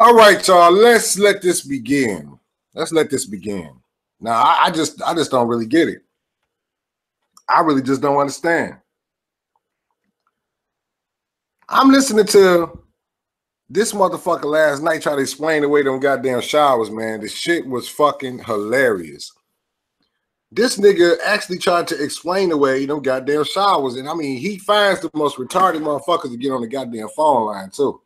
All right, y'all. Let's let this begin. Let's let this begin. Now, I, I just, I just don't really get it. I really just don't understand. I'm listening to this motherfucker last night try to explain away them goddamn showers, man. The shit was fucking hilarious. This nigga actually tried to explain away them goddamn showers, and I mean, he finds the most retarded motherfuckers to get on the goddamn phone line too.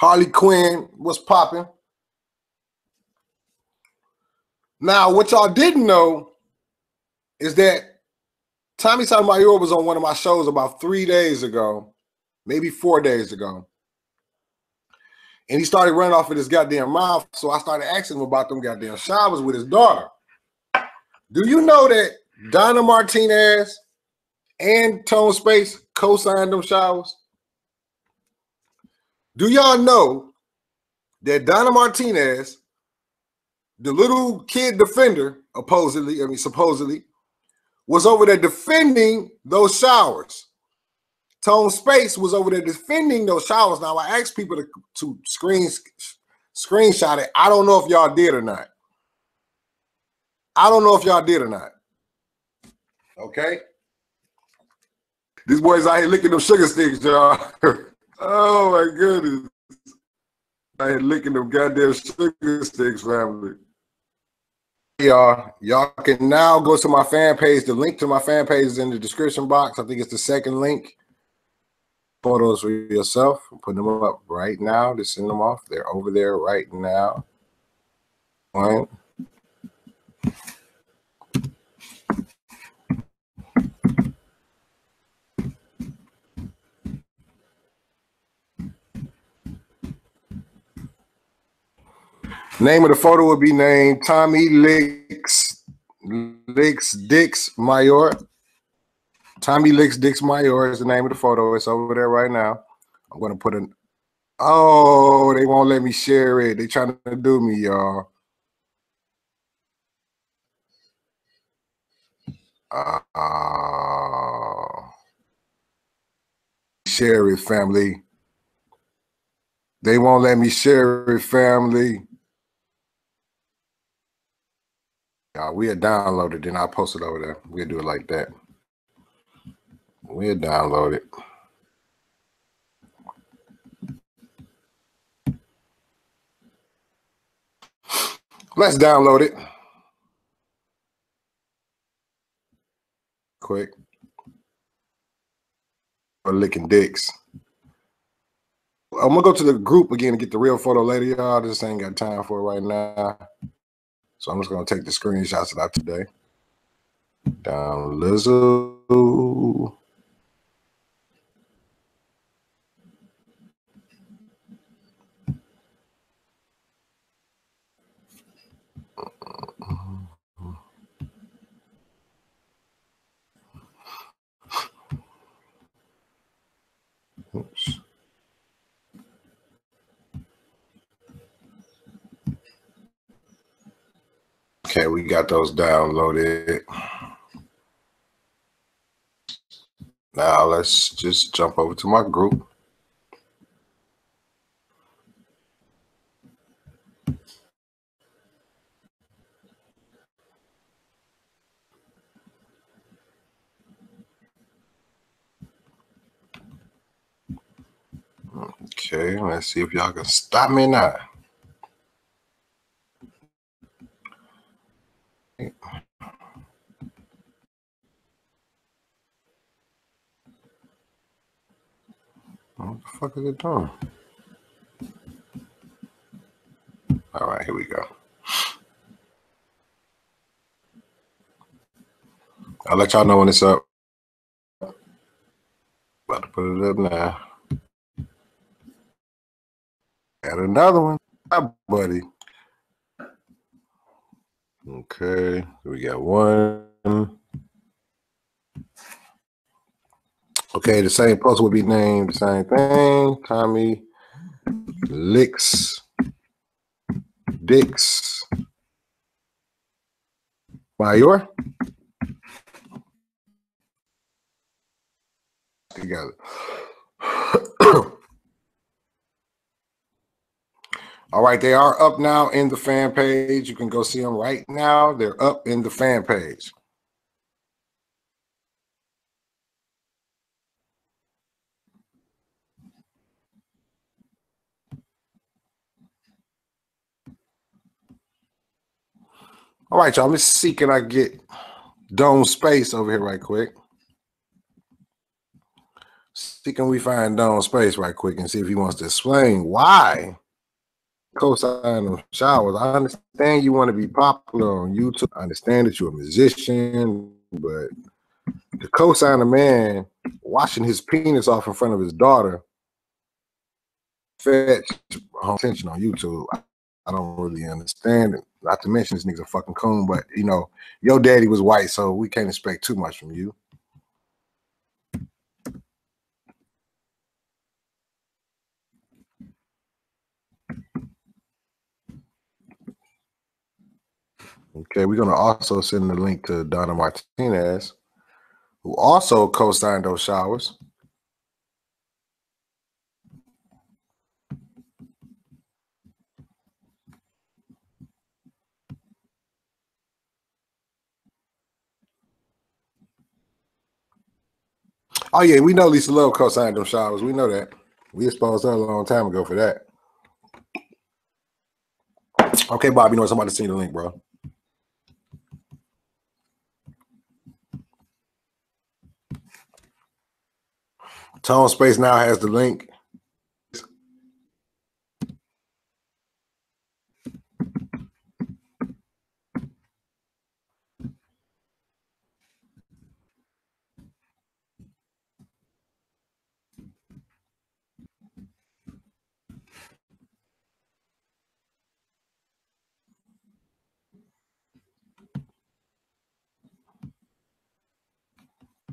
Harley Quinn was popping. Now, what y'all didn't know is that Tommy Sotomayor was on one of my shows about three days ago, maybe four days ago. And he started running off with his goddamn mouth. So I started asking him about them goddamn showers with his daughter. Do you know that Donna Martinez and Tone Space co-signed them showers? Do y'all know that Donna Martinez, the little kid defender, supposedly, I mean supposedly, was over there defending those showers. Tone Space was over there defending those showers. Now I asked people to, to screen screenshot it. I don't know if y'all did or not. I don't know if y'all did or not. Okay. These boys out here licking them sugar sticks, y'all. oh my goodness. I here licking them goddamn sugar sticks, family. Y'all, y'all can now go to my fan page. The link to my fan page is in the description box. I think it's the second link photos for yourself. Put them up right now to send them off. They're over there right now. One. Name of the photo would be named Tommy Licks Licks Dix Mayor. Tommy Licks Dix Mayor is the name of the photo. It's over there right now. I'm gonna put an oh, they won't let me share it. They trying to do me, y'all. Uh, share it, family. They won't let me share it, family. Uh, we'll download it, then I'll post it over there. We'll do it like that. We'll download it. Let's download it. Quick. Or licking dicks. I'm gonna go to the group again and get the real photo later, y'all. Just ain't got time for it right now. So I'm just gonna take the screenshots of that today. Down Lizzo. Okay, we got those downloaded. Now let's just jump over to my group. Okay, let's see if y'all can stop me now. What the fuck is? All right, here we go. I'll let y'all know when it's up. About to put it up now. Got another one. Hi, buddy. Okay, we got one. Okay, the same post would be named the same thing. Tommy Licks Dix Mayor. Together. All right, they are up now in the fan page. You can go see them right now. They're up in the fan page. All right, y'all. Let's see. Can I get Dome Space over here right quick? See, can we find Dome Space right quick and see if he wants to explain why co-sign them showers. I understand you want to be popular on YouTube. I understand that you're a musician, but to co-sign a man washing his penis off in front of his daughter fetch attention on YouTube. I don't really understand it. Not to mention this nigga's a fucking coon, but you know, your daddy was white, so we can't expect too much from you. Okay, we're gonna also send the link to Donna Martinez, who also co-signed those showers. Oh yeah, we know Lisa Love co-signed them showers. We know that. We exposed her a long time ago for that. Okay, Bob, you know somebody seen the link, bro. Tone Space now has the link.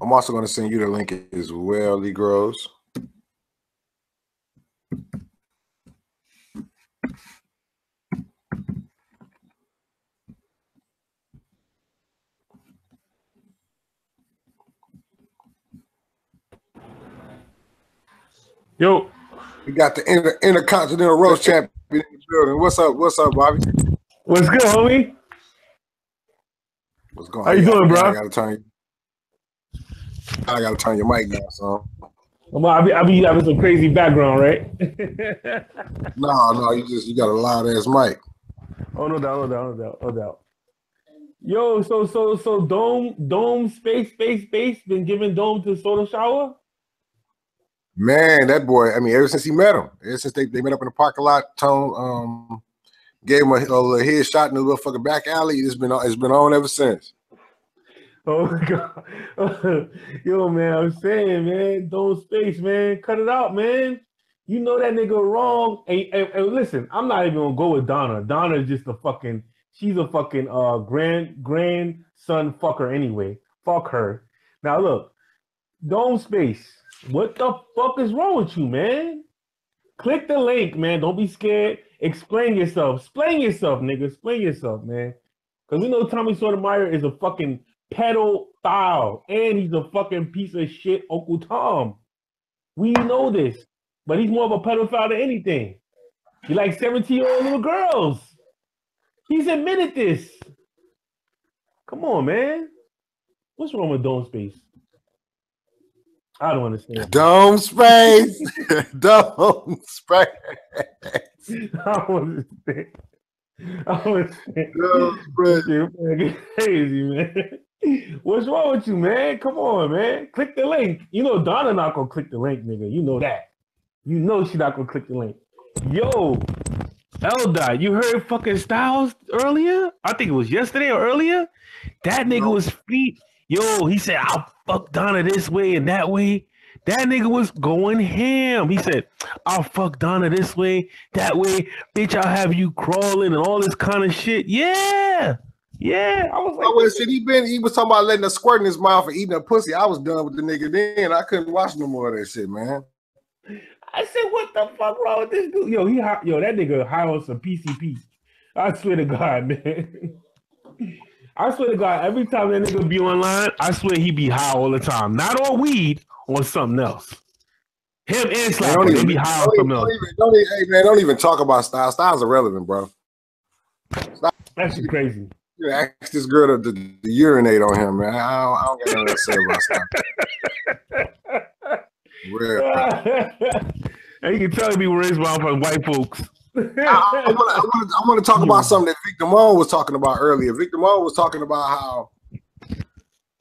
I'm also going to send you the link as well, Lee Groves. Yo, we got the inter- intercontinental roast champion in the building. What's up? What's up, Bobby? What's good, homie? What's going? How you doing, bro? I gotta turn you. I gotta turn your mic down, so. I be I be having some crazy background, right? no, no, you just you got a loud ass mic. Oh no doubt, no doubt, no doubt, no doubt. Yo, so so so dome dome space space space been giving dome to Soto Shower. Man, that boy. I mean, ever since he met him, ever since they, they met up in the parking lot, Tone um gave him a, a little headshot in the little fucking back alley. It's been it's been on ever since. Oh my god. Yo, man, I'm saying, man, don't space, man. Cut it out, man. You know that nigga wrong. And, and, and, listen, I'm not even gonna go with Donna. Donna is just a fucking, she's a fucking uh grand grandson fucker anyway. Fuck her. Now look, Dome Space, what the fuck is wrong with you, man? Click the link, man. Don't be scared. Explain yourself. Explain yourself, nigga. Explain yourself, man. Cause we know Tommy Sotomayor is a fucking pedophile, and he's a fucking piece of shit, Uncle Tom. We know this, but he's more of a pedophile than anything. He likes 17 year old little girls. He's admitted this. Come on, man. What's wrong with Dome Space? I don't understand. Dome Space. Dome Space. I don't understand. I don't understand. Dome Space. Crazy, man. What's wrong with you, man? Come on, man. Click the link. You know Donna not gonna click the link, nigga. You know that. You know she not gonna click the link. Yo, Elda, you heard fucking Styles earlier? I think it was yesterday or earlier. That nigga was feet. Yo, he said, I'll fuck Donna this way and that way. That nigga was going ham. He said, I'll fuck Donna this way, that way. Bitch, I'll have you crawling and all this kind of shit. Yeah. Yeah, I was like, I was shit. He been he was talking about letting a squirt in his mouth and eating a pussy. I was done with the nigga then. I couldn't watch no more of that shit, man. I said, what the fuck wrong with this dude? Yo, he yo, that nigga high on some PCP. I swear to God, man. I swear to God, every time that nigga be online, I swear he be high all the time. Not on weed, on something else. Him and Man, Slapper, don't they even, be high on don't, even, something else. don't, even, don't even, hey man, don't even talk about Styles. Styles irrelevant, bro. That shit crazy. You ask this girl to, to, to urinate on him, man. I don't, I don't got nothing to say about Styles. Real. and you can tell he be raised by white folks. I want to talk about something that Victor Mo was talking about earlier. Victor Mo was talking about how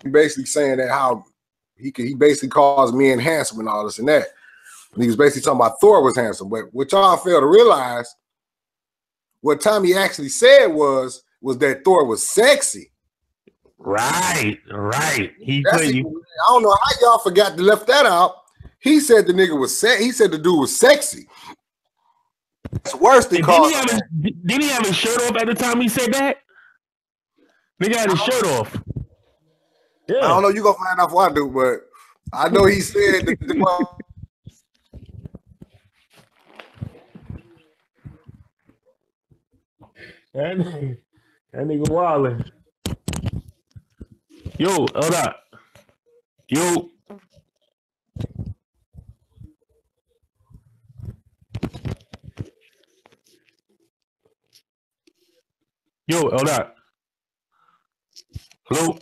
he basically saying that how he could, he basically calls men handsome and all this and that. And he was basically talking about Thor was handsome, but what y'all fail to realize, what Tommy actually said was was that Thor was sexy. right, right. He That's played it. you. I don't know how y'all forgot to left that out. He said the nigga was se- he said the dude was sexy. It's worse than Did calling. he, have his, did he have his shirt off at the time he said that? Nigga had his shirt off. Yeah. I don't know. You gonna find out what I do, but I know he said that the, well, That nigga, wildin'. Yo, hold up. Yo. Yo, hold up. Hello.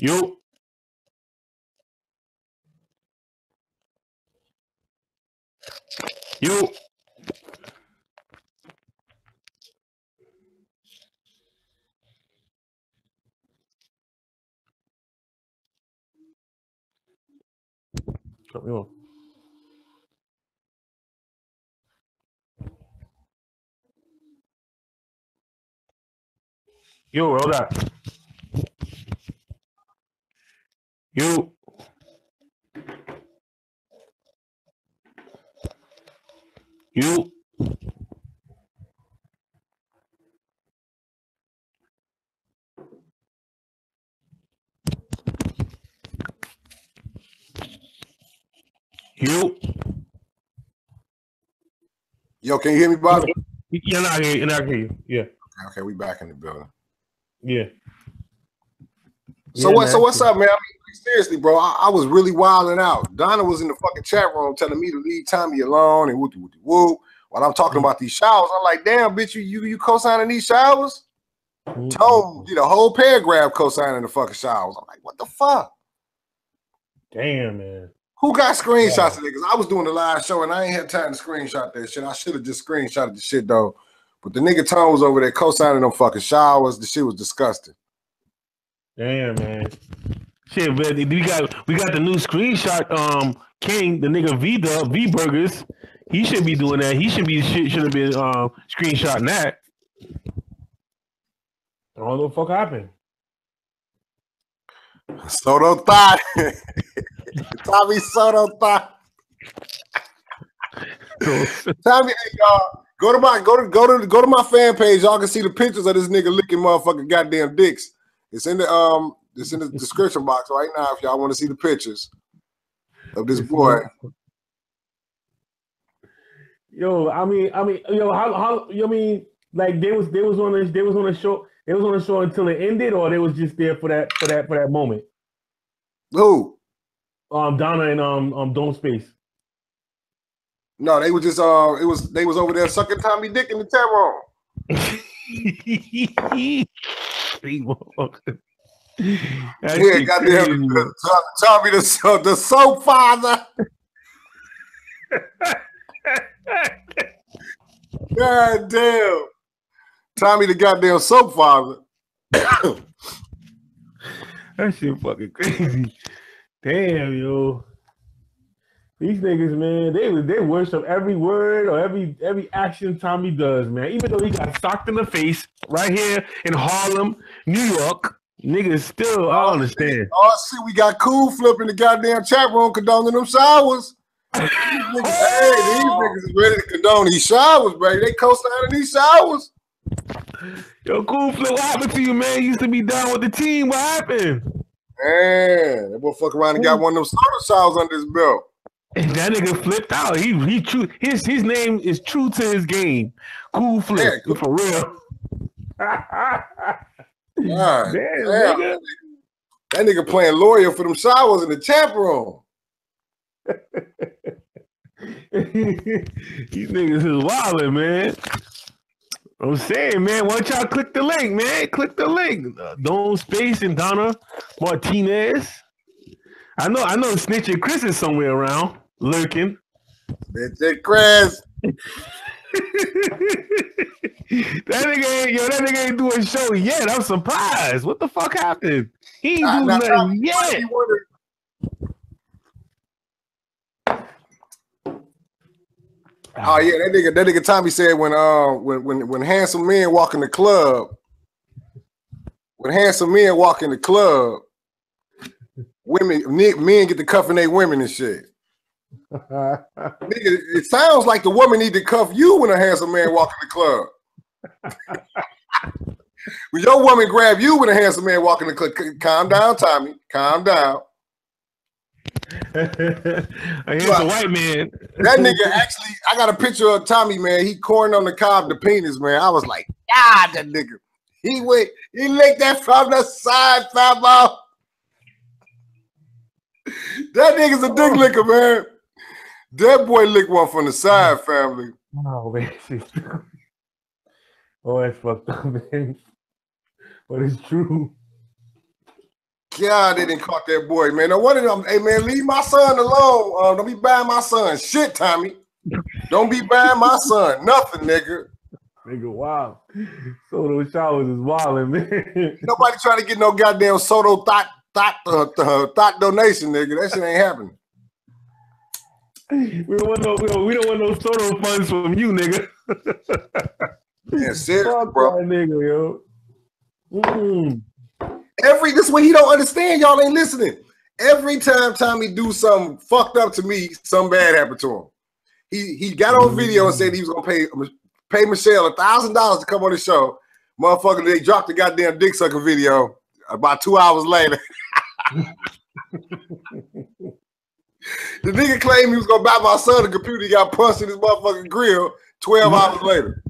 Yo. Yo. Cut me off. Yo, hold up. Yo. Yo. Yo. yo, can you hear me, Bob? You're not here. You're not here. Yeah. Okay, we back in the building. Yeah. So Yeah, what? So what's up, man? Seriously, bro, I, I was really wilding out. Donna was in the fucking chat room telling me to leave Tommy alone and wooty wooty woo. While I'm talking mm. about these showers, I'm like, damn, bitch, you you, you co-signing these showers? Tone did a whole paragraph co-signing the fucking showers. I'm like, what the fuck? Damn, man. Who got screenshots of it? Because I was doing the live show and I ain't had time to screenshot that shit. I should have just screenshotted the shit though. But the nigga Tone was over there co-signing them fucking showers. The shit was disgusting. Damn, man. Shit, but we got we got the new screenshot. Um, King, the nigga V Dub V Burgers. He should be doing that. He should be should should have been um screenshotting that. I don't know what the fuck happened. Soto thought. Tommy Soto thought. Tommy, hey, y'all, go to my go to go to go to my fan page. Y'all can see the pictures of this nigga licking motherfucking goddamn dicks. It's in the um, it's in the description box right now if y'all want to see the pictures of this boy. Yo, I mean, I mean, yo, how how you mean like they was they was on the they was on the show they was on the show until it ended, or they was just there for that for that for that moment. Who? Um, Donna and um um Don't Space. No, they was just uh, it was they was over there sucking Tommy dick in the chat room. Yeah, goddamn. Tommy the the soap father. God damn. Tommy the goddamn soap father. That shit fucking crazy. Damn, yo. These niggas, man, they they worship every word or every every action Tommy does, man. Even though he got socked in the face right here in Harlem, New York, niggas still I don't understand. Oh, see, we got cool flipping the goddamn chat room condoning them showers. Hey, these niggas is ready to condone these showers, baby. They co-signing these showers. Yo, cool flip, what happened to you, man? You used to be down with the team. What happened? Man, that boy fuck around and got one of them soda showers under his belt. And that nigga flipped out. He he true. His his name is true to his game. Cool flip Yeah, for real. God, Damn, damn. nigga. That nigga playing lawyer for them showers in the champ room. These niggas is wildin', man. I'm saying, man, why don't y'all click the link, man? Click the link. Don Space and Donna Martinez. I know, I know Snitching Chris is somewhere around, lurking. Bitch, it Chris. that nigga ain't, yo, that nigga ain't doing show yet. I'm surprised. What the fuck happened? He ain't Nah, doing nah, nothing yet. Oh yeah, that nigga, that nigga Tommy said when uh when when when handsome men walk in the club, when handsome men walk in the club, women men get to cuffing their women and shit. Nigga, it sounds like the woman need to cuff you when a handsome man walk in the club. when your woman grab you when a handsome man walk in the club, calm down, Tommy. Calm down. I hear the white man. That nigga actually, I got a picture of Tommy, man. He corned on the cob the penis, man. I was like, God, that nigga. He went, he licked that from the side, Fabo. That nigga's a dick oh. licker, man. That boy licked one from the side, family. Oh man, oh that's fucked up, man. But it's true. God, they didn't caught that boy, man. No wonder them. Hey, man, leave my son alone. Uh, don't be buying my son shit, Tommy. Don't be buying my son nothing, nigga. Nigga, wow. So those showers is wilding, man. Nobody trying to get no goddamn Soto thought thought uh, thought donation, nigga. That shit ain't happening. we don't want no, we don't, we don't want no Soto funds from you, nigga. Yeah, serious, bro. nigga, yo. Mm. Every this way he don't understand. Y'all ain't listening. Every time Tommy do something fucked up to me, something bad happened to him. He he got on video and said he was gonna pay pay Michelle a thousand dollars to come on the show. Motherfucker, they dropped the goddamn dick sucking video about two hours later. the nigga claimed he was gonna buy my son a computer. He got punched in his motherfucking grill 12 hours later.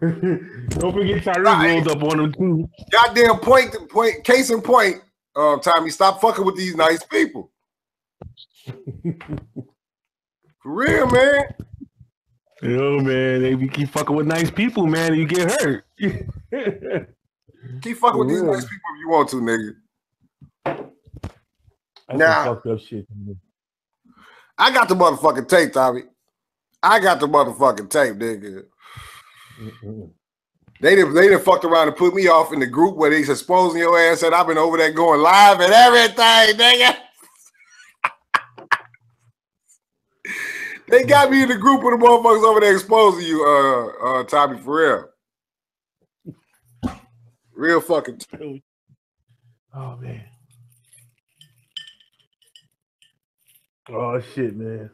don't forget Tyreek rolled up on him too. Goddamn point, to point case in point, um, Tommy, stop fucking with these nice people. For real, man. Yo, man, they be keep fucking with nice people, man, you get hurt. Keep fucking with these nice people if you want to, nigga. That's Nah. fucked up shit. I got the motherfucking tape, Tommy. I got the motherfucking tape, nigga. Mm-mm. They didn't they didn't fucked around and put me off in the group where they exposing your ass and I've been over there going live and everything, nigga. they got me in the group with the motherfuckers over there exposing you, uh uh Tommy, for real. Real fucking Oh man. Oh shit, man.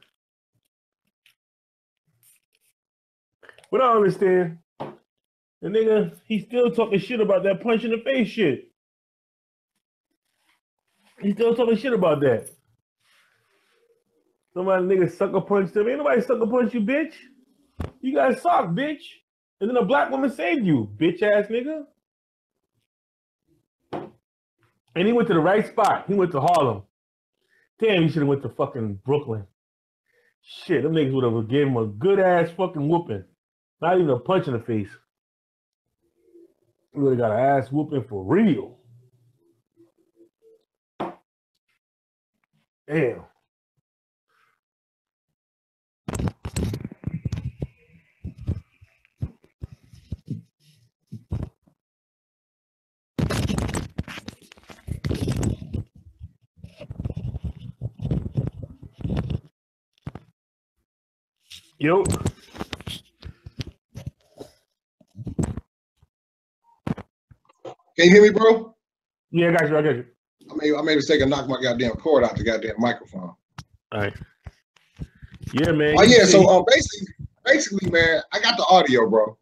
But I understand. The nigga, he still talking shit about that punch in the face shit. He still talking shit about that. Somebody nigga sucker punched him. Ain't nobody sucker punch you, bitch. You got socked, bitch. And then a black woman saved you, bitch ass nigga. And he went to the right spot. He went to Harlem. Damn, he should have went to fucking Brooklyn. Shit, them niggas would have gave him a good ass fucking whooping. Not even a punch in the face. Have got an ass whooping for real. Damn. Yo. Can you hear me, bro? Yeah, I got you. I got you. I made I made a mistake and knocked my goddamn cord out the goddamn microphone. All right. Yeah, man. Oh yeah, so um, basically, basically, man, I got the audio, bro.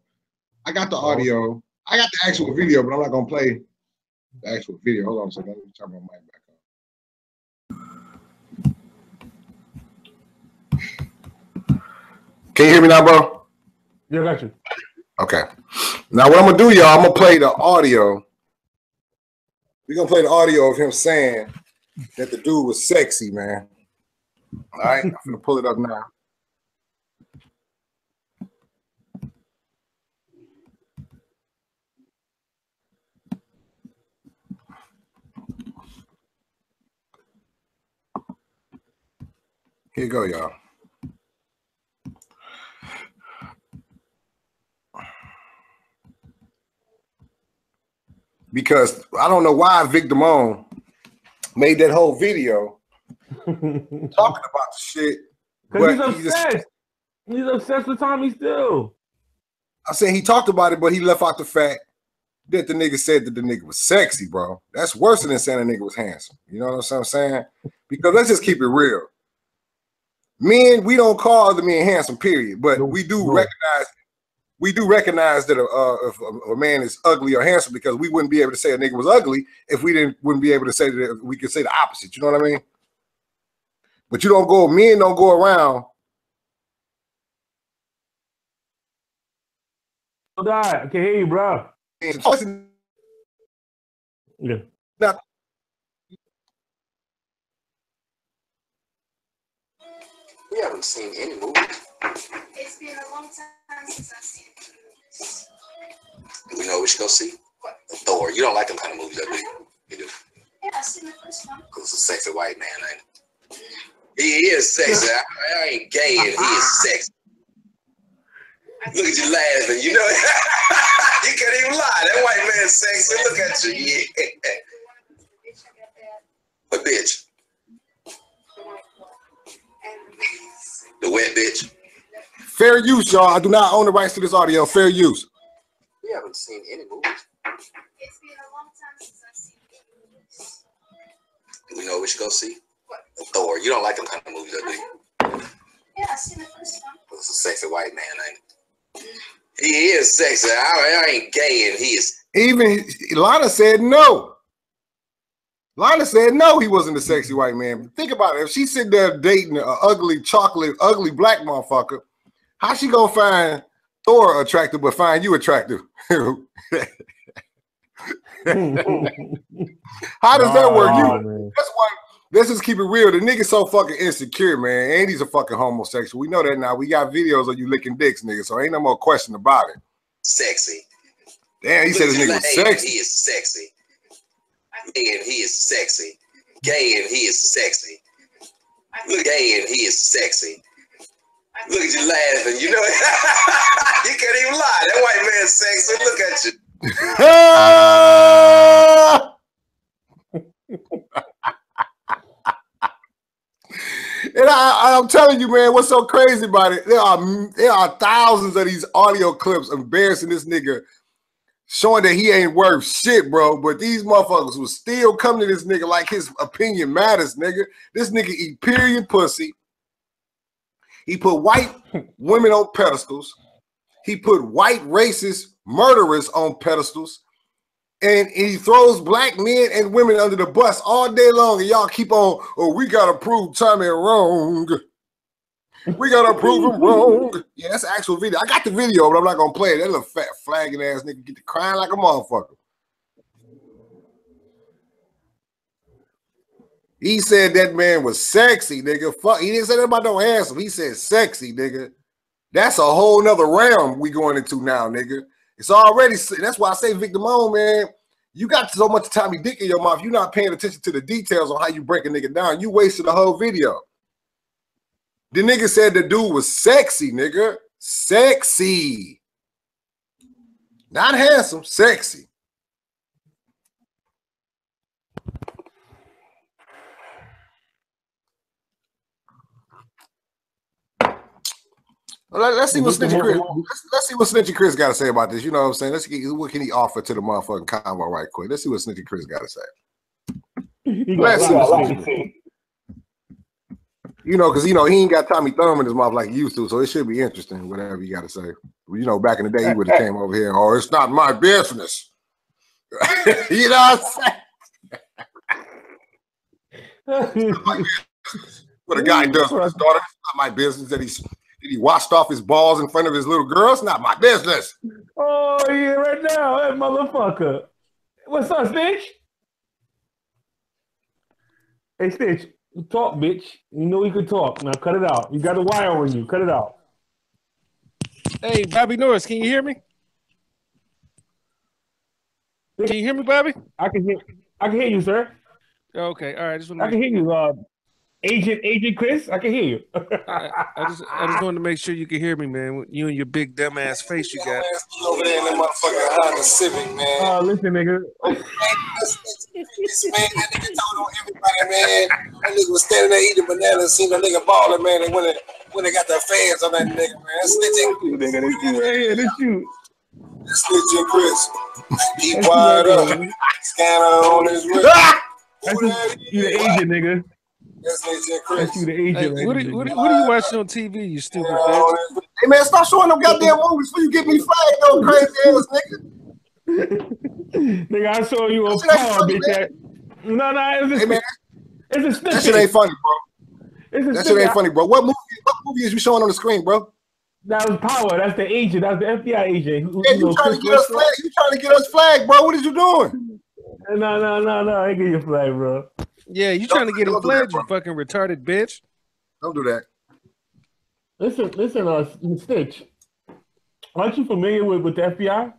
I got the Oh. audio. I got the actual video, but I'm not gonna play the actual video. Hold on a second. Let me turn my mic back Can you hear me now, bro? yeah, I got you. Okay. Now, what I'm gonna do, y'all, I'm gonna play the audio. We're gonna play the audio of him saying that the dude was sexy, man. All right, I'm gonna pull it up now. Here you go, y'all. Because I don't know why Vic Damone made that whole video talking about the shit. Because he's he just- obsessed. He's obsessed with Tommy still. I said he talked about it, but he left out the fact that the nigga said that the nigga was sexy, bro. That's worse than saying the nigga was handsome. You know what I'm saying? Because let's just keep it real. Men, we don't call other men handsome, period. But No, we do no. recognize, we do recognize that a, uh, if a, a man is ugly or handsome because we wouldn't be able to say a nigga was ugly if we didn't wouldn't be able to say that we could say the opposite. You know what I mean? But you don't go, men don't go around Oh, God, I can hear you, bro. and Yeah. We haven't seen any movies. It's been a long time since I've seen movies. Do we know what we should go see? Thor. You don't like them kind of movies, do you? You do. Yeah, I've seen the first one. Because it's a sexy white man, ain't he? He is sexy. I, I ain't gay and he is uh-huh. sexy. Look at seen you laughing. You know, you can't even lie. That white man's sexy. Look at you. Yeah. the bitch, I got that. But bitch, The white one. And the wet bitch. Fair use, y'all. I do not own the rights to this audio. Fair use. We haven't seen any movies. it's been a long time since I've seen movies. Do we know what we should go see? Thor. You don't like them kind of movies, do you? Yeah, I've seen the first one. Because it's a sexy white man, ain't he? He is sexy. I, I ain't gay and he is Even Lana said no. Lana said no, he wasn't a sexy white man. Think about it. If she's sitting there dating an ugly, chocolate, ugly black motherfucker, how she gonna find Thor attractive but find you attractive? how does that work? You Nah, man. That's why. Let's just keep it real. The nigga's so fucking insecure, man. And he's a fucking homosexual. We know that now. We got videos of you licking dicks, nigga. So ain't no more question about it. sexy. Damn, he said this nigga was sexy. He is sexy. Gay and he is sexy. Gay and he is sexy. Look, gay and he is sexy. Look at you laughing. You know, you can't even lie. That white man's sexy. Look at you. and I, I'm telling you, man, what's so crazy about it? There are there are thousands of these audio clips embarrassing this nigga, showing that he ain't worth shit, bro. But these motherfuckers will still come to this nigga like his opinion matters, nigga. This nigga eat period pussy. He put white women on pedestals. He put white racist murderers on pedestals. And he throws black men and women under the bus all day long. And y'all keep on, oh, we gotta prove Tommy wrong. We gotta prove him wrong. Yeah, that's actual video. I got the video, but I'm not gonna play it. That little fat flagging ass nigga get to crying like a motherfucker. He said that man was sexy, nigga. Fuck, he didn't say that about no handsome. He said sexy, nigga. That's a whole nother realm we going into now, nigga. It's already that's why I say Victor Moan, man. You got so much Tommy Dick in your mouth. You're not paying attention to the details on how you break a nigga down. You wasted the whole video. The nigga said the dude was sexy, nigga. Sexy. Not handsome, sexy. Let, us see what Snitchy Chris. Let's, let's see what Snitchy Chris got to say about this. You know what I'm saying? Let's get what can he offer to the motherfucking convo right quick. Let's see what Snitchy Chris got to say. Let's got a lot see. to. You know, because you know he ain't got Tommy Thumb in his mouth like he used to, so it should be interesting. Whatever you got to say. You know, back in the day, he would have came over here. Oh, it's not my business. you know what I'm saying? What a guy does with his daughter. It's not my business that he's Did he washed off his balls in front of his little girl? It's not my business. Oh yeah, right now, that motherfucker. What's up, Stitch? Hey, Stitch, talk, bitch. You know you can talk. Now cut it out. You got a wire on you. Cut it out. Hey, Bobby Norris, can you hear me? Can you hear me, Bobby? I can hear. I can hear you, sir. Okay, all right. I just want I can hear you, uh, Agent Agent Chris. I can hear you. I, I just I just wanted to make sure you can hear me, man. You and your big dumbass face you got. over there in the motherfucking Honda Civic, man. uh, listen, nigga. This man, that nigga told on everybody, man. That nigga was standing there eating bananas, seen a nigga balling, man, and when they when they got their fans on that nigga, man. That's Snitching, nigga, this you right here. This you. snitching Chris. Keep That's quiet you, up. nigga. Scanner on his wrist. That's you, you the agent, nigga. That's snitching Chris. That's you, the agent. Hey, what, are, what, nigga. are- what are you watching on TV, you stupid bitch? Hey man, stop showing them goddamn movies before you get me flagged, though, crazy ass nigga. nigga, I saw you on Shit ain't power, bitch. That, no, no, it's a, Hey man, it's a that shit ain't funny, bro. it's a That shit snippet. ain't funny, bro. What movie? What movie is you showing on the screen, bro? That was power. That's the agent. That's the FBI agent. Who, Yeah, you you know, trying to get us Westbrook. flagged? You trying to get us flagged, bro? What is you doing? No, no, no, no. I ain't get your flag, bro. Yeah, you trying to get him Don't do that, flagged, you fucking retarded bitch. Don't do that. Listen, listen, uh, Stitch. Aren't you familiar with, with the FBI?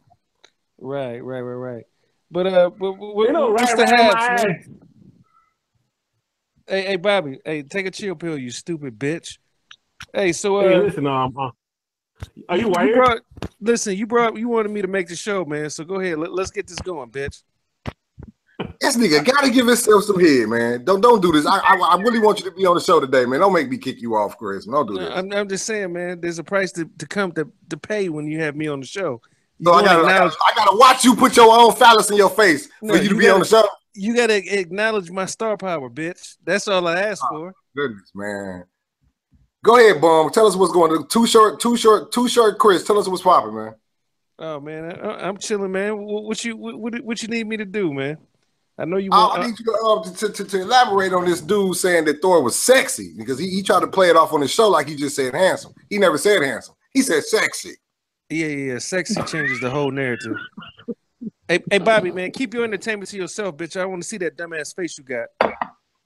Right, right, right, right. But uh, what, what, You know, what's right, the right, haps, my man? ass. Hey, hey, Bobby. Hey, take a chill pill, you stupid bitch. Hey, so uh, Hey, listen, um, uh, are you you wired? brought, listen, you brought, you wanted me to make the show, man. So go ahead, let, let's get this going, bitch. This nigga gotta give himself some head, man. Don't don't do this. I, I I really want you to be on the show today, man. Don't make me kick you off, Chris. Don't do this. I'm, I'm just saying, man. There's a price to, to come to, to pay when you have me on the show. You So I gotta, I acknowledge- gotta I gotta watch you put your own phallus in your face for No, you to you be on the show. you gotta acknowledge my star power, bitch. That's all I asked oh, for. Goodness, man. Go ahead, Bum. Tell us what's going on. Too short, too short, too short, Chris. Tell us what's popping, man. Oh man, I, I'm chilling, man. What, what you what what you need me to do, man? I know you I, want. I need you to, uh, to, to, to elaborate on this dude saying that Thor was sexy because he, he tried to play it off on the show like he just said handsome. He never said handsome. He said sexy. yeah, yeah, yeah. Sexy changes the whole narrative. hey, hey, Bobby, man, keep your entertainment to yourself, bitch. I want to see that dumbass face you got.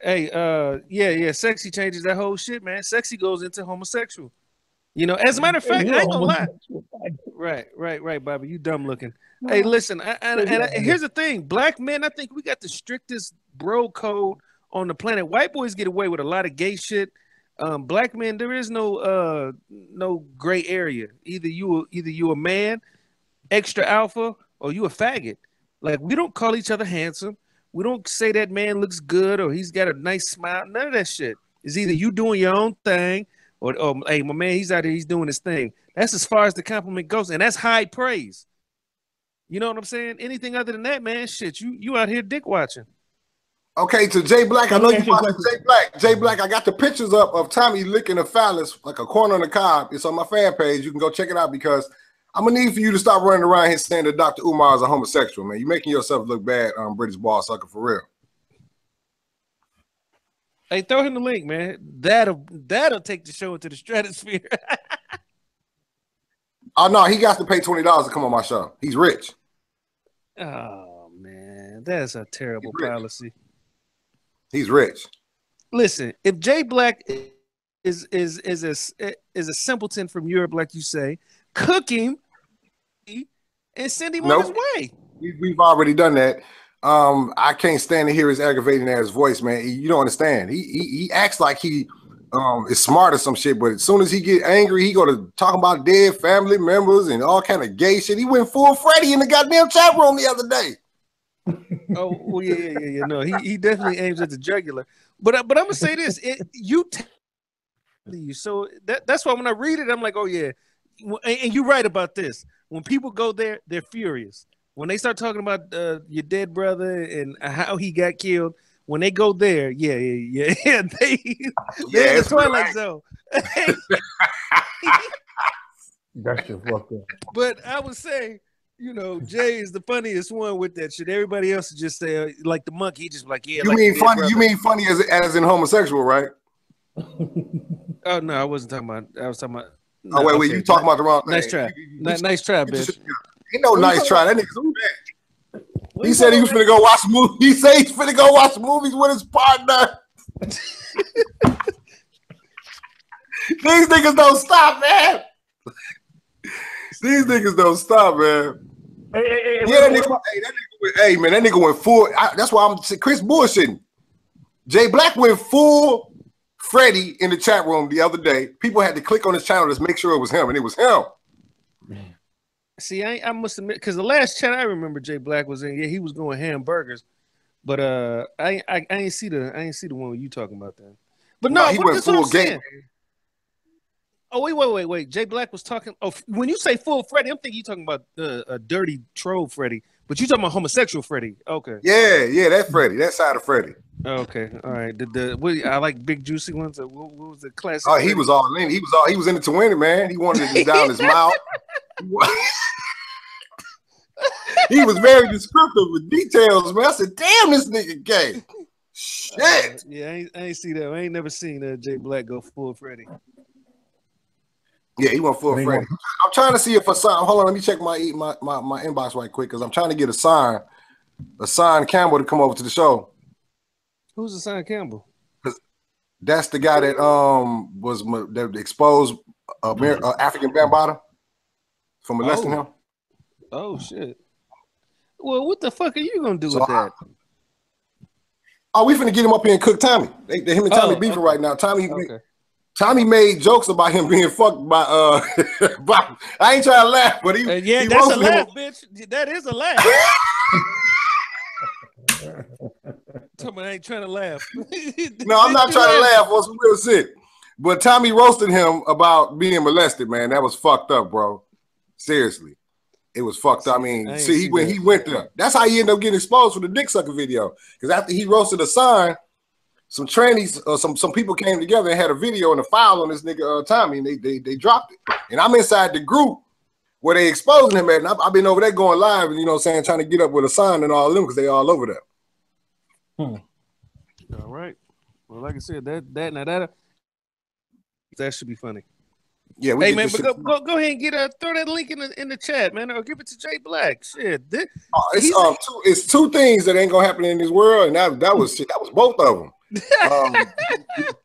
Hey, uh, yeah, yeah. Sexy changes that whole shit, man. Sexy goes into homosexual. You know, as a matter of fact, I ain't gonna lie. Right, right, right, Bobby. You dumb looking. Hey, listen, I, I, and, I, and here's the thing: black men, I think we got the strictest bro code on the planet. White boys get away with a lot of gay shit. Um, black men, there is no uh no gray area. Either you either you a man, extra alpha, or you a faggot. Like we don't call each other handsome. We don't say that man looks good or he's got a nice smile. None of that shit. It's either you doing your own thing or, or hey, my man, he's out here, he's doing his thing. That's as far as the compliment goes, and that's high praise. You know what I'm saying? Anything other than that, man, shit, you you out here dick watching. Okay, to Jay Black, I know you me ask you a watching Jay Black. Jay Black, I got the pictures up of Tommy licking a phallus like a corn on the cob. It's on my fan page. You can go check it out because I'm gonna need for you to stop running around here saying that Dr. Umar is a homosexual, man. You're making yourself look bad, um, British ball sucker for real. Hey, throw him the link, man. That'll that'll take the show into the stratosphere. Oh no, he got to pay twenty dollars to come on my show. He's rich. oh man, that's a terrible He's policy. He's rich. Listen, if Jay Black is is is a is a simpleton from Europe, like you say, cook him and send him on his way. We, we've already done that. Um, I can't stand to hear his aggravating ass voice, man. You don't understand. He he, he acts like he um is smart or some shit, but as soon as he get angry, he go to talk about dead family members and all kind of gay shit. He went full Freddy in the goddamn chat room the other day. Oh, well, yeah, yeah, yeah, yeah. No, he, he definitely aims at the jugular. But uh, but I'm gonna say this: it, you t- so that that's why when I read it, I'm like, oh yeah, and, and you're right about this. When people go there, they're furious. When they start talking about uh, your dead brother and how he got killed, when they go there, yeah, yeah, yeah, yeah they they're in the it's real twilight angry. zone. That's just fucked up. but I would say, you know, Jay is the funniest one with that shit. Everybody else would just say, uh, like the monkey, he just be like, yeah. You like mean funny? brother. You mean funny as as in homosexual, right? Oh no, I wasn't talking about. I was talking about No, oh wait, wait, okay. you talking about the wrong thing. Nice try. You- you- Ni- nice try, bitch. Ain't no nice try. That nigga's who that? He said he talking was finna go watch movies. He said he's finna go watch movies with his partner. These niggas don't stop, man. These niggas don't stop, man. Hey, hey, hey, Yeah, that nigga, hey, that nigga went, hey, man, that nigga went full. I, that's why I'm Chris bullshitting. Jay Black went full Freddie in the chat room the other day. People had to click on his channel to make sure it was him, and it was him. See, I, I must admit, because the last chat I remember Jay Black was in, yeah, he was going hamburgers, but uh, I I, I ain't see the I ain't see the one you talking about then. But no, No, he went that's what I'm full game. Oh wait, wait, wait, wait. Jay Black was talking. Oh, when you say full Freddie, I'm thinking you talking about uh, a dirty troll Freddie, but you talking about homosexual Freddie. Okay, Yeah, yeah, that Freddie, that side of Freddie. okay, all right. The, the what, I like big juicy ones. Uh, What, what was the classic? Oh, he Freddie? was all in. He was all. He was in it to win it, man. He wanted it down his mouth. he was very descriptive with details, man. I said, "Damn, this nigga gay." Uh, Shit. yeah, I ain't, I ain't see that. I ain't never seen uh, Jay Black go full Freddie. Yeah, he went full Freddie. I'm trying to see if Hassan. Hold on, let me check my my my, my inbox right quick because I'm trying to get a sign, Hassan Campbell to come over to the show. Who's the sign Campbell? That's the guy that um was that exposed uh, uh, Afrika Bambaataa for molesting Oh. him. Oh shit. Well, what the fuck are you gonna do So with I- that? Oh, we finna get him up here and cook Tommy. They, they- him and Tommy Oh, beefing okay. right now. Tommy Okay. Tommy made jokes about him being fucked by uh. by, I ain't trying to laugh, but he Uh, yeah, he that's a roasted him. laugh, bitch. That is a laugh. Me I ain't trying to laugh. No, I'm not trying to laugh on some real shit. But Tommy roasted him about being molested, man. That was fucked up, bro. Seriously. It was fucked up. I mean, I see, he went he went there. That's how he ended up getting exposed for the dick sucker video. Because after he roasted Hassan, some trannies or some some people came together and had a video and a file on this nigga uh, Tommy, and they, they they dropped it. And I'm inside the group where they exposing him at, and I've, I've been over there going live, and you know, what I'm saying trying to get up with Hassan and all of them because they all over there. Hmm. All right. Well, like I said, that that now that that should be funny. Yeah, we Hey man, but go, go go ahead and get uh throw that link in the in the chat, man, or give it to Jay Black. Shit, this, Oh, it's He's- um two, it's two things that ain't gonna happen in this world, and that that was shit. That was both of them. Um,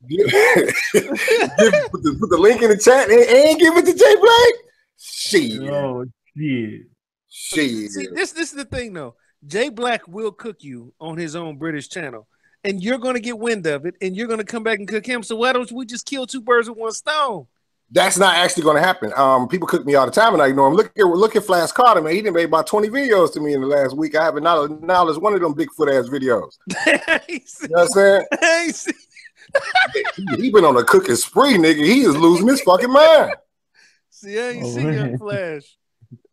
give- put, the, put the link in the chat and, and give it to Jay Black. Shit, Oh shit. shit. See, this this is the thing though. Jay Black will cook you on his own British channel, and you're gonna get wind of it, and you're gonna come back and cook him. So why don't we just kill two birds with one stone? That's not actually gonna happen. Um, people cook me all the time, and I ignore them. Look at look at Flash Carter, man. He didn't made about twenty videos to me in the last week. I haven't not acknowledged one of them Bigfoot ass videos. I ain't see- You know what I'm saying? I ain't see- he, he been on a cooking spree, nigga. He is losing his fucking mind. See, I ain't Oh, see Young. Flash.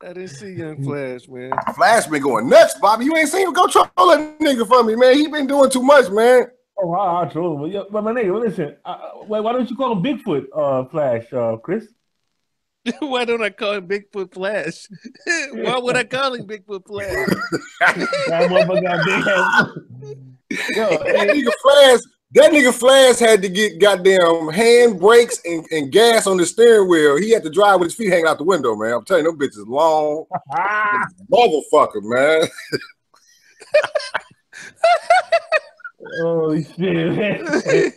I didn't see Young Flash, man. Flash been going nuts, Bobby. You ain't seen him go troll that nigga for me, man. He been doing too much, man. Oh, I, I troll him. But, yeah, but my nigga, listen. Uh, why, why don't you call him Bigfoot, uh, Flash, uh, Chris? Why don't I call him Bigfoot Flash? Why would I call him Bigfoot Flash? That motherfucker got big ass. Yo, That nigga Flash, that nigga Flash had to get goddamn hand brakes and, and gas on the steering wheel. He had to drive with his feet hanging out the window, man. I'm telling you, them bitches long, motherfucker, man. Oh shit, man.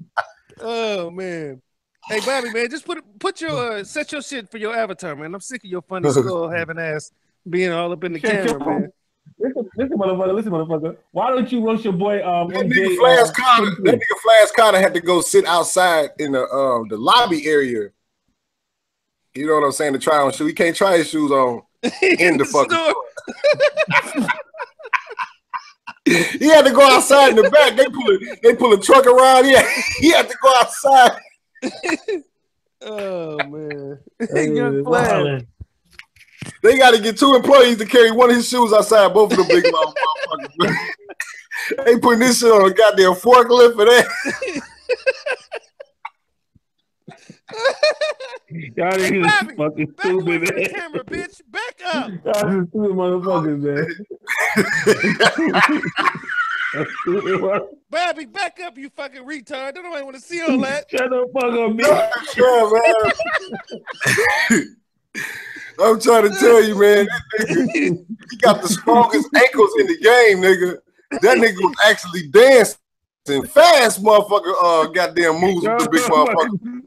oh man. Hey Bobby, man, just put put your uh, set your shit for your avatar, man. I'm sick of your funny skull having ass being all up in the camera, man. Listen, listen, motherfucker, listen, motherfucker. Why don't you roast your boy um That MJ, nigga Flash uh, Carter, that nigga Flash Carter had to go sit outside in the um the lobby area. You know what I'm saying? To try on shoes. He can't try his shoes on in the fucking store. He had to go outside in the back. They pull a, they pull a truck around. Yeah, he had to go outside. Oh man. Hey, Young Flash. wildin'. They got to get two employees to carry one of his shoes outside. Both of them big long motherfuckers. they putting this shit on a goddamn forklift for that. Y'all Hey, niggas Bobby, fucking Back away stupid, from the man. camera, bitch. Back up. Y'all some stupid motherfuckers, man. Bobby, back up, you fucking retard. Don't nobody want to see all that. Shut the fuck up, man. Yeah, man. I'm trying to tell you, man. That nigga, he got the strongest ankles in the game, nigga. That nigga was actually dancing fast, motherfucker. Uh, goddamn moves with the big motherfucker.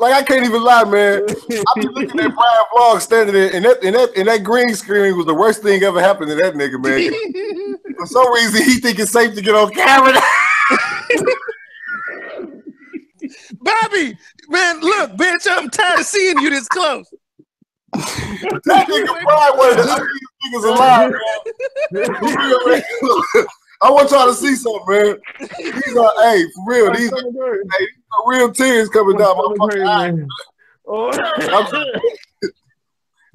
Like I can't even lie, man. I be looking at Brian Vlog standing there, and that and that and that green screen was the worst thing ever happened to that nigga, man. For some reason, he think it's safe to get on camera. Bobby, man, look, bitch, I'm tired of seeing you this close. That nigga Brian one of the ugliest niggas alive, man. I want y'all to see something, man. These are, hey, for real, these are, hey, these are real tears coming down my fucking eyes. Oh,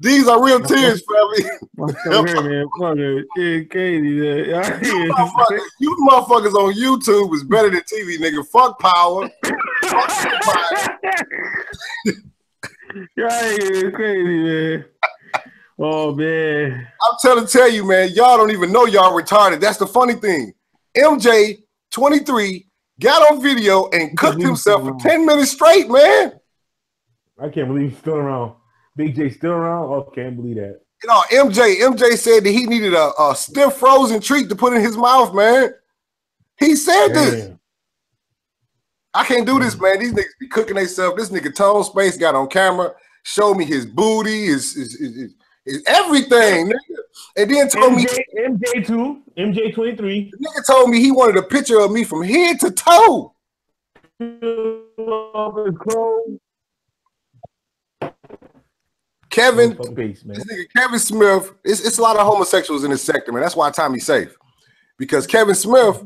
These are real tears, family. man. Fuck it. It's crazy, man. Y'all You here. motherfuckers, you motherfuckers on YouTube is better than TV, nigga. Fuck power. Fuck It's crazy, man. Oh, man. I'm telling tell you, man, y'all don't even know y'all retarded. That's the funny thing. MJ, 23, got on video and cooked himself for 10 minutes straight, man. I can't believe he's still around. Big J still around? Oh, can't believe that. You know, MJ, MJ said that he needed a, a stiff frozen treat to put in his mouth, man. He said this. I can't do this, mm. man. These niggas be cooking themselves. This nigga Tone Space got on camera, showed me his booty, his, his, his, his- everything, nigga. And then told me, MJ, MJ two, MJ twenty three. nigga told me he wanted a picture of me from head to toe. Kevin, this nigga Kevin Smith, it's, it's a lot of homosexuals in this sector, man. That's why Tommy's safe. Because Kevin Smith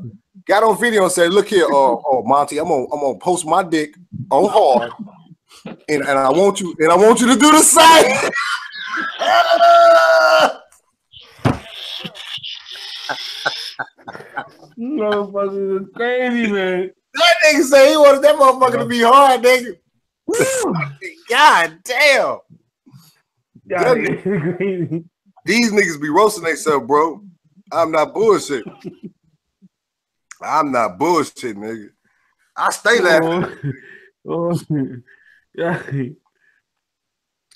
got on video and said, Look here, oh, oh Monty, I'm gonna I'm gonna post my dick on hard. And, and I want you and I want you to do the same. Motherfuckers is crazy, man. that nigga say he wanted that motherfucker to be hard, nigga. God damn. Y'all niggas. These niggas be roasting themselves, bro. I'm not bullshit. I'm not bullshit, nigga. I stay laughing. Oh, oh, yeah.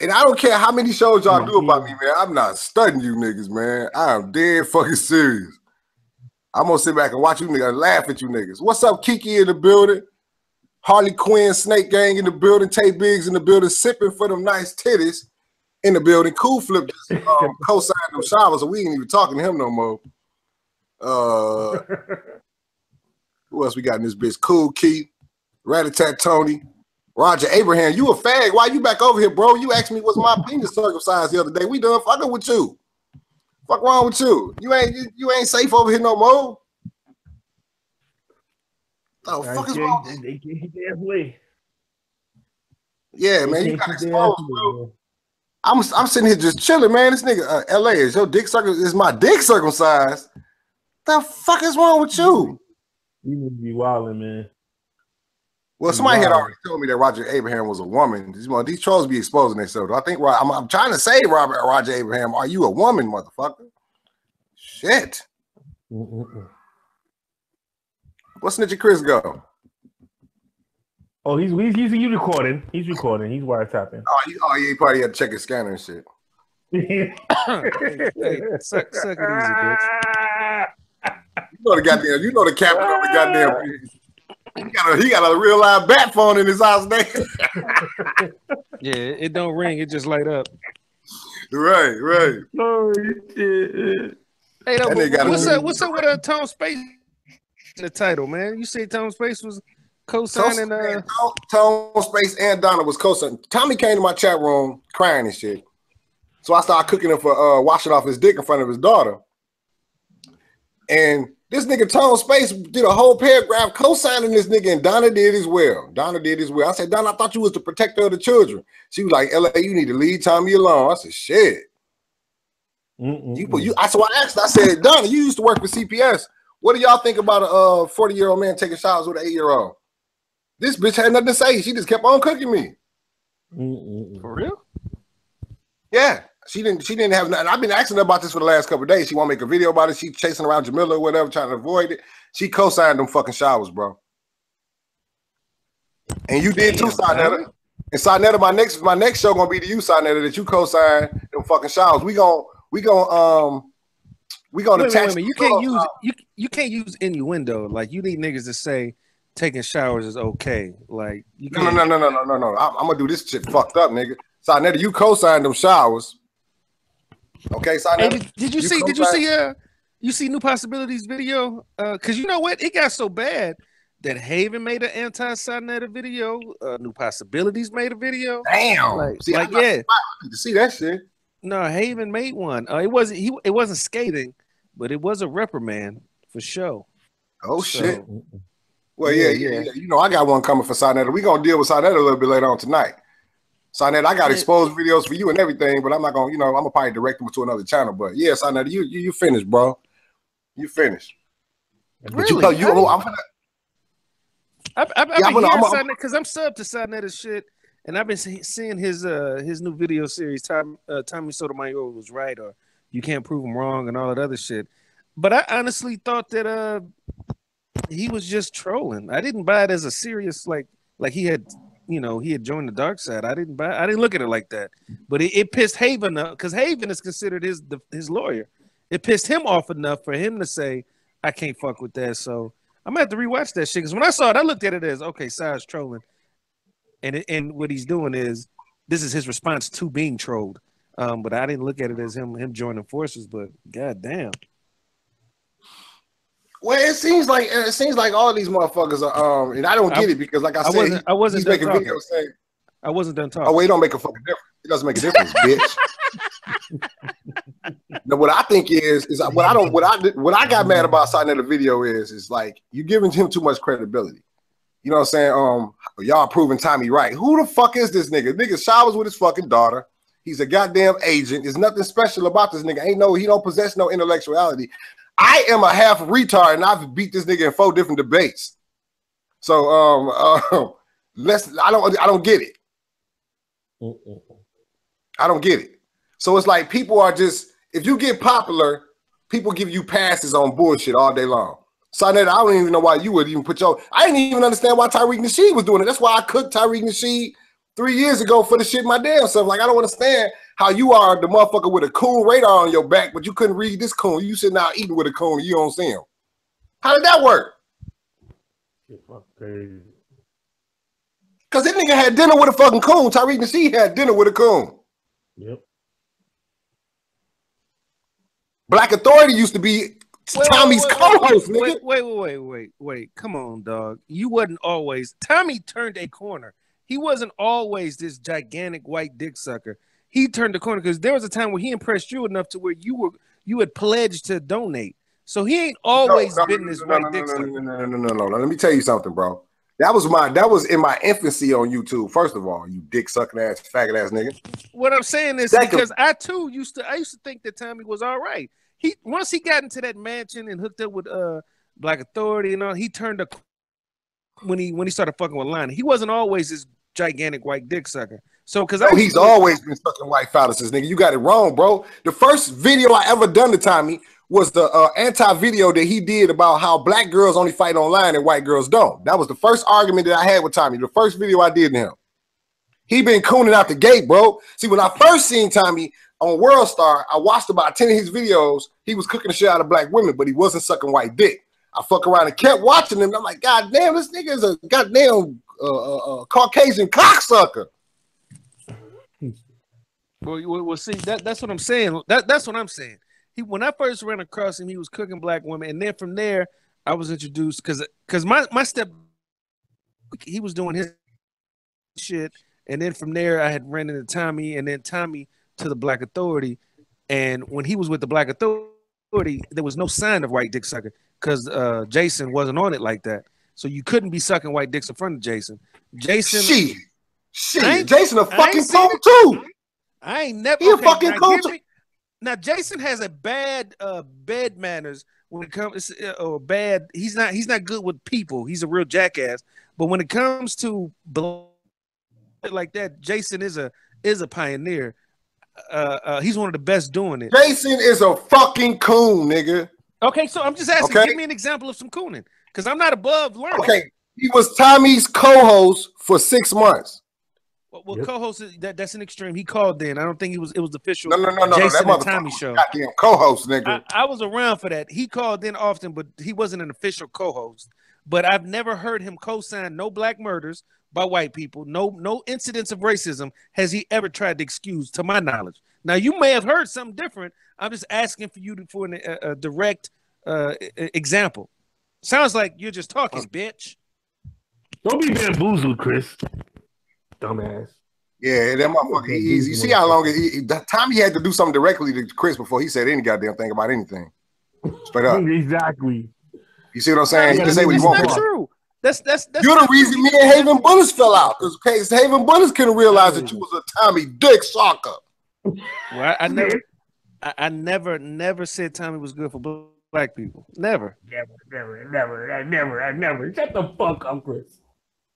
And I don't care how many shows y'all do about me, man. I'm not studying you niggas, man. I am dead fucking serious. I'm gonna sit back and watch you niggas laugh at you niggas. What's up, Kiki in the building? Harley Quinn, Snake Gang in the building, Tay Biggs in the building, sipping for them nice titties in the building. Cool Flip just um, co-signed them showers, so we ain't even talking to him no more. Uh, who else we got in this bitch? Cool Keith, Ratatat Tony, Roger Abraham. You a fag? Why you back over here, bro? You asked me was my penis circumcised the other day. We done fucking with you. Fuck wrong with you? You ain't you, ain't safe over here no more. Oh, They fuck is wrong? they can't keep their. Yeah, man, you got keep their ass exposed, bro. I'm I'm sitting here just chilling, man. This nigga, uh, LA, is your dick circum is my dick circumcised? The fuck is wrong with you? You would be wilding, man. Well, somebody had already told me that Roger Abraham was a woman. These, well, these trolls be exposing themselves. I think I'm, I'm trying to say, Robert Roger Abraham, are you a woman, motherfucker? Shit. Mm-mm-mm. What's Snitchy Chris go? Oh, he's he's he's, he's recording. He's recording. He's wiretapping. Oh, he, oh, yeah, he probably had to check his scanner and shit. hey, suck, suck it easy, bitch. You know the goddamn, you know the captain of the goddamn. He got a he got a real live bat phone in his house, nigga. Yeah, it don't ring, it just light up. right, right. shit. Hey, no, That but got what's up? What's up with uh, Tone Space the title, man? You say Tone Space was co-signing uh Tone, Tone, Space, and Donna was co-signing. Tommy came to my chat room crying and shit. So I started cooking him for uh, washing off his dick in front of his daughter. And this nigga Tone Space did a whole paragraph co-signing this nigga, and Donna did as well. Donna did as well. I said, Donna, I thought you was the protector of the children. She was like, LA, you need to leave Tommy alone. I said, shit. Mm-mm-mm. You put you. I so I asked. I said, Donna, you used to work for CPS. What do y'all think about a uh, forty year old man taking showers with an eight year old? This bitch had nothing to say. She just kept on cooking me. Mm-mm-mm. For real? Yeah, she didn't. She didn't have nothing. I've been asking her about this for the last couple of days. She want to make a video about it. She chasing around Jamila or whatever, trying to avoid it. She co-signed them fucking showers, bro. And you did too, Damn. Tyler. And Sarnetta, my next my next show gonna be to you, Sarnetta, that you co-signed them fucking showers. We gon' we gon' um we gonna Wait, wait, attach. wait, You can't use you you can't use innuendo. Like you need niggas to say taking showers is okay. Like you No, no, no, no, no, no, no, no. I'm, I'm gonna do this shit fucked up, nigga. Sarnetta, you co-signed them showers. Okay, Hey, Sarnetta. did, did you, You see? Did you co-signed- see? Uh, you see New Possibilities video? Uh, cause you know what? It got so bad that Haven made an anti-Sonetta video. Uh, New Possibilities made a video. Damn. Like, See, like I, yeah, I to see that shit. no, Haven made one. Uh, it wasn't he. It wasn't skating, but it was a reprimand for sure. Oh So- shit. Well, yeah, Yeah, yeah, yeah. yeah. You know, I got one coming for Sonetta. We gonna deal with Sonetta a little bit later on tonight. Sonetta, I got exposed videos for you and everything, but I'm not gonna, you know, I'm gonna probably direct them to another channel. But yeah, Sonetta, you you, you finished, bro. You finished. But you, Really? go- you, I'm gonna, I've, I've, I've Yeah, been I'm hearing I'm because I'm sub to Sonetta shit, and I've been see, seeing his uh his new video series. Tom, uh, Tommy Sotomayor was right, or you can't prove him wrong, and all that other shit. But I honestly thought that uh he was just trolling. I didn't buy it as a serious like like he had you know he had joined the dark side. I didn't buy. I didn't look at it like that. But it, it pissed Haven up because Haven is considered his the, his lawyer. It pissed him off enough for him to say I can't fuck with that. So I'm gonna have to rewatch that shit because when I saw it, I looked at it as okay, Side's trolling, and it, and what he's doing is this is his response to being trolled. Um, but I didn't look at it as him him joining forces. But god damn, well, it seems like it seems like all these motherfuckers are um, and I don't I- get it because, like I, I said, wasn't- I wasn't he's done making talking. videos saying, I wasn't done talking. "Oh, well, it don't make a fucking difference. It doesn't make a difference, bitch." Now, what I think is is what I don't what I what I got mad about signing the video is is like you giving him too much credibility. You know what I'm saying? Um, y'all proving Tommy right. Who the fuck is this nigga? Nigga showers with his fucking daughter. He's a goddamn agent. There's nothing special about this nigga. Ain't no he don't possess no intellectuality. I am a half retard and I've beat this nigga in four different debates. So um uh, let's I don't I don't get it. Mm-mm. I don't get it. So it's like people are just if you get popular, people give you passes on bullshit all day long. So I don't even know why you would even put your. I didn't even understand why Tariq Nasheed was doing it. That's why I cooked Tariq Nasheed three years ago for the shit my damn self. Like I don't understand how you are the motherfucker with a coon radar on your back, but you couldn't read this coon. You sitting out eating with a coon, and you don't see him. How did that work? Shit, fuck crazy. Cause this nigga had dinner with a fucking coon. Tariq Nasheed had dinner with a coon. Yep. Black Authority used to be Wait, Tommy's wait, wait, co-host, nigga. Wait, wait, wait, wait, wait, wait. Come on, dog. You wasn't always. Tommy turned a corner. He wasn't always this gigantic white dick sucker. He turned the corner because there was a time where he impressed you enough to where you were you had pledged to donate. So he ain't always No, no, been this no, white no, dick no, sucker. no, no, no, no, no, no. Let me tell you something, bro. That was my that was in my infancy on YouTube. First of all, you dick sucking ass, faggot ass nigga. What I'm saying is Second- because I too used to I used to think that Tommy was all right. He once he got into that mansion and hooked up with uh Black Authority and all, he turned a when he when he started fucking with Lonnie. He wasn't always this gigantic white dick sucker. So because No, he's always been sucking white phalluses, nigga. You got it wrong, bro. The first video I ever done to Tommy was the uh, anti-video that he did about how black girls only fight online and white girls don't. That was the first argument that I had with Tommy. The first video I did to him. He been cooning out the gate, bro. See, when I first seen Tommy on World Star, I watched about 10 of his videos. He was cooking the shit out of black women, but he wasn't sucking white dick. I fuck around and kept watching him. I'm like, God damn, this nigga is a goddamn uh, uh, uh, Caucasian cocksucker. Well, well, see that that's what I'm saying. That that's what I'm saying. He when I first ran across him, he was cooking black women, and then from there, I was introduced because because my my step he was doing his shit, and then from there, I had ran into Tommy, and then Tommy to the Black Authority, and when he was with the Black Authority, there was no sign of white dick sucker because uh, Jason wasn't on it like that, so you couldn't be sucking white dicks in front of Jason. Jason, Shit. ain't- Jason a fucking coon too. I ain't never He a fucking me- now Jason has a bad uh bed manners when it comes uh, or bad. He's not he's not good with people. He's a real jackass. But when it comes to like that, Jason is a is a pioneer. Uh, uh, he's one of the best doing it. Jason is a fucking coon, nigga. Okay, so I'm just asking. Okay. Give me an example of some cooning, because I'm not above learning. Okay, he was Tommy's co-host for six months. Well, well Yep. co-host that that's an extreme. He called in. I don't think he was. It was official. No, no, no, no, no. Jason That and Tommy motherfucker show. goddamn co-host, nigga. I, I was around for that. He called in often, but he wasn't an official co-host. But I've never heard him co-sign no black murders by white people, no no incidents of racism has he ever tried to excuse, to my knowledge. Now you may have heard something different. I'm just asking for you to, for an, a, a direct uh, example. Sounds like you're just talking, oh. bitch. Don't be bamboozled, Chris. Dumbass. yeah, that motherfucker. He, he's- you see how long it, he, he- that Tommy had to do something directly to Chris before he said any goddamn thing about anything. Straight up. Exactly. You see what I'm saying? He can say what he that's That's true. That's that's that's You're the reason true. me and Haven Bullets fell out. Because Haven Bullets couldn't realize that you was a Tommy Dick sucker. Well, I, I never, I, I never, never said Tommy was good for bl- black people. Never. Never, never, never, never, never. Shut the fuck up, Chris.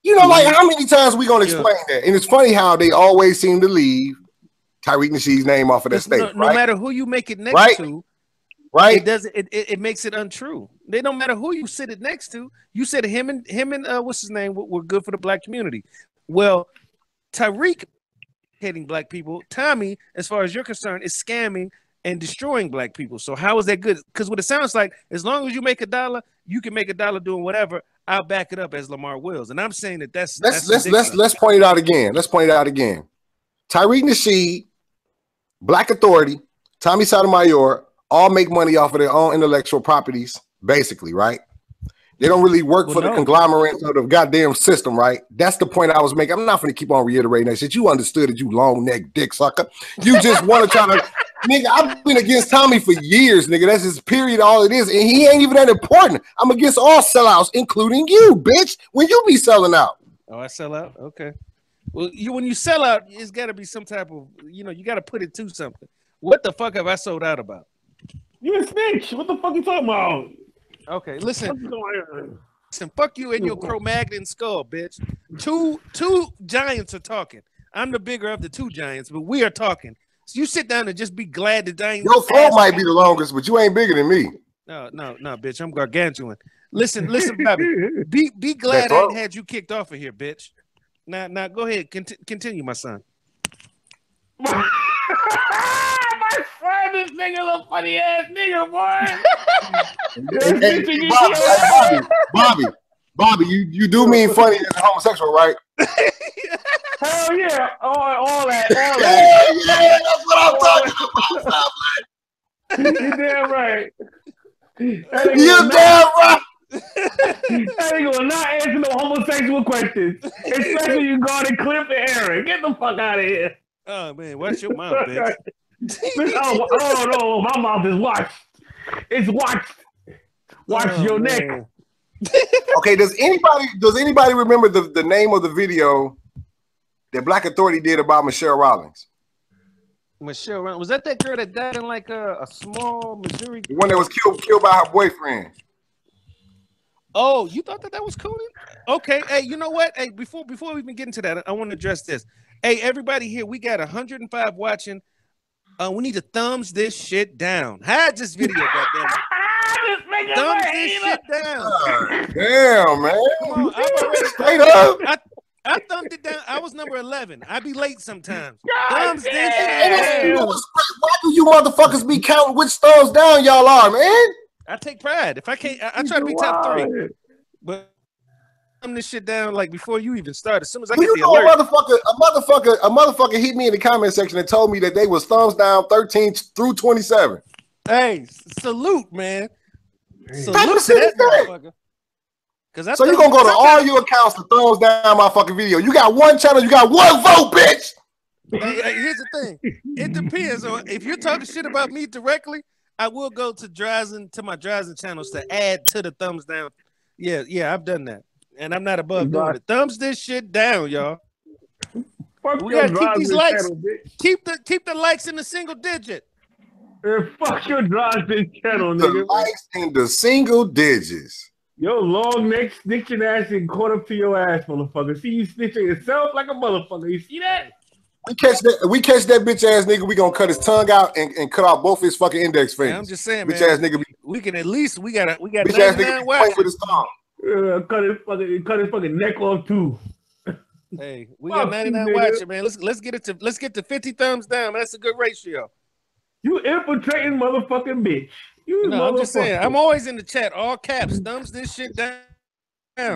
You know, like how many times we gonna Yeah. explain that? And it's funny how they always seem to leave Tariq Nasheed's name off of that It's no, no right? matter who you make it next Right? to, right? it does it, it. It makes it untrue. They don't matter who you sit it next to. You said him and him and uh, what's his name were, were good for the black community. Well, Tariq hating black people. Tommy, as far as you're concerned, is scamming and destroying black people. So how is that good? Because what it sounds like, as long as you make a dollar, you can make a dollar doing whatever. I'll back it up as Lamar Wills, and I'm saying that that's let's that's let's ridiculous. let's let's point it out again. Let's point it out again. Tariq Nasheed, Black Authority, Tommy Sotomayor all make money off of their own intellectual properties, basically, right? They don't really work Well, for the no. conglomerate of the goddamn system, right? That's the point I was making. I'm not going to keep on reiterating that shit. You understood it, you long neck dick sucker. You just want to try to, nigga. I've been against Tommy for years, nigga. That's his period. All it is, and he ain't even that important. I'm against all sellouts, including you, bitch. When you be selling out. Oh, I sell out. Okay. Well, you when you sell out, it's got to be some type of you know you got to put it to something. What the fuck have I sold out about? You a snitch. What the fuck you talking about? Okay, listen, What's going on? listen. Fuck you and your Cro-Magnon skull, bitch. Two two giants are talking. I'm the bigger of the two giants, but we are talking. So you sit down and just be glad the giants. Your throat might be the longest, but you ain't bigger than me. No, no, no, bitch. I'm gargantuan. Listen, listen, Bobby. Be be glad I ain't had you kicked off of here, bitch. Now, now, go ahead. Conti- continue, my son. My friend, this nigga's a funny ass nigga, boy. Hey, hey, Bobby, hey, Bobby, Bobby, Bobby, you, you do mean funny as a homosexual, right? Hell yeah. All, all that, all Yeah, that. yeah, that's what I'm talking about. you damn right. That nigga You will not- damn right. that nigga will not answer no homosexual questions. Especially you guarding Cliff and Aaron. Get the fuck out of here. Oh man, watch your mouth, bitch. oh, oh no, my mouth is watched. It's watched. Watch Oh, your neck. Okay, does anybody does anybody remember the, the name of the video that Black Authority did about Michelle Rollins? Michelle, Ron- was that that girl that died in like a, a small Missouri? The one that was killed killed by her boyfriend. Oh, you thought that that was Coonan? Okay, hey, you know what? Hey, before before we even get into that, I want to address this. Hey, everybody here, we got 105 watching. Uh, we need to thumbs this shit down. Hide this video, goddamn. it. this nigga Thumbs a this hater. shit down. Damn, man. Come on, I've already, Straight up. I, I thumbed it down. I was number 11. I be late sometimes. God Thumbs this shit And it's- down. you know what's crazy? Why do you motherfuckers be counting which thumbs down y'all are, man? I take pride. If I can't, I, I try to be top three. But thumb this shit down like before you even start. As soon as I Do get you the know a motherfucker, a motherfucker, a motherfucker hit me in the comment section and told me that they was thumbs down 13 through 27. Hey, salute, man. Salute of to shit that is that? motherfucker. Cause I So you thought- gonna go to all your accounts to thumbs down my fucking video. You got one channel, you got one vote, bitch. Hey, hey, here's the thing. It depends on if you're talking shit about me directly. I will go to Dryzen to my Dryzen channels to add to the thumbs down. Yeah, yeah, I've done that, and I'm not above doing it. Thumbs this shit down, y'all. Fuck We your gotta keep these likes. channel. Keep the keep the likes in the single digit. Man, fuck your dry this channel, The nigga. likes in the single digits. Yo, long neck snitching ass and caught up to your ass, motherfucker. See you snitching yourself like a motherfucker. You see that? We catch that. We catch that bitch ass nigga. We gonna cut his tongue out and, and cut off both his fucking index Man, I'm just saying, Bitch man. ass nigga. Be, We can at least we gotta we got bitch ass 99 nigga be playing watching. with his tongue. Uh, cut his fucking cut his fucking neck off too. Hey, we got 99 nigga. watching, man. Let's let's get it to let's get to 50 thumbs down. Man. That's a good ratio. You infiltrating motherfucking bitch. You No, I'm just saying. motherfucker. I'm always in the chat, all caps. Thumbs this shit down.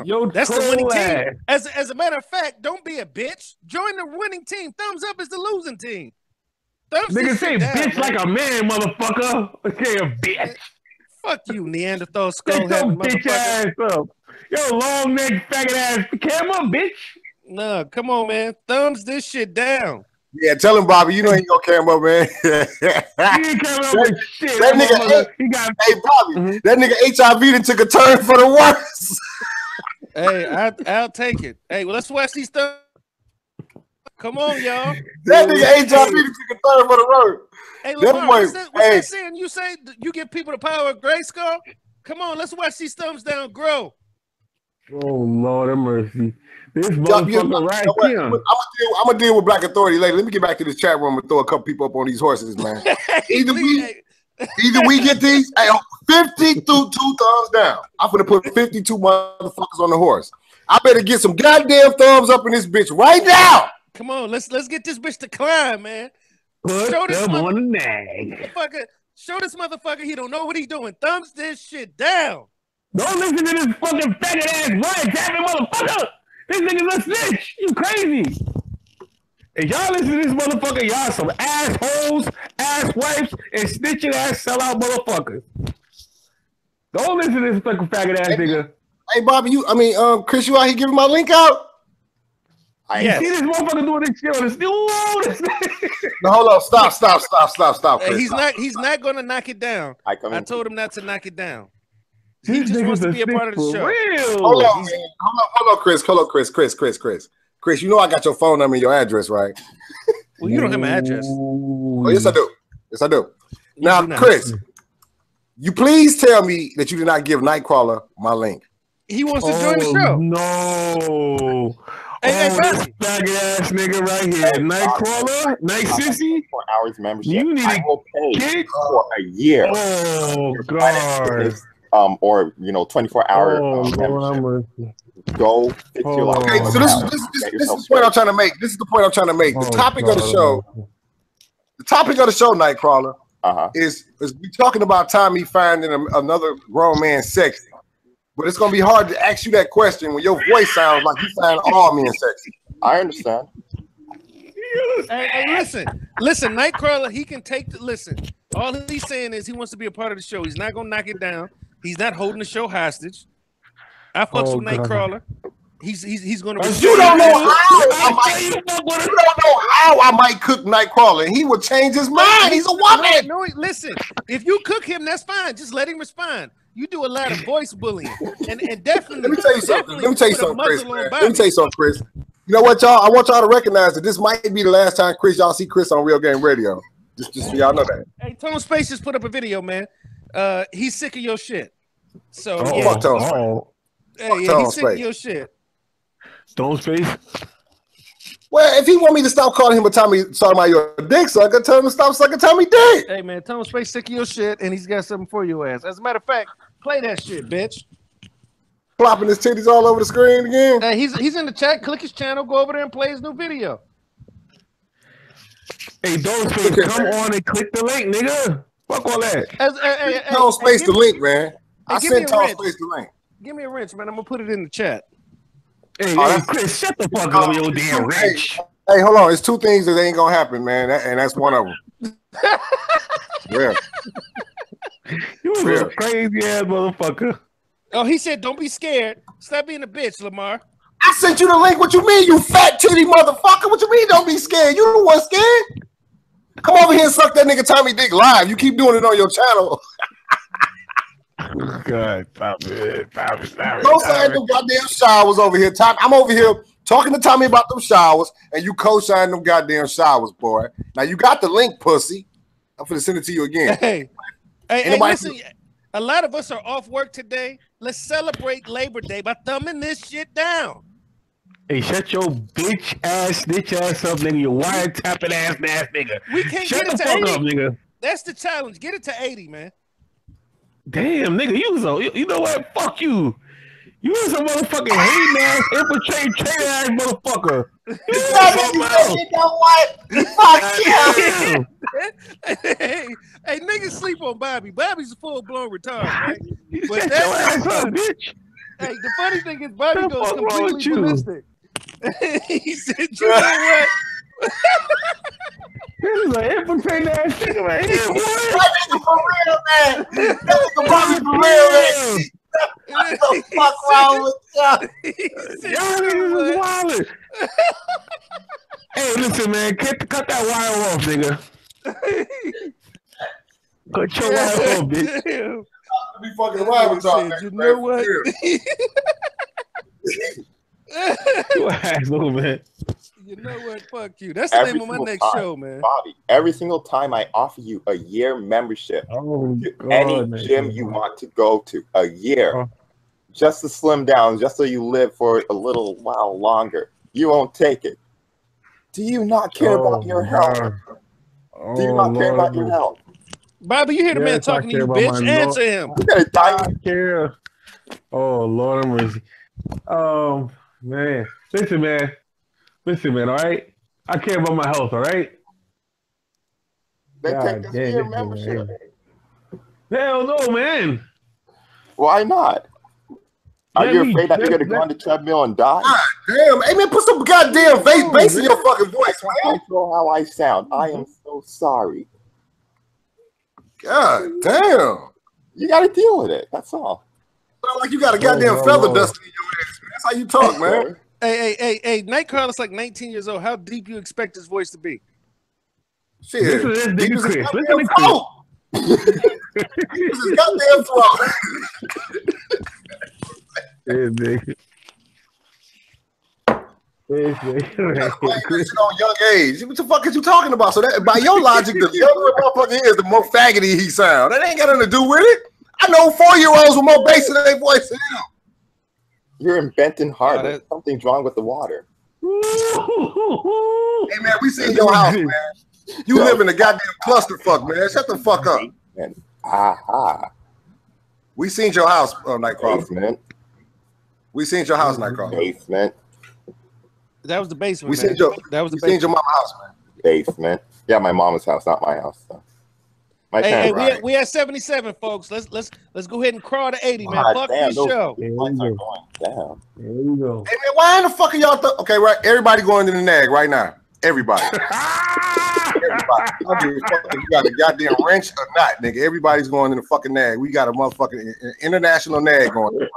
Yo, That's the winning team. As as a matter of fact, don't be a bitch. Join the winning team. Thumbs up is the losing team. Thumbs Nigga say down, bitch man. like a man, motherfucker. Say a bitch. Fuck you, Neanderthal skull your bitch ass up. Yo, long neck faggot ass camera, bitch. No, come on, man. Thumbs this shit down. Yeah, tell him, Bobby. You know he gonna care about man. He ain't coming up with shit. that nigga motherfucker- he got hey, Bobby, Mhm. that nigga HIV done took a turn for the worse. Hey, I, I'll take it. Hey, well, let's watch these thumbs. Come on, y'all. that nigga HIV done took a turn for the worse. Hey, That Lamar, boy- what's that, what's hey. that saying? You say you give people the power of grace, Grayskull? Come on, let's watch these thumbs down grow. Oh Lord have mercy. This Yup, you- motherfucker right you know here. I'm gonna deal. I'm gonna deal with Black Authority later. Let me get back to this chat room and throw a couple people up on these horses, man. Either we- Either we get these, hey, 52 two thumbs down. I'm gonna put 52 motherfuckers on the horse. I better get some goddamn thumbs up in this bitch right now. Come on, let's let's get this bitch to climb, man. Put Show this mother- on the nag. Motherfucker, show this motherfucker he don't know what he's doing. Thumbs this shit down. Don't listen to this fucking faggot ass right tapping motherfucker. This nigga's a snitch. You crazy. If y'all listen to this motherfucker, y'all some assholes, ass wipes, and snitching ass sellout motherfuckers. Don't listen to this fucking faggot ass nigga. Hey, Bobby, you, I mean, um, Chris, you out here giving my link out? I Yes. See this motherfucker doing this shit on this. Ooh, this No, hold on. Stop, stop, stop, stop, stop. Chris. he's stop. not he's not gonna knock it down. I come I told him not to knock it down. He just wants to be a part of the show. Real. Hold on, man. Hold on, hold on, Chris. Hold on, Chris. Chris, Chris, Chris, Chris. You know I got your phone number and your address, right? Well, you don't have my address. Oh, yes, I do. Yes, I do. Now, do. Chris, you please tell me that you did not give Nightcrawler my link. he wants to join the oh, show. No. Hey, hey, oh, this Bobby. faggot ass nigga right here. Nightcrawler, Night Sissy. Four hours membership. You need I a will pay kid? for a year. Oh God. Finances, Um, or you know, 24 hour Oh um, Lord, membership. have mercy. Go fix your Oh. life. Okay, so this, this, this, Get this is the point I'm trying to make. This is the point I'm trying to make. The Oh, topic of the show, the topic of the show, Nightcrawler, Uh-huh. is is we talking about Tommy finding a, another grown man sexy. But it's gonna be hard to ask you that question when your voice sounds like you find all men sexy. I understand. Hey, hey, listen, listen, Nightcrawler, he can take the listen. All he's saying is he wants to be a part of the show. He's not gonna knock it down. He's not holding the show hostage. I fucks Oh, with God. Nightcrawler. He's he's he's gonna. You don't know how I I might. you fuck with You don't know how I might cook Nightcrawler. He would change his mind. He's a woman. No, no, listen. If you cook him, that's fine. Just let him respond. You do a lot of voice bullying, and and definitely. Let me tell you something. Let me tell you something, Chris. muzzle on man. Bobby. Let me tell you something, Chris. You know what, y'all? I want y'all to recognize that this might be the last time Chris y'all see Chris on Real Game Radio. Just, just so y'all know that. Hey, Tone Space just put up a video, man. Uh, he's sick of your shit. So Oh, yeah, fuck Tone oh, hey, fuck yeah, Tone he's sick of your shit. Stone Space. Well, if he want me to stop calling him a Tommy Sotomayor your dick sucker, tell him to stop sucking Tommy dick. Hey man, Tone Space sick of your shit, and he's got something for your ass. As a matter of fact, play that shit, bitch. Flopping his titties all over the screen again. Hey, he's he's in the chat. Click his channel. Go over there and play his new video. Hey, Stone Space, come on and click the link, nigga. Fuck all that. As, hey, hey, hey, Tone Space give the link, man. I give me sent a Tone wrench. Space the link. Give me a wrench, man. I'm gonna put it in the chat. Hey, Oh, hey, Chris, shut the fuck up, your damn Hey. Hey, hold on. It's two things that ain't gonna happen, man, that- and that's one of them. yeah. You a crazy ass motherfucker. Oh, he said, "Don't be scared. Stop being a bitch, Lamar." I sent you the link. What you mean, you fat titty motherfucker? What you mean? Don't be scared. You the one scared. Come over here and suck that nigga Tommy Dick live. You keep doing it on your channel. God, stop it. Stop it. Stop it. Go Stop sign them goddamn showers over here. Tom, I'm over here talking to Tommy about them showers, and you co-sign them goddamn showers, boy. Now you got the link, pussy. I'm gonna send it to you again. Hey, hey, hey Anybody- listen. A lot of us are off work today. Let's celebrate Labor Day by thumbing this shit down. Hey, shut your bitch ass, snitch ass up, nigga. You wiretapping ass ass nigga. We can't Shut get the it fuck to up, 80. nigga. That's the challenge. Get it to 80, man. Damn, nigga, you so you, you know what? Fuck you. You is a motherfucking hating ass, infiltrate, traitor ass motherfucker. You something else. Damn. hey, hey, niggas sleep on Bobby. Bobby's a full blown retard, right? But Shut that's your ass not up, funny. bitch. Hey, the funny thing is Bobby The goes fuck wrong with completely you? ballistic. he said, "You know what? This is an infiltrating ass nigga right here, boy. for real, man. That nigga Bobby for real, man. What the fuck wrong with y'all? Y'all "You know niggas is what? wildin'. hey, listen, man, cut, cut that wire off, nigga. Cut your wire off, bitch. Damn. Be fucking around with y'all. You know what? Real. You asshole, man. You know what? Fuck you. That's the Every name of my next time. show, man. Bobby, every single time I offer you a year membership Oh, to God, any man. gym you want to go to, a year, Oh. just to slim down, just so you live for a little while longer, you won't take it. Do you not care Oh, about your health? God. Do you Oh, not care about your health? Bobby, you hear the man Yes, I talking to you, bitch. my Answer him. You're gonna die. I care. Oh Lord have mercy. Um man. Listen, man. Listen, man, all right? I care about my health, all right? They God take this damn year it, man. Hell no, man. Why not? Are Let you afraid that you're gonna go on the treadmill and die? Damn, hey man, put some goddamn bass, bass in your fucking voice, I man. can't control how I sound. I am so sorry. God damn. You got to deal with it. That's all. Sound like you got a goddamn Oh, feather Lord. duster in your ass, man. That's how you talk, man. Hey, hey, hey, hey, Nightcrawler's like 19 years old. How deep you expect his voice to be? Shit. Listen to this Deep nigga as his Chris. Listen goddamn to Chris. throat. Deep as his goddamn throat. Yeah, nigga. This nigga. Why you listen on young age? What the fuck is you talking about? So that by your logic, the younger a motherfucker is, the more faggoty he sound. That ain't got nothing to do with it. I know four year olds with more bass in their voice than him. You're in Benton Harbor. That- Something's wrong with the water. Hey man, we seen your house, man. You live in a goddamn clusterfuck, man. Shut the fuck up. And aha, We seen your house, uh, Nightcrawler. basement, We seen your house, Nightcrawler. basement, That was the basement. We man. seen your, that was we the seen basement. your mama house, man. basement. Yeah, my mom's house, not my house. So. My Hey, hey, parents. we at, we at 77, folks. Let's let's let's go ahead and crawl to 80, man. Ah, fuck damn, this show. There we lights are go. There we go. Hey man, why in the fuck are y'all? Th- okay, right. Everybody going to the nag right now. Everybody. Everybody. I don't give a fuck if you got a goddamn wrench or not, nigga. Everybody's going in the fucking nag. We got a motherfucking international nag going.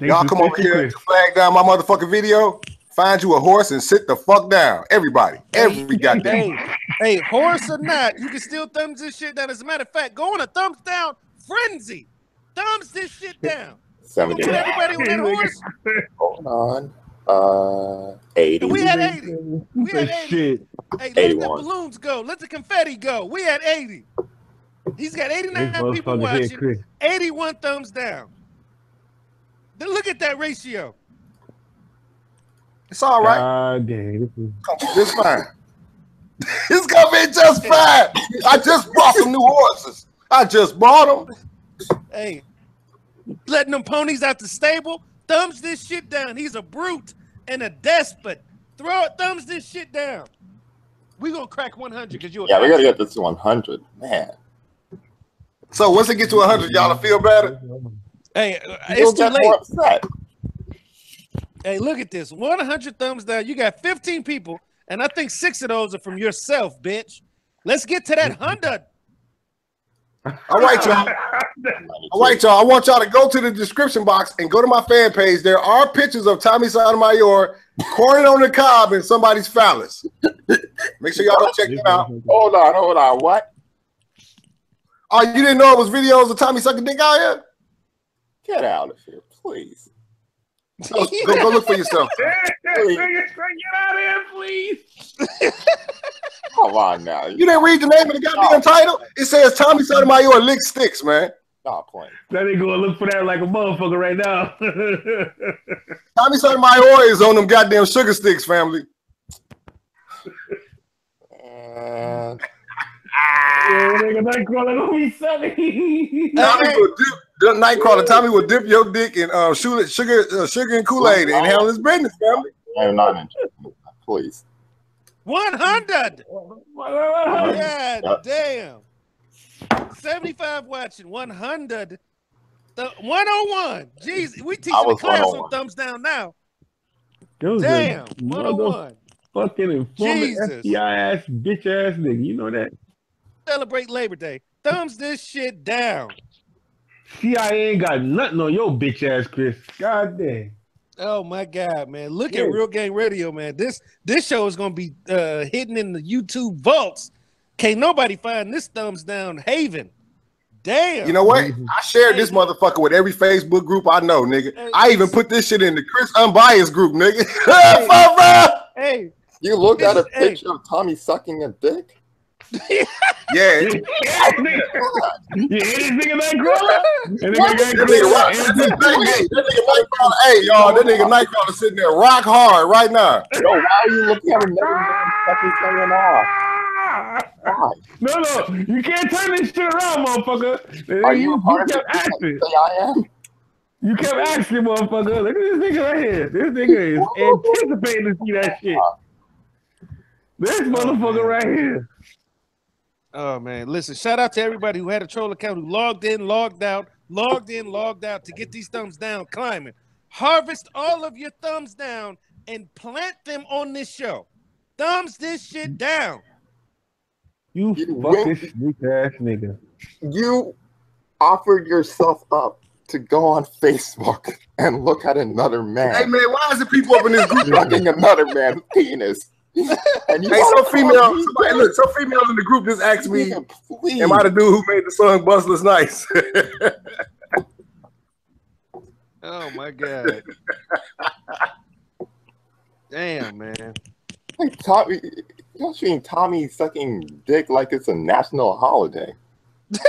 Y'all come over here, flag down my motherfucking video. Find you a horse and sit the fuck down. Everybody. Every goddamn. Hey, hey, horse or not, you can still thumbs this shit down. As a matter of fact, go on a thumbs down frenzy. Thumbs this shit down. 70. everybody on that horse. Hold on. Uh, 80. We had 80. We had 80. shit. Hey, let the 81. balloons go. Let the confetti go. We at 80. He's got 89 This people watching, 81 thumbs down. Then look at that ratio. It's all right. God damn. This is It's fine. It's gonna be just fine. I just bought some new horses. I just bought them. Hey, letting them ponies out the stable. Thumbs this shit down. He's a brute and a despot. Throw it, thumbs this shit down. We gonna crack 100 because you. a Yeah, we gotta get this to 100. Man. So once it gets to 100, y'all will feel better. Hey, uh, You'll it's too get more late. Upset. Hey, look at this. 100 thumbs down. You got 15 people, and I think six of those are from yourself, bitch. Let's get to that 100. All right, y'all. All right, y'all. I want y'all to go to the description box and go to my fan page. There are pictures of Tommy Sotomayor corning on the cob in somebody's phallus. Make sure y'all go check them out. Hold on, hold on. What? Oh, you didn't know it was videos of Tommy sucking dick out here? Get out of here, please. Go, go, go look for yourself. Get out of here, please. Come on now. You didn't read the name of the goddamn title? It says Tommy Sotomayor lick sticks, man. Stop playing. That nigga gonna look for that like a motherfucker right now. Tommy Sotomayor is on them goddamn sugar sticks, family. And yeah, nigga, Nightcrawler gonna be sunny. Tommy will dip, the Nightcrawler. Tommy will dip your dick in uh, sugar, sugar, uh, sugar and Kool Aid and handle his business, family. I am not interested. Please. 100. yeah. God damn. 75 watching, 100. The 101. Jeez, we teaching I the was class on thumbs down now. Those are Damn, mother- 101. Fucking informant, Jesus. FBI ass, bitch ass nigga. You know that. Celebrate Labor Day. Thumbs this shit down. CIA ain't got nothing on your bitch ass, Chris. God damn. Oh my God, man! Look Yeah. at Real Gang Radio, man. This this show is gonna be uh, hidden in the YouTube vaults. Can't nobody find this thumbs down haven. Damn. You know what? I shared this motherfucker with every Facebook group I know, nigga. I even put this shit in the Chris Unbiased group, nigga. hey, You looked at a This is- hey. picture of Tommy sucking a dick? Yeah, Yeah, nigga. You hear this nigga Nightcrawler? And the That nigga rock- hey, that nigga Nightcrawler, hey, y'all, that nigga Nightcrawler sitting there rock hard right now. Yo, why are you looking at another man fucking someone off? Why? No, no, you can't turn this shit around, motherfucker. Are you a part of kept the asking. Say I am? You kept asking, motherfucker. Look at this nigga right here. This nigga is anticipating to see that shit. This motherfucker right here. Oh man, listen! Shout out to everybody who had a troll account who logged in, logged out, logged in, logged out to get these thumbs down climbing. Harvest all of your thumbs down and plant them on this show. Thumbs this shit down. You You fucking went- sneak ass nigga. You offered yourself up to go on Facebook and look at another man. Hey man man, why is it people up in this group? sucking another man's penis. And you Hey, wanna some call female, somebody, look, some females in the group just asked me, Nigga, please. "Am I the dude who made the song Bustless Nice?" Oh my god. Damn, man. Like Tommy, you're treating Tommy sucking dick like it's a national holiday. This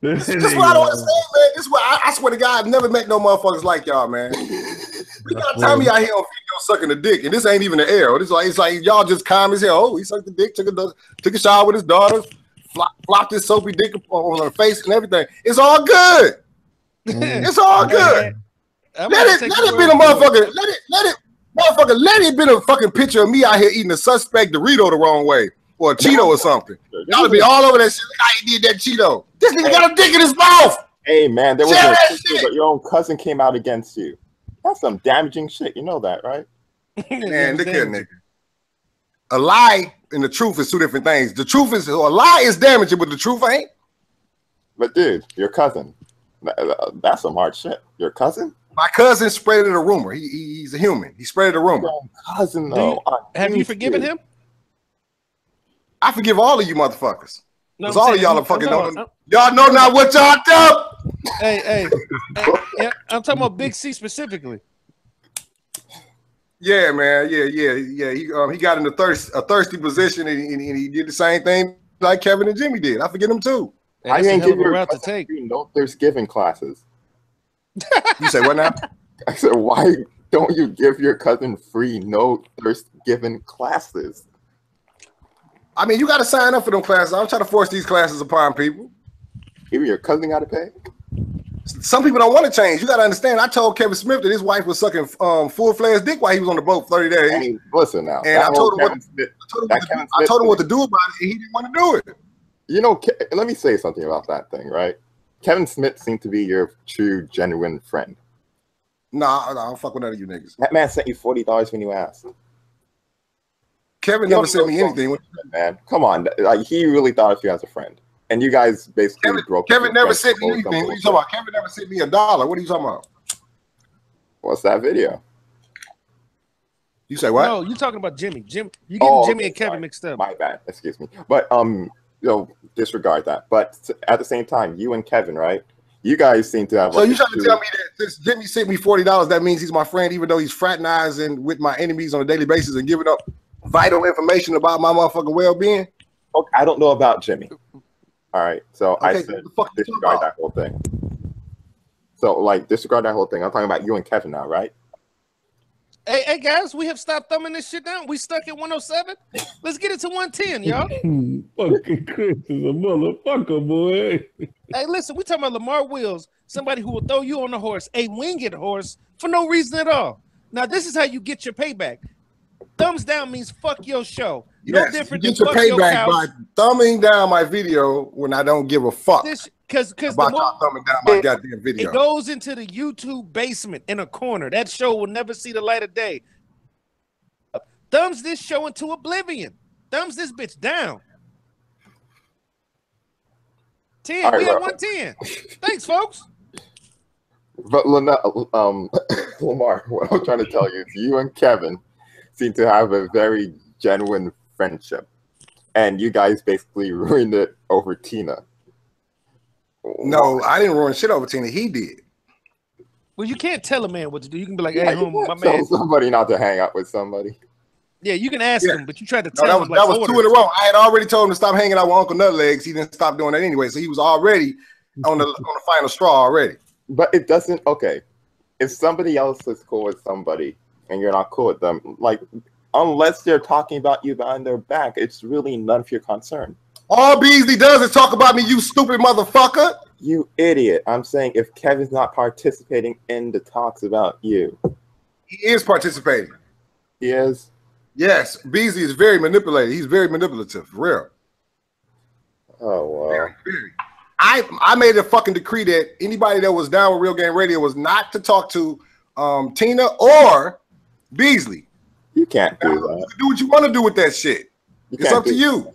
This is what I don't understand, man. This is what I, I swear to God, I've never met no motherfuckers like y'all, man. We got Tommy out here on video sucking a dick, and this ain't even the air. It's like it's like y'all just calm as hell. Oh, he sucked the dick, took a took a shower with his daughter, flop, flopped his soapy dick on her face and everything. It's all good. Mm. It's all good. I'm Let it let it be the word for motherfucker. Let it let it motherfucker. Let it be a fucking picture of me out here eating a suspect Dorito the wrong way or a Cheeto or something. Y'all be all over that shit. Look how he did that Cheeto. This nigga got a dick in his mouth. Hey man, there was Share a picture shit. your own cousin came out against you. That's some damaging shit. You know that, right? Man, look here, nigga. A lie and the truth is two different things. The truth is a lie is damaging, but the truth ain't. But dude, your cousin. That- that- That's some hard shit. Your cousin? My cousin spread it a rumor. He, he- he's a human. He spread it a rumor. Your cousin though. you- Have you YouTube. forgiven him? I forgive all of you motherfuckers. No, Because I'm all of y'all are fucking talking know. about- Y'all know not what y'all do. Hey, hey, hey, yeah, I'm talking about Big C specifically. Yeah, man. Yeah, yeah, yeah. He um, he got in a thirst a thirsty position and, and, and he did the same thing like Kevin and Jimmy did. I forget him too. Hey, How that's you a ain't hell give of a route to cousin take. free no Thanksgiving classes? You say what now? I said, why don't you give your cousin free no thirst given classes? I mean, you got to sign up for them classes. I'm trying to force these classes upon people. Even your cousin got to pay. Some people don't want to change. You got to understand. I told Kevin Smith that his wife was sucking um, full fledged dick while he was on the boat 30 days. I mean, listen now. And I told him what- Smith- I told him, what to, I told him what to do about it, and he didn't want to do it. you know, let me say something about that thing, right? Kevin Smith seemed to be your true, genuine friend. Nah, nah, I don't fuck with none of you niggas. That man sent you forty dollars when you asked. Kevin You never sent me anything. Man, come on, like he really thought of you as a friend, and you guys basically Kevin, broke. Kevin up never sent me anything. What are you talking about? Kevin never sent me a dollar. What are you talking about? What's that video? You say what? No, you talking about Jimmy. Jim, you getting Oh, Jimmy and Kevin sorry. mixed up. My bad. Excuse me. But um, you know, disregard that. But at the same time, you and Kevin, right? You guys seem to have. So like you a trying to tell me that since Jimmy sent me forty dollars, that means he's my friend, even though he's fraternizing with my enemies on a daily basis and giving up vital information about my motherfucking well-being. Okay, I don't know about Jimmy. All right, so I said what the fuck you talking disregard that whole thing. So like disregard that whole thing. I'm talking about you and Kevin now, right? Hey, hey guys, we have stopped thumbing this shit down. We stuck at 107. Let's get it to 110, y'all. Fucking Chris is a motherfucker, boy. Hey, listen, we talking about Lamar Wills, somebody who will throw you on the horse, a winged horse, for no reason at all. Now, this is how you get your payback. Thumbs down means fuck your show. No Yes, different than get your fuck your payback by thumbing down my video when I don't give a fuck This because because the about more y'all thumbing down my goddamn video. it goes into the YouTube basement in a corner, that show will never see the light of day. Thumbs this show into oblivion. Thumbs this bitch down. 10. All right, we at bro. 110. Thanks, folks. But Lana, um, Lamar, what I'm trying to tell you is you and Kevin seem to have a very genuine friendship, and you guys basically ruined it over Tina. No, I didn't ruin shit over Tina. He did. Well, you can't tell a man what to do. You can be like, Yeah, hey, you home, my tell man. somebody not to hang out with somebody. Yeah, you can ask Yeah. him, but you tried to No, tell that him was, like that was two in a row. I had already told him to stop hanging out with Uncle Nutlegs. He didn't stop doing that anyway, so he was already on the on the final straw already. But it doesn't. Okay, if somebody else is cool with somebody and you're not cool with them, like unless they're talking about you behind their back, it's really none of your concern. All Beasley does is talk about me, you stupid motherfucker. You idiot! I'm saying if Kevin's not participating in the talks about you, He is participating. he is. Yes, Beasley is very manipulated. He's very manipulative, for real. Oh wow. Very, very. I I made a fucking decree that anybody that was down with Real Game Radio was not to talk to um, Tina or Beasley. You can't do You that. can do what you want to do with that shit. You It's up to do- you.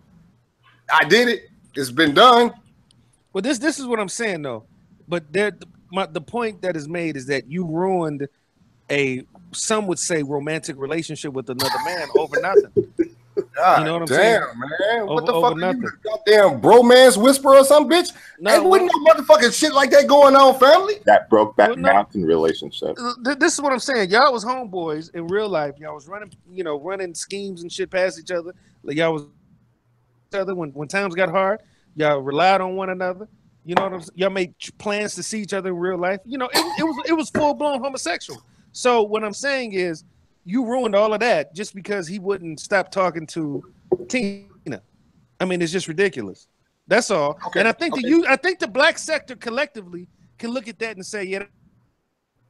I did it. It's been done. Well, this this is what I'm saying though. But there, my, the point that is made is that you ruined a some would say romantic relationship with another man over nothing. God You know what I'm damn, saying? man. What Over- the fuck are you, nothing. goddamn bromance whisperer or some bitch? No, Ain't with no motherfucking shit like that going on, family. That broke Well, that no. mountain relationship. This is what I'm saying. Y'all was homeboys in real life. Y'all was running, you know, running schemes and shit past each other. Like y'all was each other when when times got hard. Y'all relied on one another. You know what I'm saying? Y'all made plans to see each other in real life. You know, it, it was it was full blown homosexual. So what I'm saying is, you ruined all of that just because he wouldn't stop talking to Tina. I mean, it's just ridiculous. That's all. Okay, And I think okay. the you, I think the black sector collectively can look at that and say, yeah,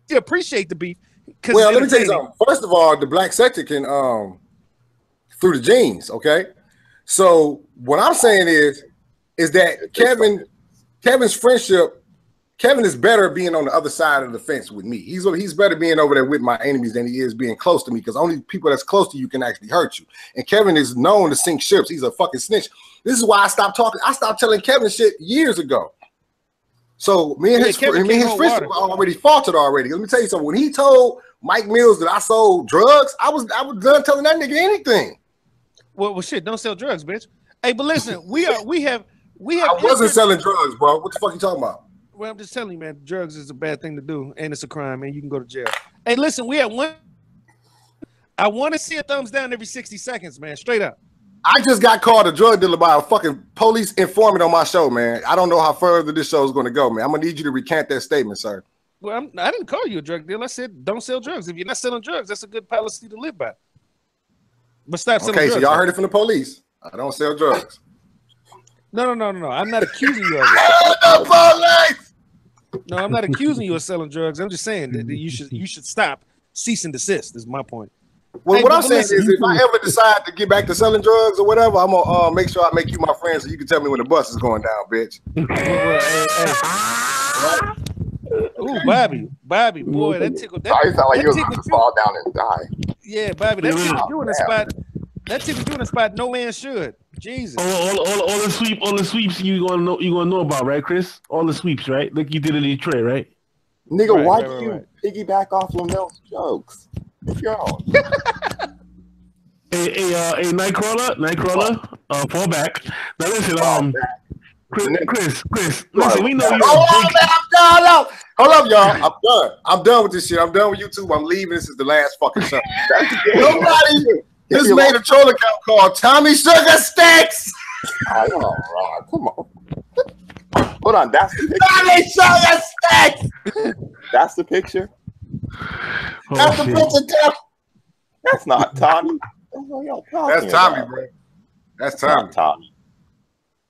they appreciate the beef. Well, let me tell you something. First of all, the black sector can um through the genes, okay? So what I'm saying is is that Kevin Kevin's friendship Kevin is better being on the other side of the fence with me. He's he's better being over there with my enemies than he is being close to me because only people that's close to you can actually hurt you. And Kevin is known to sink ships. He's a fucking snitch. This is why I stopped talking. I stopped telling Kevin shit years ago. So me and Yeah, his, Kevin me and his water. already faltered already. Let me tell you something. When he told Mike Mills that I sold drugs, I was I was done telling that nigga anything. Well, well, shit, don't sell drugs, bitch. Hey, but listen, we are we have we have I wasn't entered- selling drugs, bro. What the fuck you talking about? Well, I'm just telling you, man, drugs is a bad thing to do, and it's a crime, and you can go to jail. Hey, listen, we have one. I want to see a thumbs down every 60 seconds, man. Straight up. I just got called a drug dealer by a fucking police informant on my show, man. I don't know how further this show is going to go, man. I'm gonna need you to recant that statement, sir. Well, I'm, I didn't call you a drug dealer. I said don't sell drugs. If you're not selling drugs, that's a good policy to live by. But stop selling Okay, drugs. so y'all man. heard it from the police. I don't sell drugs. No, no, no, no, no. I'm not accusing you of it. the police! No, I'm not accusing you of selling drugs. I'm just saying that, you should you should stop, cease and desist. Is my point. Well, Hey, what I'm saying listen, is, if I ever decide to get back to selling drugs or whatever, I'm gonna uh, make sure I make you my friend so you can tell me when the bus is going down, bitch. Well, well, hey, hey. Ooh, Bobby, Bobby, boy, that tickled. That, I sound like you was about to you. fall down and die. Yeah, Bobby, that Yeah. tickled you in the spot. That tickled you in a spot no man should. Jesus. All, all, all, all the sweep, all the sweeps you gonna know, you gonna know about, right, Chris? All the sweeps, right? Like you did in Detroit, right? Nigga, Right, why right, do right, you right. piggyback off Lamell's jokes? It's your own. Hey, hey, uh, hey, Nightcrawler, Nightcrawler, uh, fall back. Now listen, um, Chris, Chris, Chris, listen, we know you're Hold a on, big, man, I'm done. Hold up, hold up, y'all. I'm done. I'm done with this shit. I'm done with YouTube. I'm leaving. This is the last fucking show. nobody, Just you made a troll account called Tommy Sugar Sticks. I know, Ron. Come on. Hold on. That's the picture. Tommy Sugar Sticks. That's the picture. Oh, That's the picture. Tommy. That's not Tommy. What the hell y'all talking That's Tommy, about? bro. That's That's Tommy. Tommy.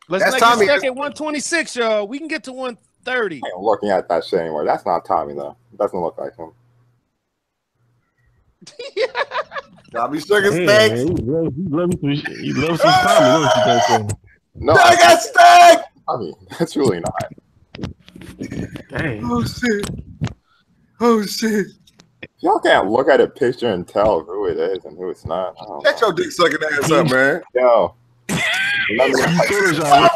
Let's That's make Tommy. it stuck at 126, y'all. We can get to 130. I ain't looking at that shit anymore. That's not Tommy though. It Doesn't look like him. Tommy Sugar Hey, Sticks. man, you love, you love, some, you love some Tommy, ah! don't you, Tyson? No, Sugar Sticks. Tommy. That's really not. Dang. Oh shit. Oh shit. Y'all can't look at a picture and tell who it is and who it's not. I don't Shut know. your dick sucking ass up, man. Yo. You that-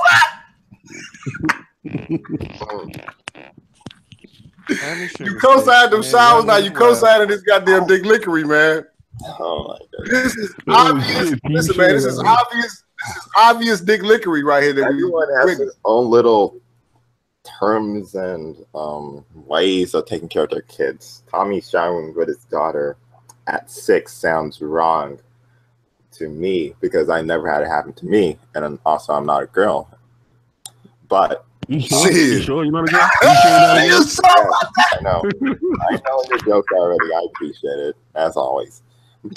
You co-signed them showers, now you co-signing this goddamn dick lickery, man. Oh my god. This is obvious. Listen, man, this is obvious. This is obvious dick lickery right here that we Everyone has his own little terms and um, ways of taking care of their kids. Tommy showering with his daughter at six sounds wrong to me because I never had it happen to me, and then also I'm not a girl. But You sure? You Shit. sure you're not a girl? You sure you're not a girl? I know, I know your jokes already. I appreciate it as always.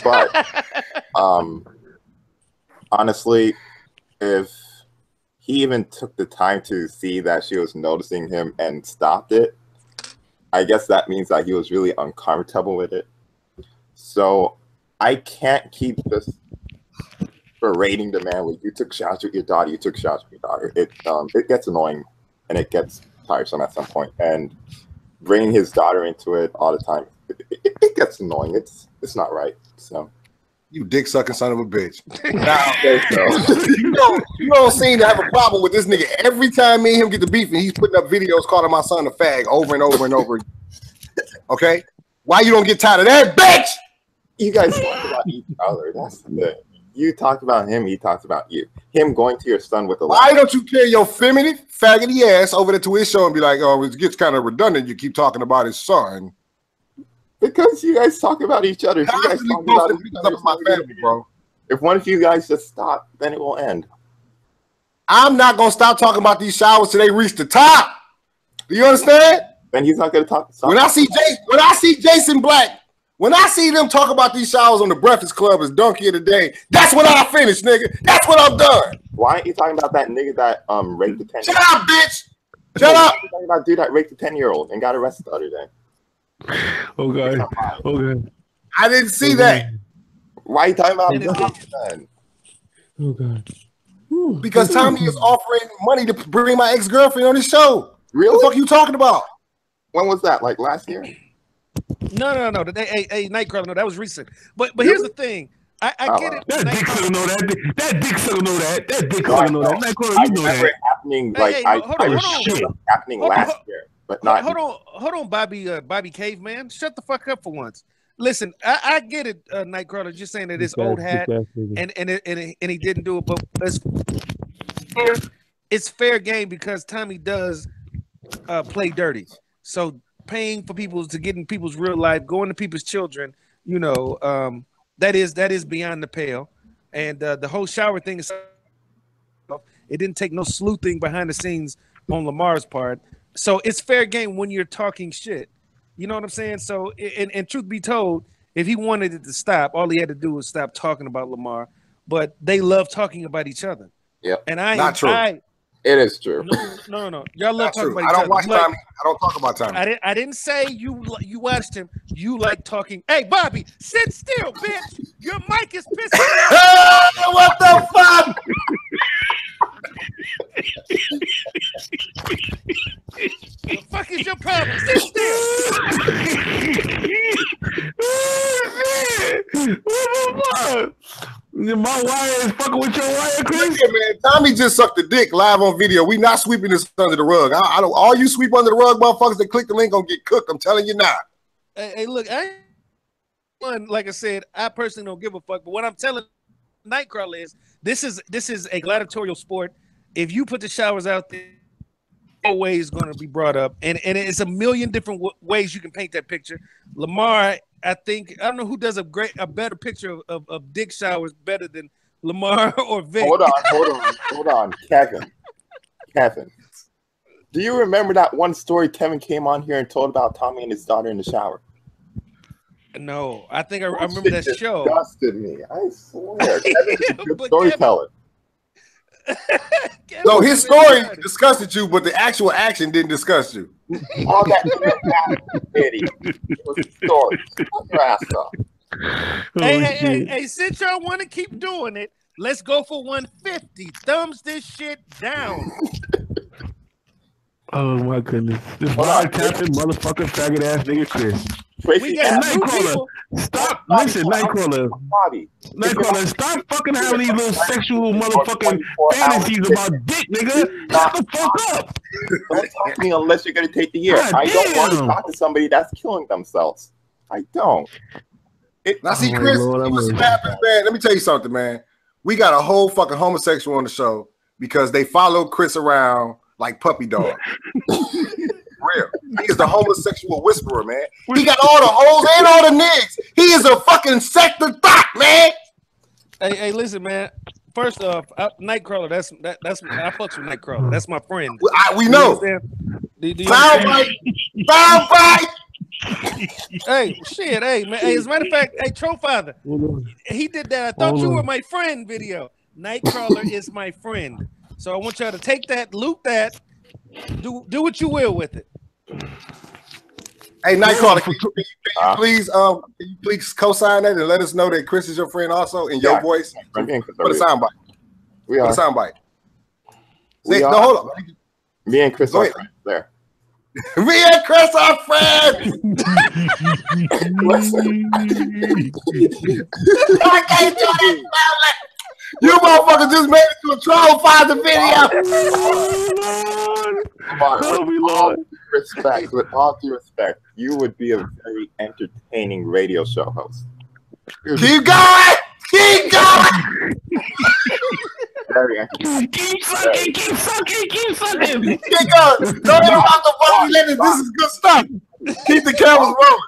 But um, honestly, if he even took the time to see that she was noticing him and stopped it, I guess that means that he was really uncomfortable with it. So I can't keep just berating the man with you took shots with your daughter, you took shots with your daughter. It um it gets annoying and it gets tiresome at some point. And bringing his daughter into it all the time, it, it, it gets annoying. It's it's not right. So you dick sucking son of a bitch. Now, so you don't you don't seem to have a problem with this nigga. Every time me and him get the beef, and he's putting up videos calling my son a fag over and over and over. again. Okay, why you don't get tired of that bitch? you guys talk about each other. That's the. You talked about him, he talks about you. Him going to your son with a Why don't you carry your feminine faggoty ass over there to his show and be like, oh, it gets kind of redundant. You keep talking about his son. Because you guys talk about each other. If you guys talk about each other, my family, bro. If one of you guys just stop, then it will end. I'm not gonna stop talking about these showers till they reach the top. Do you understand? Then he's not going to talk. Stop. When I see Jason, when I see Jason Black, when I see them talk about these showers on the Breakfast Club as donkey of the day, that's when I finish, nigga. That's what I'm done. Why aren't you talking about that nigga that um raped the ten? Shut up, bitch. Shut up. Talking about dude that raped the ten year old and got arrested the other day. Okay. Okay. I didn't see that Why are you talking about And it's- drugs then? Okay. because Tommy is offering money to bring my ex girlfriend on his show. What the Really? fuck you talking about? When was that? Like last year? No, no, no. That, hey, hey, Nightcrawler, no, that was recent. But but here's the thing. I, I Oh, get it. That dick Nightcrawler- sucker know that. That dick sucker know that. That dick No, I sucker know that. Nightcrawler, you know remember that. it happening like hey, I, hold I on, was hold on. sure it was happening Hold on, last hold- year, but Hold, not. hold on, hold on, Bobby, uh, Bobby Caveman. Shut the fuck up for once. Listen, I, I get it, uh, Nightcrawler. Just saying that it's old hat, and and it, and, it, and he didn't do it, but it's fair, it's fair game because Tommy does uh, play dirty. So paying for people to get in people's real life, going to people's children, you know, um, that is that is beyond the pale. And uh, the whole shower thing is it didn't take no sleuthing behind the scenes on Lamar's part. So it's fair game when you're talking shit. You know what I'm saying? So and, and truth be told, if he wanted it to stop, all he had to do was stop talking about Lamar. But they love talking about each other. Yeah. And I Not true. I It is true. no no no no. Y'all love Not talking true. about I each don't other. watch But Tommy. I don't talk about Tommy. I didn't I didn't say you you watched him. You like talking. Hey Bobby, sit still, bitch. Your mic is pissing. off. what the fuck? The fuck is your problem? Sit still. My wire is fucking with your wire, Chris. Yeah, man, Tommy just sucked the dick live on video. We not sweeping this under the rug. I, I don't. All you sweep under the rug, motherfuckers that click the link gonna get cooked. I'm telling you not. Hey, hey, look, I one like I said, I personally don't give a fuck. But what I'm telling Nightcrawler is this is this is a gladiatorial sport. If you put the showers out there, always going to be brought up, and and it's a million different w- ways you can paint that picture. Lamar I think I don't know who does a great a better picture of, of, of dick showers better than Lamar or Vic. Hold on, hold on, hold on, Kevin. Kevin, do you remember that one story Kevin came on here and told about Tommy and his daughter in the shower? No, I think I, I remember that show. Disgusted me. I swear, Kevin's a good storyteller. So his story disgusted you, but the actual action didn't disgust you. All that idiot. It was a story. Shut your ass up. Hey, hey, hey, hey, since y'all want to keep doing it, let's go for 150. Thumbs this shit down. Oh my goodness. This Hold on. captain motherfucker faggot ass nigga Chris. We Tracy got asked Hey, Nightcrawler. people. Stop. Listen, Nightcrawler. Bobby. Nightcrawler, stop fucking having these little sexual motherfucking fantasies about dick, nigga. Shut the fuck up. Don't talk to me unless you're gonna take the year. God I don't want to talk to somebody that's killing themselves. I don't. It, Now, see, Oh, Chris, Lord, you was with- what happens, man. Let me tell you something, man. We got a whole fucking homosexual on the show because they follow Chris around like puppy dog. Real. He is the homosexual whisperer, man. He got all the hoes and all the niggas. He is a fucking sector thought, man. Hey, hey, listen, man. First off, I, Nightcrawler. That's that, that's I fucks with Nightcrawler. That's my friend. We, I, we know. understand? Do- do Sound understand? right. Sound right. Hey, shit, hey, man. Hey, as a matter of fact, hey, Tro Father, he did that. I thought Hold you on. were my friend video. Nightcrawler is my friend. So I want y'all to take that, loop that, do do what you will with it. Hey, Nightcrawler, can you, can you Uh, please, um, can you please co-sign that and let us know that Chris is your friend also in your Yeah. voice? I'm being Chris Put a are- sound bite. we Put a are. sound bite. We Say, no, are. hold on. Me and Chris Go are friends. There. Me and Chris are friends. Listen. I can't do that. Family. You motherfuckers just made it to a troll father video. Come on, Help with all due respect, with all due respect, you would be a very entertaining radio show host. Keep going. Keep going. Very entertaining. Keep sucking, keep sucking, keep sucking. Keep going. Don't interrupt the fucking legends. This is good stuff. Keep the cameras rolling.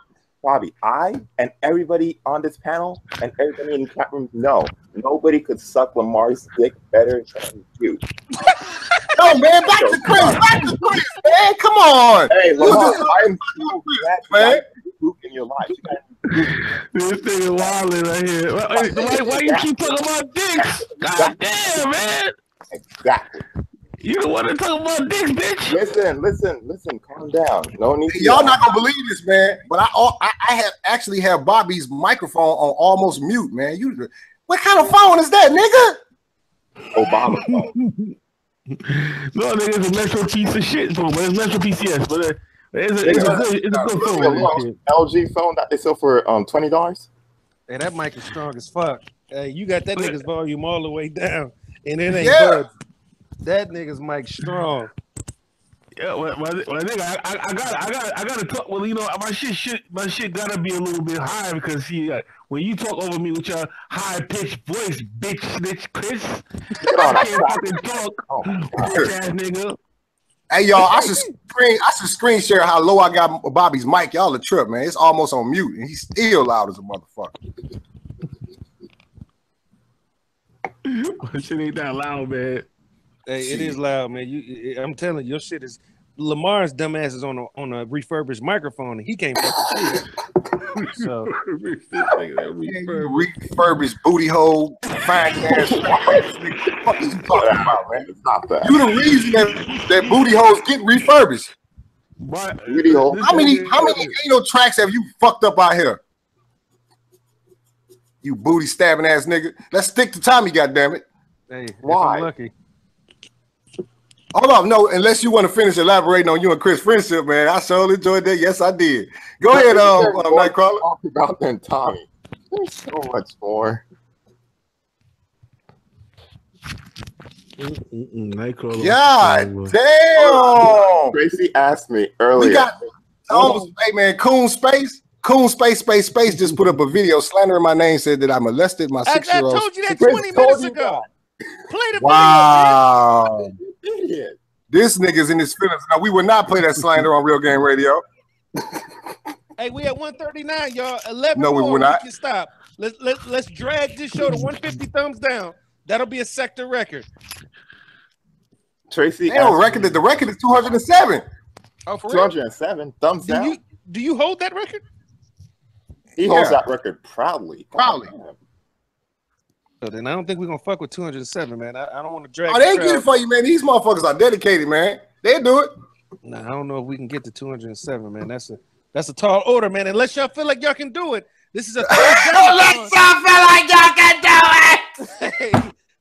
Bobby, I and everybody on this panel and everybody in the chat room know nobody could suck Lamar's dick better than you. No, man. Back to Chris. Back to Chris, man. Come on. Hey, You Lamar, just- I'm so glad you man. got in your life. This thing is wilding right here. Why, why, why you keep talking about dicks? God damn, man. exactly. You don't want to talk about dicks, bitch. Listen, listen, listen. Calm down. No need. to Y'all not gonna believe this, man. But I, I, I have actually have Bobby's microphone on almost mute, man. You, what kind of phone is that, nigga? Obama. phone. No, nigga, it's a Metro piece of shit phone, but it's Metro PCS, but uh, it's a, it's a good, it's a good phone. at man, Lamar's shit. LG phone that they sell for um twenty dollars. Hey, that mic is strong as fuck. Hey, you got that nigga's volume all the way down, and it ain't Yeah. budged. That nigga's mic strong. Yeah, well, well, well, nigga, I, I, I got, I got, I got to talk. Well, you know, my shit, shit, my shit gotta be a little bit higher because see, uh, when you talk over me with your high pitched voice, bitch, bitch, Chris, I can't fucking talk, Oh bitch ass nigga. Hey, y'all, I should screen, I should screen share how low I got Bobby's mic. Y'all a trip, man. It's almost on mute, and he's still loud as a motherfucker. Shit ain't that loud, man. Hey, it is loud, man. You, I'm telling you, your shit is. Lamar's dumbass is on a on a refurbished microphone, and he can't fucking shit. So This nigga, that You refurb- refurbished booty hole, fine ass. what is you talking about, man? Stop that. You the reason that, that booty holes get refurbished. But- Video. How many nigga- how many anal tracks have you fucked up out here? You booty stabbing ass nigga. Let's stick to Tommy, goddammit. hey, if Why? I'm lucky. Hold on, no, unless you want to finish elaborating on you and Chris friendship, man. I sure enjoyed that. Yes, I did. Go ahead, um, There's uh, Nightcrawler. to talk about than Tommy. There's so much more. Mm-mm, Nightcrawler. God damn. Tracy asked me earlier. We got almost, hey man, Coon Space. Coon Space Space Space just put up a video slandering my name, said that I molested my I, six year old. I told you that 20 told minutes ago. Play the Wow. Idiot. This nigga's in his feelings. Now we would not play that slander on Real Game Radio. Hey, we at 139, y'all. 11 No, we- more, we're not. We can stop. Let's let, let's drag this show to 150 thumbs down. That'll be a sector record. Tracy, They don't record that the record is 207. Oh, for two real? hundred and seven thumbs Do down. you do you hold that record? he holds Yeah. that record proudly. Proudly. Oh, So then I don't think we're gonna fuck with 207, man. I, I don't want to drag. Oh, they the get it for you, man. These motherfuckers are dedicated, man. They do it. Nah, I don't know if we can get to 207, man. That's a that's a tall order, man. Unless y'all feel like y'all can do it. This is a thumbs down. Y'all feel like y'all can do it. hey,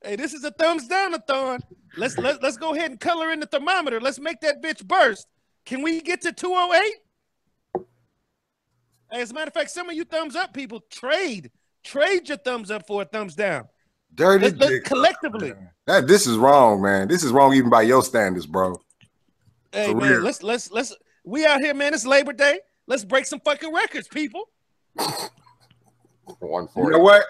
hey, this is a thumbs down a thon. Let's let, let's go ahead and color in the thermometer. Let's make that bitch burst. Can we get to 208? Hey, as a matter of fact, some of you thumbs up people trade trade your thumbs up for a thumbs down. Dirty Let's, let's collectively. That this is wrong, man. This is wrong even by your standards, bro. Hey For man, real. let's let's let's we out here, man. It's Labor Day. Let's break some fucking records, people. One You know what?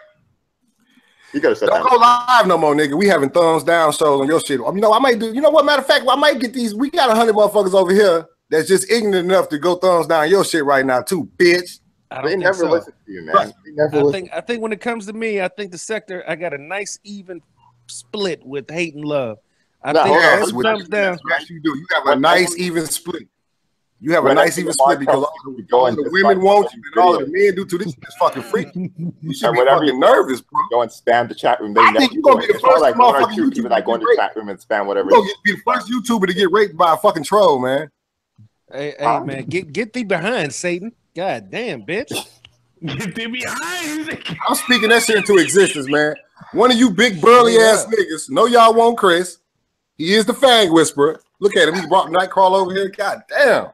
You could have said Don't that. go live no more, nigga. We having thumbs down shows on your shit. You know, I might do. You know what? Matter of fact, I might get these. We got a hundred motherfuckers over here that's just ignorant enough to go thumbs down your shit right now, too, bitch. I don't They think never so. listen to you, man. Right. They never I listen. think I think when it comes to me, I think the sector I got a nice even split with hate and love. I No, think hold on. Yes, thumbs with- thumbs down. Yes, you do. You have a nice even split. You have a When nice even split because all the, go all the women like want you and all the men do too. this is fucking freaky. You should And be whatever fucking you- nervous, bro. go and spam the chat room. They I think you're gonna be the first like motherfucking two people YouTuber that go in to the get chat room and spam whatever. You gonna be the first YouTuber to get raped by a fucking troll, man. Hey, hey Huh? man, get get thee behind Satan. God damn, bitch. Get them behind. I'm speaking that shit into existence, man. One of you big burly ass niggas. Know y'all want Chris. He is the fang whisperer. Look at him. He brought Nightcrawler over here. God damn.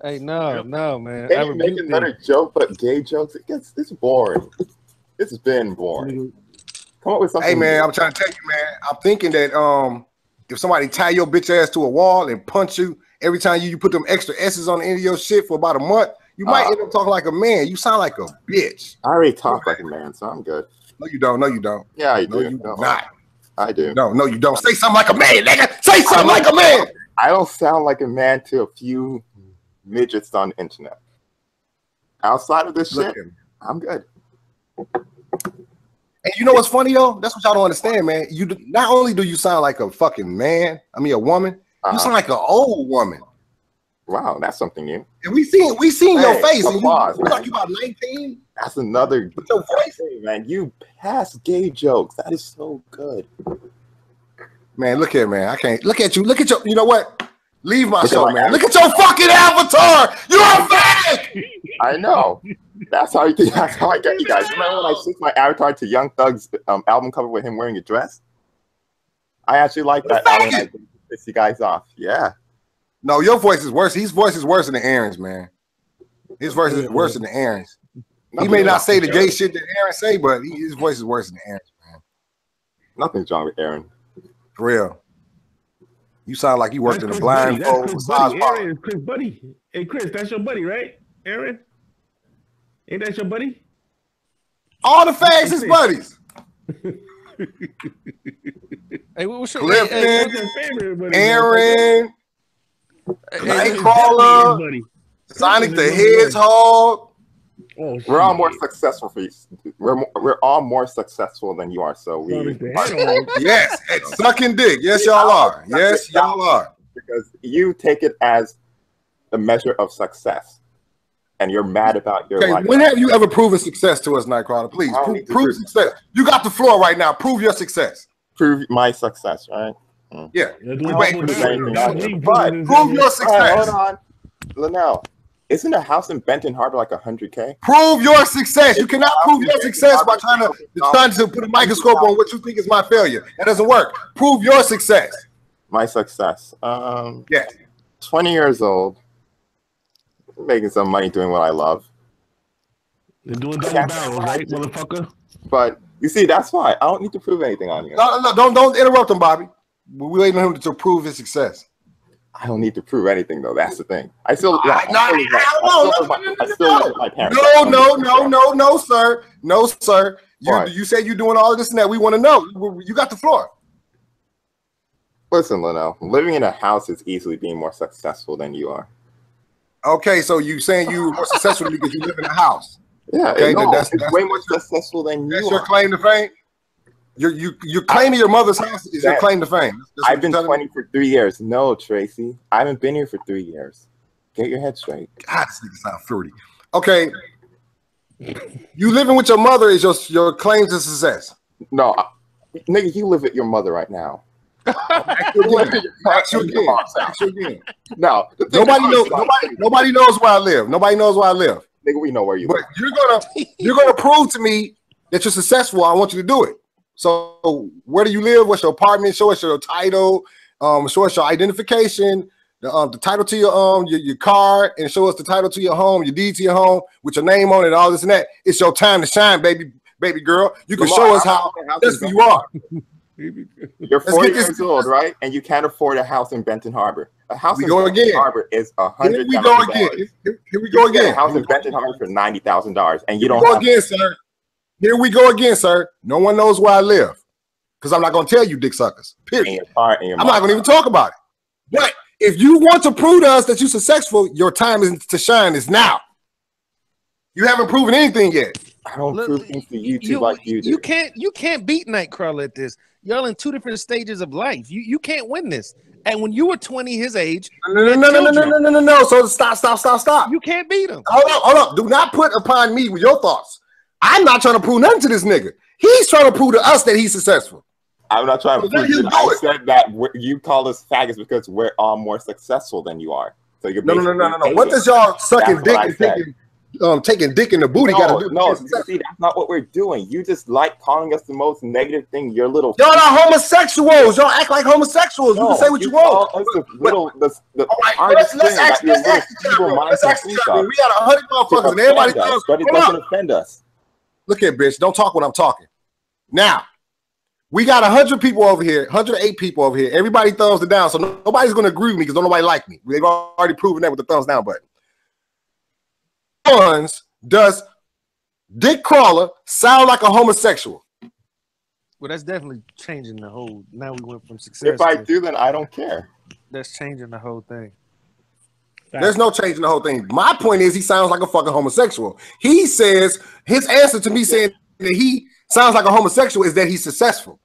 Hey, no, no, man. Can I you make another them. joke, but gay jokes? It gets it's boring. It's been boring. Come up with something. Hey man, new. I'm trying to tell you, man. I'm thinking that um, if somebody tie your bitch ass to a wall and punch you every time you, you put them extra S's on the end of your shit for about a month, you might Ah. end up talking like a man. You sound like a bitch. I already talk like a man, so I'm good. No, you don't. No, you don't. Yeah, I No, do. you No, not. I do. No, no, you don't. Say something like a man, nigga. Say something like a man. I don't sound like a man to a few midgets on the internet. Outside of this Look shit. I'm good. And you know what's funny though? That's what y'all don't understand, man. You do, not only do you sound like a fucking man, I mean a woman, you Uh-huh. sound like an old woman. Wow, that's something new. And we seen we seen your face. You, applause, you man. like you about 19 That's another with your voice. Hey, man. You pass gay jokes. That is so good. Man, look here, man. I can't look at you. Look at your. You know what? Leave my Look show, man. Look at your fucking avatar. You're a fag. I know. That's how I think. That's how I get you guys. Remember when I switched my avatar to Young Thug's um, album cover with him wearing a dress? I actually like that. Album. I piss you guys off. Yeah. No, your voice is worse. His voice is worse than Aaron's, man. His voice is worse than Aaron's. He may not say the gay shit that Aaron say, but he, his voice is worse than Aaron's, man. Nothing's wrong with Aaron. For real. You sound like you worked in a That's Chris Buddy. blindfold That's Chris massage Buddy. parlor. Aaron is Chris Buddy. Hey, Chris, that's your buddy, right? Aaron? Ain't that your buddy? All the fags is buddies. Hey, what's your Clifton. hey, hey, That's your favorite buddy. Aaron, hey, That's his Nightcrawler, buddy. Sonic the Clifton is your Hedgehog. Oh, We're all more successful for you. We're mo- we're all more successful than you are. So we Sonic. Yes, and sucking dick. Yes, y'all are. Yes, y'all are. because you take it as a measure of success, and you're mad about your Okay, life. when have you ever proven success to us, Nightcrawler? Please, I don't prove, need to prove prove- success. You got the floor right now. Prove your success. prove my success, right? Yeah. That's We what waiting I'm for saying. the That's same me thing. But Prove your his- All right, success. hold on, Linnell. Isn't a house in Benton Harbor like hundred k? Prove your success. You cannot prove your success by trying to trying to put a microscope on what you think is my failure. That doesn't work. Prove your success. My success. Um, Yes. twenty years old, making some money doing what I love. They're doing double barrels, right, motherfucker? But you see, that's why I don't need to prove anything on you. No, no, don't don't interrupt him, Bobby. We're waiting on him to prove his success. I don't need to prove anything though. That's the thing. I still, I- I, no, still live no, I no, still no, my- I no, no. No, no, no, no, no, sir. No, sir. You What? you say you're doing all of this and that. We want to know. You got the floor. Listen, Linnell, living in a house is easily being more successful than you are. Okay, so you saying you more successful because you live in a house. Yeah, Okay, no, that's- it's that's- way more successful than you. That's you your claim to fame. You're you you're claiming your mother's house is your claim to fame. That's I've been you're telling me? 20 for three years. No, Tracy, I haven't been here for three years. Get your head straight. God, this nigga sound fruity. Okay, you living with your mother is your your claim to success. No, I- nigga, you live with your mother right now. Ask you again. Ask you again. Ask you again. No, Nobody knows. Nobody nobody knows where I live. Nobody knows where I live. Nigga, we know where you But live. you're gonna you're gonna prove to me that you're successful. I want you to do it. So where do you live? What's your apartment? Show us your title. Um, show us your identification, the um, the title to your um your, your car, and show us the title to your home, your deed to your home with your name on it, all this and that. It's your time to shine, baby, baby girl. You can Lamar, show us how how much successful you are. You're 40 get this- years old, right? And you can't afford a house in Benton Harbor. A house We in go Benton again. Harbor is a Here we go again. Here, here we go can again. a house in Benton Harbor for ninety thousand dollars, and you Here we don't go have again, sir. Here we go again, sir. No one knows where I live because I'm not going to tell you, dick suckers. Period. your car and I'm not going to even talk about it. But if you want to prove to us that you're successful, your time is to shine is now. You haven't proven anything yet. I don't Look, prove things to YouTube like you do. You can't you can't beat Nightcrawler at this. Y'all in two different stages of life. You you can't win this. And when you were 20, his age, No, no, no, no, no, no, no, no, no, no. So stop, stop, stop, stop. you can't beat him. Hold up, hold up. Do not put upon me with your thoughts. I'm not trying to prove nothing to this nigga. He's trying to prove to us that he's successful. I'm not trying to prove him I said that you call us faggots because we're all more successful than you are. So you're No, no, no, no, no, no. What does y'all sucking dick and taking, um, taking dick in the booty no, got to do? no, with being successful? see, that's not what we're doing. You just like calling us the most negative thing. Your little Y'all are homosexuals. Y'all act like homosexuals. you can say what you, want. call us the little, the, the All right, let's, let's ask, let's ask each other. Let's ask each other. We got a hundred motherfuckers, and everybody us, but it doesn't offend us. Look here, bitch. Don't talk when I'm talking. Now, we got a hundred people over here, 108 people over here. Everybody thumbs it down, so no- nobody's going to agree with me because don't nobody like me. They've already proven that with the thumbs down button. Ones does Dick Crawler sound like a homosexual? Well, that's definitely changing the whole. Now we went from success. If I to, do, then I don't care. that's changing the whole thing. There's no changing the whole thing. My point is, he sounds like a fucking homosexual. He says his answer to me saying that he sounds like a homosexual is that he's successful.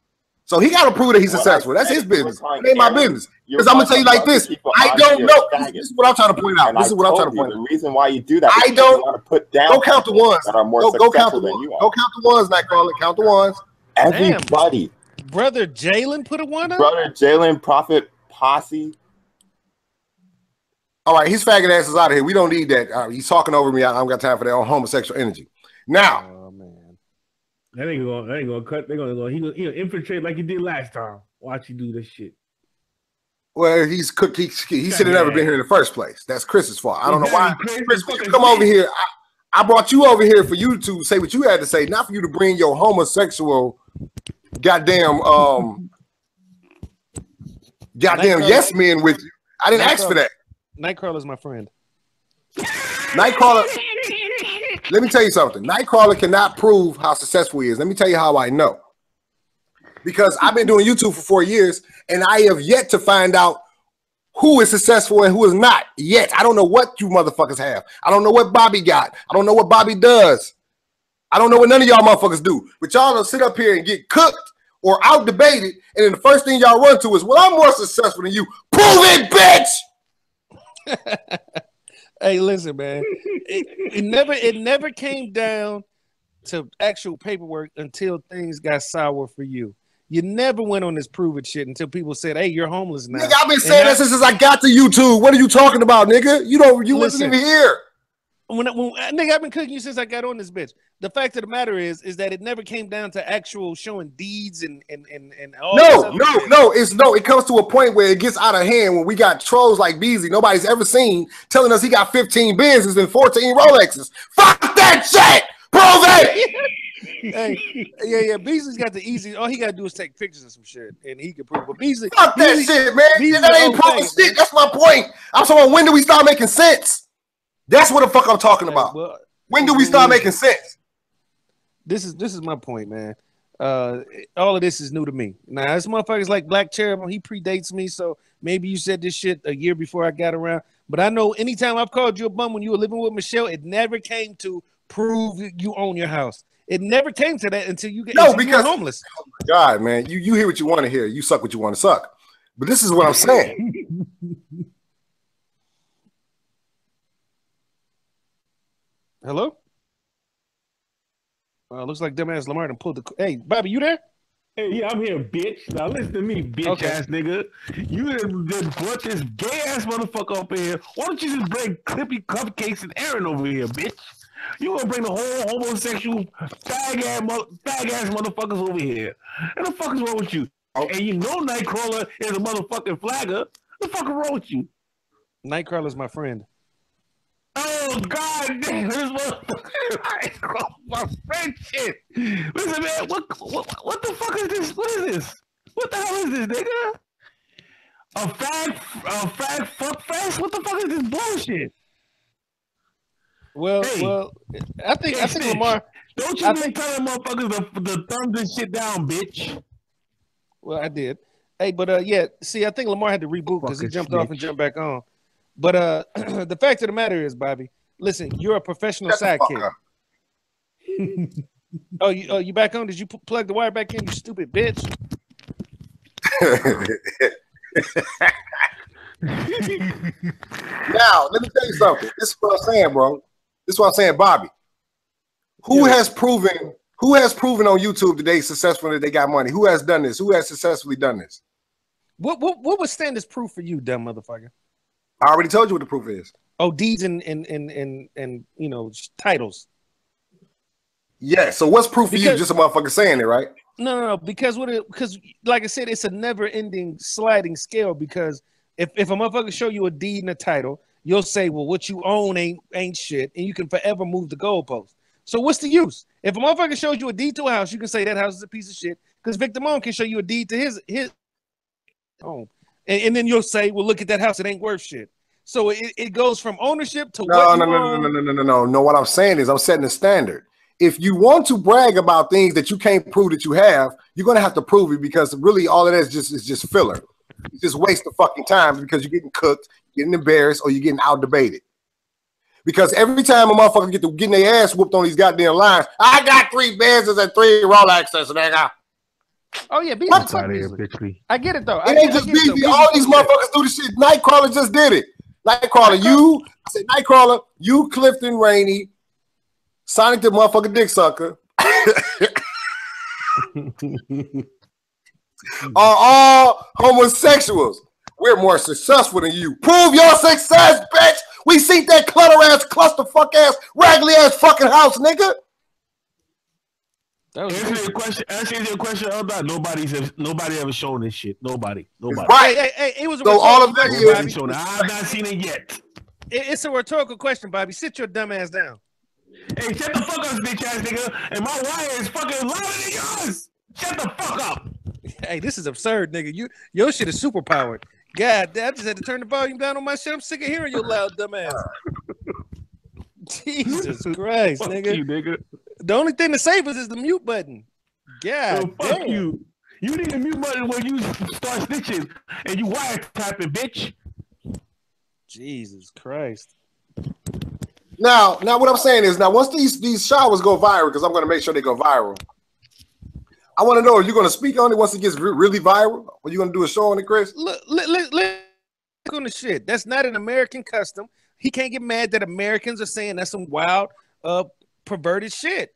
So he got to prove that he's What I successful. That's his is you were business. It ain't my business. Because I'm gonna tell you like this. I don't know. faggots. This is what I'm trying to point out. And This I is what I'm trying to you point The reason why you do that, I don't- you want to put down Go count the ones. that are more Go, go count successful the than ones. you Go count the ones, Nightcrawler. Count the ones. Everybody, Brother Jalen put a one up. brother Jalen Prophet Posse. All right, his faggot ass is out of here. We don't need that. Uh, he's talking over me. I, I don't got time for that on homosexual energy. Now, Oh man. That ain't gonna, that ain't gonna cut. They're gonna go. He gonna, he gonna infiltrate like he did last time. Watch you do this shit. well, he's cook. He, he should have never been here in the first place. That's Chris's fault. I don't know why. Crazy Chris, when you come over here, I, I brought you over here for you to say what you had to say, not for you to bring your homosexual, goddamn, um, goddamn yes men with you. I didn't ask for that. Nightcrawler's my friend. Nightcrawler. Let me tell you something. Nightcrawler cannot prove how successful he is. Let me tell you how I know. Because I've been doing YouTube for four years, and I have yet to find out who is successful and who is not. Yet, I don't know what you motherfuckers have. I don't know what Bobby got. I don't know what Bobby does. I don't know what none of y'all motherfuckers do. But y'all will sit up here and get cooked or out debated, and then the first thing y'all run to is, "Well, I'm more successful than you." Prove it, bitch. Hey, listen, man. It, it never it never came down to actual paperwork until things got sour for you. You never went on this prove it shit until people said, "Hey, you're homeless now." Nigga, I've been And saying that- since I got to YouTube. What are you talking about, nigga? You don't. You wasn't Listen. even here. When, when uh, nigga, I've been cooking you since I got on this bitch. The fact of the matter is, is that it never came down to actual showing deeds and and and, and all No, no, no. It's no. It comes to a point where it gets out of hand when we got trolls like Beasley, nobody's ever seen, telling us he got 15 Benzes and 14 Rolexes. Fuck that shit. Prove it. Hey, yeah, yeah. Beasley's got the easy. All he gotta do is take pictures of some shit, and he can prove. But Beasley, Fuck that Beasley- shit, man. Beasley that ain't proving shit. man. That's my point. I'm talking. When do we start making sense? That's what the fuck I'm talking about. well, When do we start making sense? this is this is my point, man. Uh, all of this is new to me. Now, this motherfucker's like Black Cherub. He predates me, so maybe you said this shit a year before I got around. But I know anytime I've called you a bum when you were living with Michelle, it never came to prove you own your house. It never came to that until you get No, until you were because- homeless. God, man, you you hear what you want to hear. You suck what you want to suck. But this is what I'm saying. Hello. Uh, looks like dumbass Lamar done pulled the. Hey, Bobby, you there? Hey, yeah, I'm here, bitch. Now listen to me, bitch Okay. ass nigga. You done, done brought this gay ass motherfucker up in here. Why don't you just bring Clippy Cupcakes and Aaron over here, bitch? You gonna bring the whole homosexual fag ass, mo- fag ass motherfuckers over here? And the fuck is wrong with you? Oh. And you know Nightcrawler is a motherfucking flagger. The fuck is wrong with you? Nightcrawler's my friend. Oh god damn, this motherfucker my friend shit. Listen, man, what, what what the fuck is this? What is this? What the hell is this, nigga? A fag, a fag fuck fest? What the fuck is this bullshit? Well, Hey. well, I think I think Lamar. Don't you I be think- telling motherfuckers the, the thumbs and shit down, bitch. Well, I did. Hey, but uh, yeah. See, I think Lamar had to reboot because he jumped off and jumped back on. But uh, the fact of the matter is, Bobby, listen, you're a professional sidekick. Oh, you oh you back on? Did you p- plug the wire back in? You stupid bitch. now, let me tell you something. This is what I'm saying, bro. This is what I'm saying, Bobby. Who Yeah. has proven? Who has proven on YouTube that they successful that they got money? Who has done this? Who has successfully done this? What what what would stand as proof for you, dumb motherfucker? I already told you what the proof is. Oh, deeds and and and and and you know titles. Yeah. So what's proof for you? Just a motherfucker saying it, right? No, no, no. Because what? It, because like I said, it's a never-ending sliding scale. Because if if a motherfucker show you a deed and a title, you'll say, "Well, what you own ain't ain't shit," and you can forever move the goalpost. So what's the use? If a motherfucker shows you a deed to a house, you can say that house is a piece of shit. Because Victor Moan can show you a deed to his his home, and, and then you'll say, "Well, look at that house; it ain't worth shit." So it, it goes from ownership to No, no, no, no, no, no, no, no, no. What I'm saying is I'm setting a standard. If you want to brag about things that you can't prove that you have, you're gonna have to prove it because really all of that is just is just filler. It's just waste of fucking time because you're getting cooked, getting embarrassed, or you're getting out debated. Because every time a motherfucker get to getting their ass whooped on these goddamn lines, I got three Benzes and three Rolexes, nigga. Oh yeah, Beasley, fuck Out of here, Beasley. bitch. I get it though. I It get- ain't I just get. Beasley. All these full of shit. motherfuckers do the shit. Nightcrawler just did it. Nightcrawler, you I said Nightcrawler, you Clifton Rainey, Sonic the motherfucking dick sucker, are all homosexuals. We're more successful than you. Prove your success, bitch. We seen that clutter ass, cluster fuck ass, raggedy ass fucking house, nigga. That was Answer your question. Answer your question about nobody's ever, nobody ever shown this shit. Nobody. Nobody. Right. Hey, hey, hey, it was a So all of that rhetorical is- question, Nobody's shown it. I've not seen it yet. It- It's a rhetorical question, Bobby. Sit your dumb ass down. Hey, shut the fuck up, bitch ass nigga. And my wire is fucking louder than yours. Shut the fuck up. Hey, this is absurd, nigga. You your shit is super powered. God, damn, I just had to turn the volume down on my shit. I'm sick of hearing your loud dumb ass. Jesus Christ, Fuck nigga. you, nigga. The only thing to save us is the mute button. Yeah. So fuck damn. you. You need a mute button when you start snitching and you wiretapping, bitch. Jesus Christ. Now, now what I'm saying is now once these these showers go viral, because I'm gonna make sure they go viral. I want to know are you're gonna speak on it once it gets re- really viral. Are you gonna do a show on it, Chris? Look, look, look, look on the shit. That's not an American custom. He can't get mad that Americans are saying that's some wild, uh, perverted shit.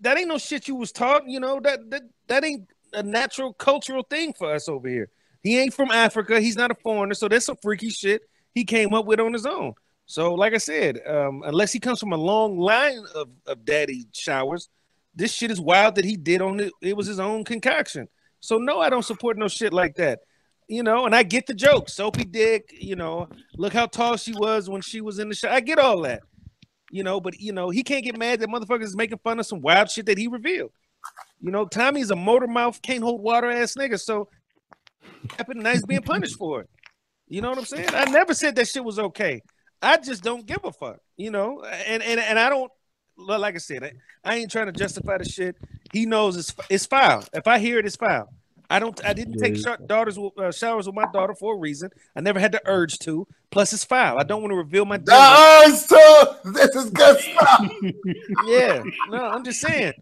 That ain't no shit you was taught. You know that that that ain't a natural cultural thing for us over here. He ain't from Africa. He's not a foreigner. So that's some freaky shit he came up with on his own. So, like I said, um, unless he comes from a long line of, of daddy showers, this shit is wild that he did on it. It was his own concoction. So, no, I don't support no shit like that. You know, and I get the joke. Soapy Dick, you know, look how tall she was when she was in the show. I get all that. You know, but you know, he can't get mad that motherfuckers is making fun of some wild shit that he revealed. You know, Tommy's a motor mouth, can't hold water ass nigga. So happened nice being punished for it. You know what I'm saying? I never said that shit was okay. I just don't give a fuck, you know, and and and I don't like I said, I, I ain't trying to justify the shit. He knows it's it's foul. If I hear it, it's foul. I don't. I didn't take Yeah. daughters uh, showers with my daughter for a reason. I never had the urge to. Plus, it's foul. I don't want to reveal my. The urge to this is good stuff. Yeah, no, I'm just saying.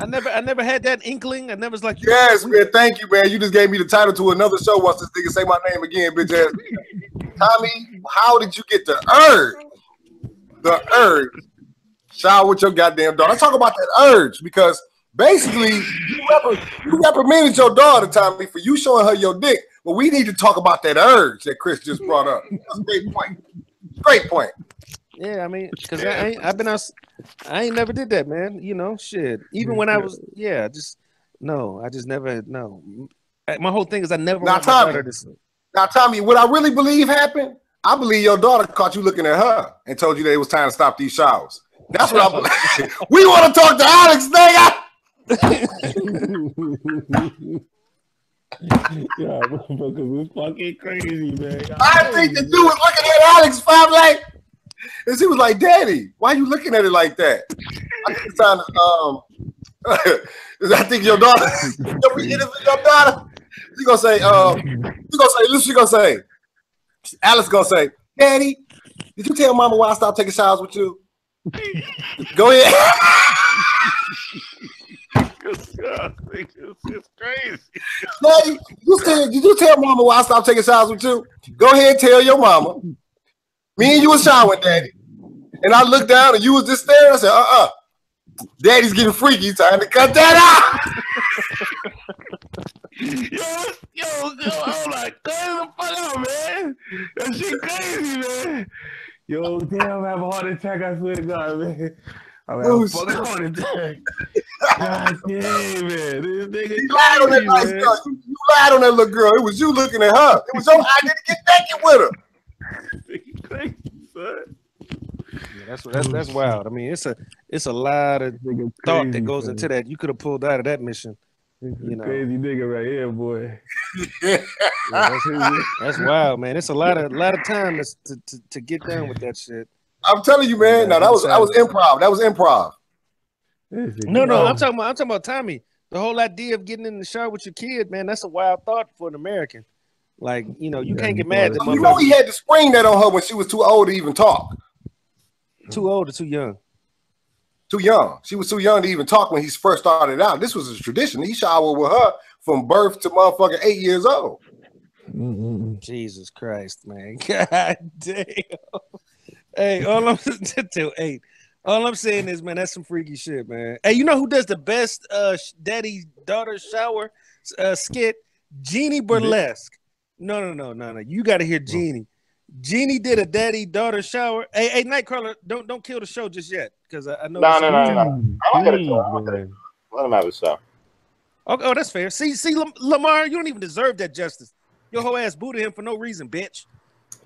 I never, I never had that inkling. I never was like, Yes, man. Thank you, man. You just gave me the title to another show. Once this nigga say my name again, bitch ass. nigga. Tommy, how did you get the urge? The urge. Shower with your goddamn daughter. Let's talk about that urge because basically you, repri- you reprimanded your daughter, Tommy, for you showing her your dick. But we need to talk about that urge that Chris just brought up. That's a great point. Great point. Yeah, I mean, because I ain't, I've been out. I ain't never did that, man. You know, shit. Even when I was, yeah, just no. I just never no. My whole thing is I never Now, want my Tommy. daughter to. Now, Tommy, what I really believe happened, I believe your daughter caught you looking at her and told you that it was time to stop these showers. That's what I believe. we want to talk to Alex, nigga. Yeah, motherfuckers was fucking crazy, man. I think that you was looking at Alex five like, and she was like, "Daddy, why are you looking at it like that?" I think to, um, I think your daughter, your, your daughter, she gonna say, um, she gonna say, she gonna say, Alex gonna say, "Daddy, did you tell Mama why I stopped taking showers with you?" Go ahead. it's crazy. Daddy, you said, did you tell mama why I stopped taking showers with you? Go ahead and tell your mama. Me and you was showering, daddy. And I looked down and you was just staring. I said, uh-uh. Daddy's getting freaky. Time to cut that out. Yo, yo, yo, I'm like, cut the fuck out, man. That shit crazy, man. Yo, damn, I have a heart attack. I swear to God, man. I'm having Oh, a fucking heart attack. God damn, man. This nigga You lied on that crazy, nice girl. You, you lied on that little girl. It was you looking at her. It was your idea to get naked with her. Crazy, son. Yeah, that's that's that's wild. I mean, it's a it's a lot of Nigga thought crazy, that goes son. into that. You could have pulled out of that mission. This you know. crazy nigga right here, boy. Yeah, that's, that's wild, man. It's a lot of lot of time to, to, to, to get down with that shit. I'm telling you, man. No, that was that was improv. That was improv. No, no. I'm talking about I'm talking about Tommy. The whole idea of getting in the shower with your kid, man, that's a wild thought for an American. Like, you know, you Yeah, can't get mad that thought You know he had to spring that on her when she was too old to even talk. too old or too young. Too young. She was too young to even talk when he first started out. This was a tradition. He showered with her from birth to motherfucking eight years old. Mm-mm. Jesus Christ, man. God damn. Hey, all I'm till eight. All I'm saying is, man, that's some freaky shit, man. Hey, you know who does the best uh daddy daughter shower uh skit? Jeannie Burlesque. No, no, no, no, no. You gotta hear Jeannie. Jeannie did a daddy daughter shower. Hey, hey, Nightcrawler, don't don't kill the show just yet. Because I, I know No, this- no, no, no, no. I don't get it, Please, though. I don't get man. Let him have a show. Oh, oh, that's fair. See, see, Lamar, you don't even deserve that justice. Your whole ass booted him for no reason, bitch.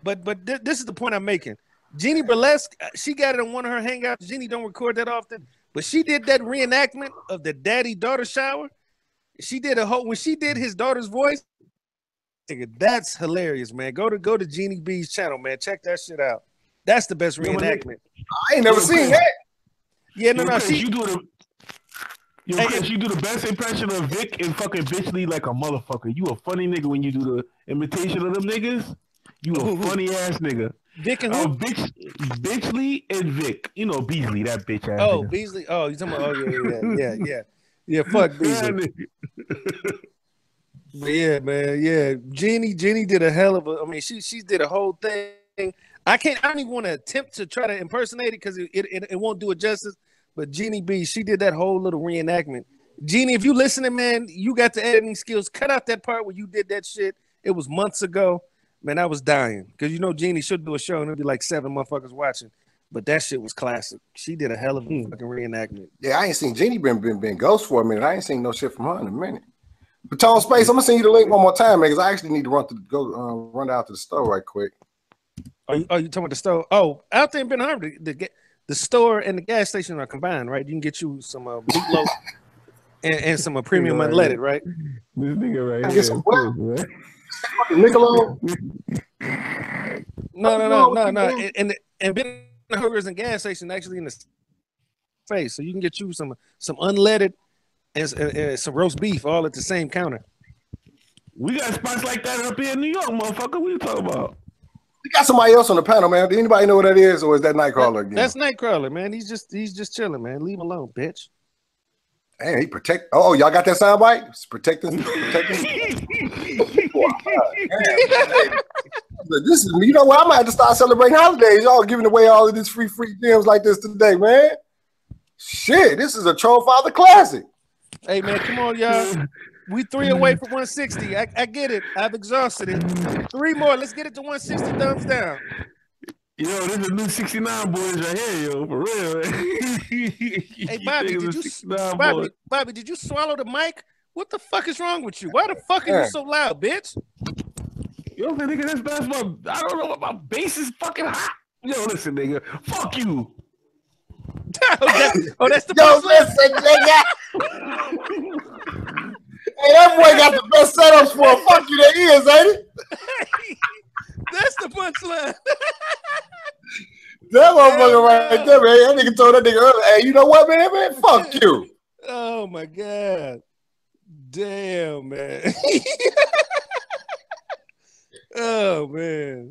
But but th- this is the point I'm making. Jeannie Burlesque, uh, she got it on one of her hangouts. Jeannie don't record that often, but she did that reenactment of the daddy daughter shower. She did a whole when she did his daughter's voice. nigga, That's hilarious, man. Go to go to Jeannie B's channel, man. Check that shit out. That's the best Yo, my nigga- reenactment. I ain't never seen that. Yeah, no, no, Chris, she you do the Yo, Hey, Chris, hey. you do the best impression of Vic and fucking Bitchley like a motherfucker. You a funny nigga when you do the imitation of them niggas. You a Who, who? funny ass nigga. Vic and Oh, who? bitch, Bitchley and Vic. You know Beasley, that bitch ass. Oh, nigga. Beasley. Oh, you talking about? Oh, yeah, yeah, yeah, yeah. Yeah, fuck Beasley. But yeah, man, yeah. Jenny, Jenny did a hell of a. I mean, she she did a whole thing. I can't. I don't even want to attempt to try to impersonate it because it, it it won't do it justice. But Jeannie B, she did that whole little reenactment. Jeannie, if you listening, man, you got the editing skills. Cut out that part where you did that shit. It was months ago. Man, I was dying because you know Jeannie should do a show and it'd be like seven motherfuckers watching. But that shit was classic. She did a hell of a Hmm. fucking reenactment. Yeah, I ain't seen Jeannie been been been ghost for a minute. I ain't seen no shit from her in a minute. But Tone Space, I'm gonna send you the link one more time, man, because I actually need to run to go uh, run out to the store right quick. Are you, are you talking about the store? Oh, out there in Ben Harbor, the, the, the store and the gas station are combined, right? You can get you some uh, meatloaf and, and some uh, premium Right. unleaded, right? This nigga right I here. Get is some cool, man. Niccolo, No, no, no, no, no. you, And and, and Ben Harbor and gas station actually in the face, so you can get you some some unleaded and, and, and some roast beef all at the same counter. We got spots like that up here in New York, motherfucker. What you talking about? We got somebody else on the panel, man. Do anybody know what that is, or is that Nightcrawler again? That's Nightcrawler, man. He's just he's just chilling, man. Leave him alone, bitch. Damn, he protect. Oh, y'all got that sound bite? It's protecting, protecting. this is, you know what? I might have to start celebrating holidays. Y'all giving away all of these free, free gems like this today, man. Shit, this is a Troll Father classic. Hey man, come on, y'all. We three away from 160. I, I get it. I've exhausted it. Three more. Let's get it to 160. Thumbs down. Yo, this is new 69 boys right here, yo, for real. Hey Bobby, did you Bobby, Bobby, did you swallow the mic? What the fuck is wrong with you? Why the fuck are you so loud, bitch? Yo, nigga, that's, that's my, I don't know what my bass is fucking hot. Yo, listen, nigga, fuck you. oh, that's, oh, that's the Yo, punchline? listen, nigga. hey, that boy got the best setups for a fuck you that is, ain't it? That's the punchline. That motherfucker right there, man. That nigga told that nigga earlier, hey, you know what, man, man, fuck you. Oh my god. Damn, man. oh man.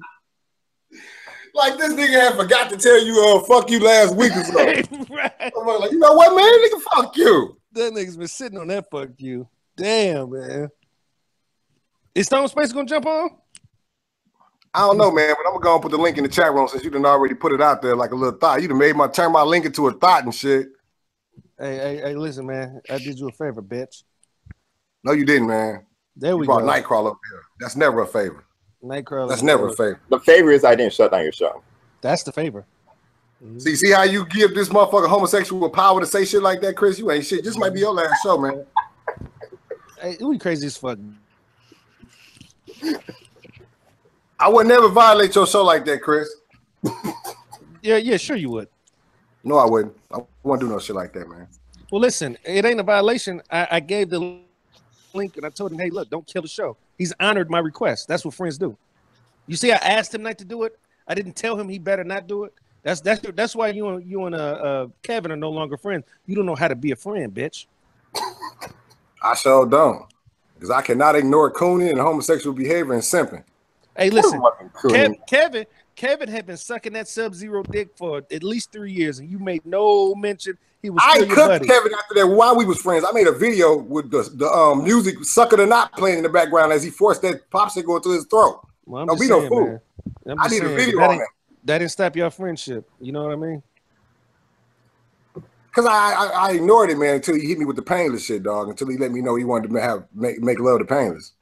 Like this nigga had forgot to tell you, uh, fuck you last week or something. right. Like, you know what, man, nigga, fuck you. That nigga's been sitting on that fuck you. Damn, man. Is Tone Space gonna jump on? I don't know, man, but I'm gonna go and put the link in the chat room since you done already put it out there like a little thought. You done made my turn my link into a thought and shit. Hey, hey, hey, listen, man. I did you a favor, bitch. No, you didn't, man. There You we brought go. Nightcrawler up here. That's never a favor. Nightcrawler. That's never a favor. The favor is I didn't shut down your show. That's the favor. Mm-hmm. See, see how you give this motherfucker homosexual power to say shit like that, Chris? You ain't shit. This might be your last show, man. Hey, we crazy as fuck. I would never violate your show like that, Chris. Yeah, yeah, sure you would. No, I wouldn't. I wouldn't do no shit like that, man. Well, listen, it ain't a violation. I, I gave the link and I told him, hey, look, don't kill the show. He's honored my request. That's what friends do. You see, I asked him not to do it. I didn't tell him he better not do it. That's that's that's why you and you and uh, uh Kevin are no longer friends. You don't know how to be a friend, bitch. I sure don't. Because I cannot ignore cooning and homosexual behavior and simping. Hey, listen. Kev, Kevin, Kevin had been sucking that Sub Zero dick for at least three years, and you made no mention he was I cooked buddy. Kevin after that while we was friends. I made a video with the, the um music sucker to not playing in the background as he forced that popsicle into his throat. Well, I'm Don't be no fool. I need a video that on that. That didn't stop your friendship. You know what I mean? Cause I, I I ignored it, man, until he hit me with the painless shit, dog. Until he let me know he wanted to have make, make love to painless.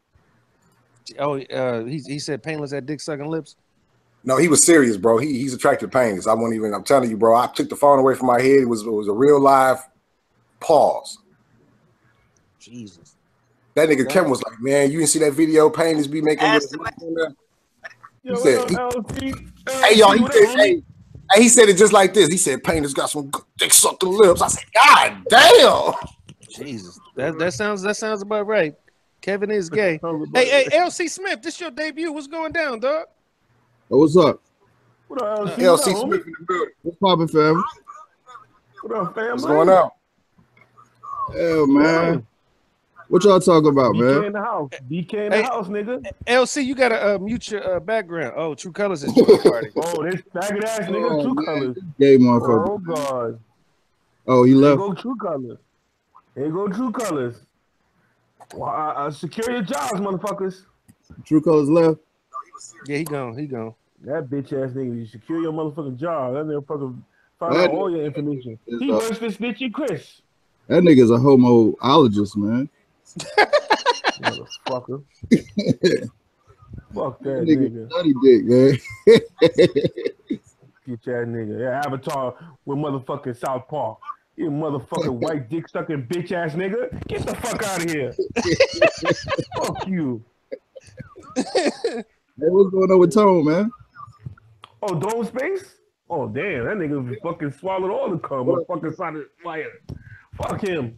Oh, uh, he, he said painless at dick sucking lips. No, he was serious, bro. He he's attracted to painless. I won't even. I'm telling you, bro. I took the phone away from my head. It was it was a real live pause. Jesus. That nigga Kevin was like, man, you didn't see that video painless be making. With his mouth on there?" Yo, He said- what up, LT? Hey, y'all. He said, hey, hey, he said it just like this. He said, painless got some good dick sucking lips. I said, God damn. Jesus. That that sounds that sounds about right. Kevin is gay. hey, hey, LC Smith, this your debut. What's going down, dog? Oh, what's up? What up, LT? LC Smith homie? in the building. What's poppin', fam? What up, fam? What's going on? Yeah, man. What y'all talking about, BK man? in the house. BK in the Hey. house, nigga. LC, you gotta uh, mute your uh, background. Oh, True Colors is joining the party. Oh, this faggot ass nigga, Oh, true man. colors. Gay motherfucker. Oh god. Oh, he Here left. go true colors. Here go true colors. Well, uh, secure your jobs, motherfuckers. True colors left. Yeah, he gone. He gone. That bitch ass nigga, you secure your motherfucking job. That nigga fucking find That out all your information. He a- works for Snitchy Chris. That nigga's a homoologist, man. Motherfucker. Fuck that That nigga nigga. study dick, man. Get that nigga. Yeah, Avatar with motherfucking South Park. You motherfucking white dick sucking bitch ass nigga. Get the fuck out of here. fuck you. Hey, what's going on with Tone, man? Oh, Tone Space? Oh, damn. That nigga fucking swallowed all the cum. Fucking started fire. Fuck him.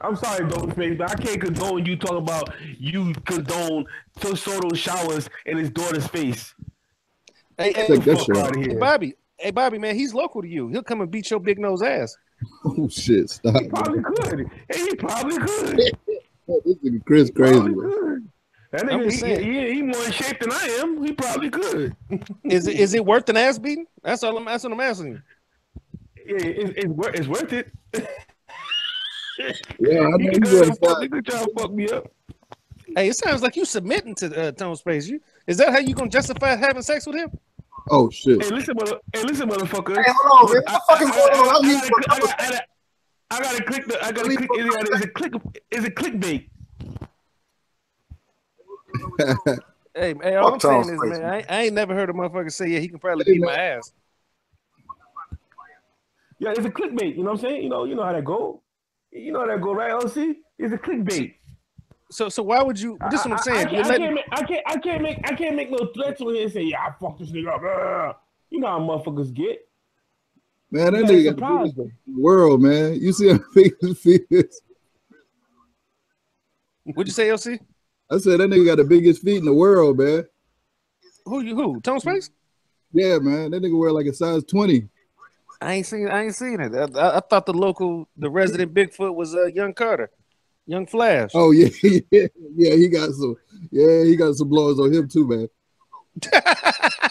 I'm sorry, Tone Space, but I can't condone you talking about you condone to Soto showers in his daughter's face. Hey, hey, Take that Fuck shit out out. of hey, here. Bobby. Hey, Bobby, man, he's local to you. He'll come and beat your big nose ass. Oh shit, stop. He probably could. Hey, he probably could. this nigga Chris crazy. Probably That nigga, he, he, he more in shape than I am. He probably could. Is it is it worth an ass beating? That's all I'm that's what I'm asking you. Yeah, it's, it's, wor- it's worth it. Yeah, I know He you could gonna try, fight. he could try to fuck me up. Hey, it sounds like you submitting to uh, Tone Space. You is that how you gonna justify having sex with him? Oh shit. Hey, listen, mother, hey, listen, motherfucker. Hey, hold on, man. What the fuck is going on? I'm I, gotta, I, gotta, I, gotta, click the. I gotta click. Is it, is it click? Is it clickbait? Hey, hey all Fuck I'm saying Tone is, Space, man, I, ain't- I ain't never heard a motherfucker say, yeah, he can probably beat my ass. Yeah, it's a clickbait. You know what I'm saying? You know, you know how that go. You know how that go, right? LC, it's a clickbait. So, so why would you? This is what I'm saying. I, I, You're I, letting- can't make, I can't. I can't make. I can't make no threats on here and say, "Yeah, I fucked this nigga up." Ugh. You know how motherfuckers get. Man, that You nigga gotta the biggest them. in the world, man. You see how big his feet is? What'd you say, LC? I said that nigga got the biggest feet in the world, man. Who you? Who? Tone Space? Yeah, man. That nigga wear like a size 20. I ain't seen. I ain't seen it. I, I, I thought the local, the resident Bigfoot was uh, Young Carter, Young Flash. Oh yeah, yeah, yeah. He got some. Yeah, he got some blows on him too, man.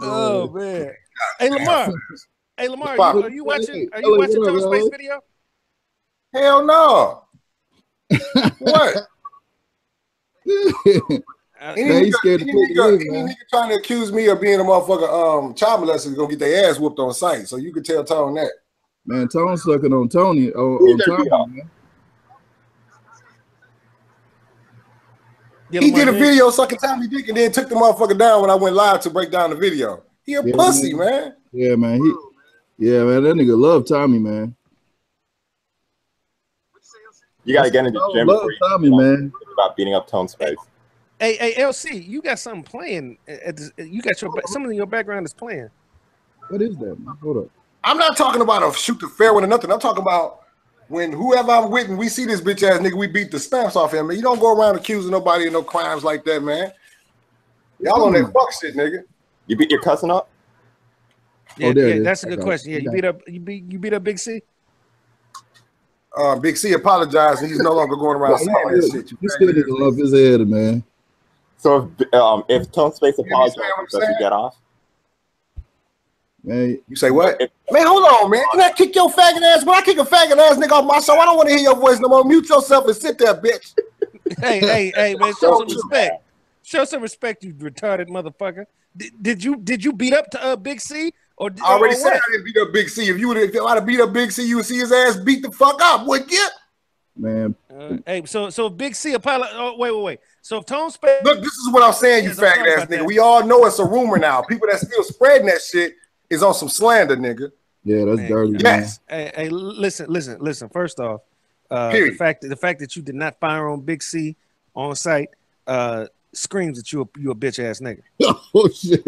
Oh man. Hey Lamar. Hey Lamar, Fuck. you, are you watching? Are you watching what up, Tone Space video? Hell no. what? Any, Man, he nigga, scared to any, put it nigga, in, any nigga trying to accuse me of being a motherfucker um child molester is gonna get their ass whooped on sight. So you can tell Tone that. man, Tone sucking on Tony. On, Who's on that Tommy, man. He did a video sucking Tommy Dick and then took the motherfucker down when I went live to break down the video. He a Yeah, pussy, man. man. Yeah, man. He, yeah, man. That nigga love Tommy, man. You gotta get in the Tone gym love before you Tommy, you man. Think about beating up Tone Space. Hey, hey, LC, you got something playing. At this, you got your ba- something in your background is playing. What is that. Hold up. I'm not talking about a shoot the fair one or nothing. I'm talking about when whoever I'm with and we see this bitch ass nigga, we beat the stamps off him. Man, you don't go around accusing nobody of no crimes like that, man. Y'all on that hmm. fuck shit, nigga. You beat your cousin up? Yeah, Oh, yeah that's a good question. Yeah, you beat up, you beat, you beat up Big C. Uh, Big C apologized and he's no longer going around saying that shit. You You still faggot need to love his head, man. So if um if Tone Space You apologizes, does he get off? Man, You say what? If- Man, hold on, man. Can I kick your faggot ass? When I kick a faggot ass nigga off my show, I don't want to hear your voice no more. Mute yourself and sit there, bitch. hey, hey, hey, man, show some respect. Show some respect, you retarded motherfucker. Did, did you did you beat up to uh, Big C or did, I already or said? I didn't beat up Big C. If you would if I'd have beat up Big C, you would see his ass beat the fuck up, would you? man. Uh, hey, so so Big C apologize. Oh, wait, wait, wait. So if Tone Space, Look, this is what I'm saying, you Yes, faggot ass nigga. that. We all know it's a rumor now. People that still spreading that shit is on some slander, nigga. Yeah, that's Man, dirty, man. Yes. hey, hey, listen, listen, listen. First off, uh, the Period. fact that the fact that you did not fire on Big C on site uh, screams that you a, you a bitch ass nigga. Oh shit.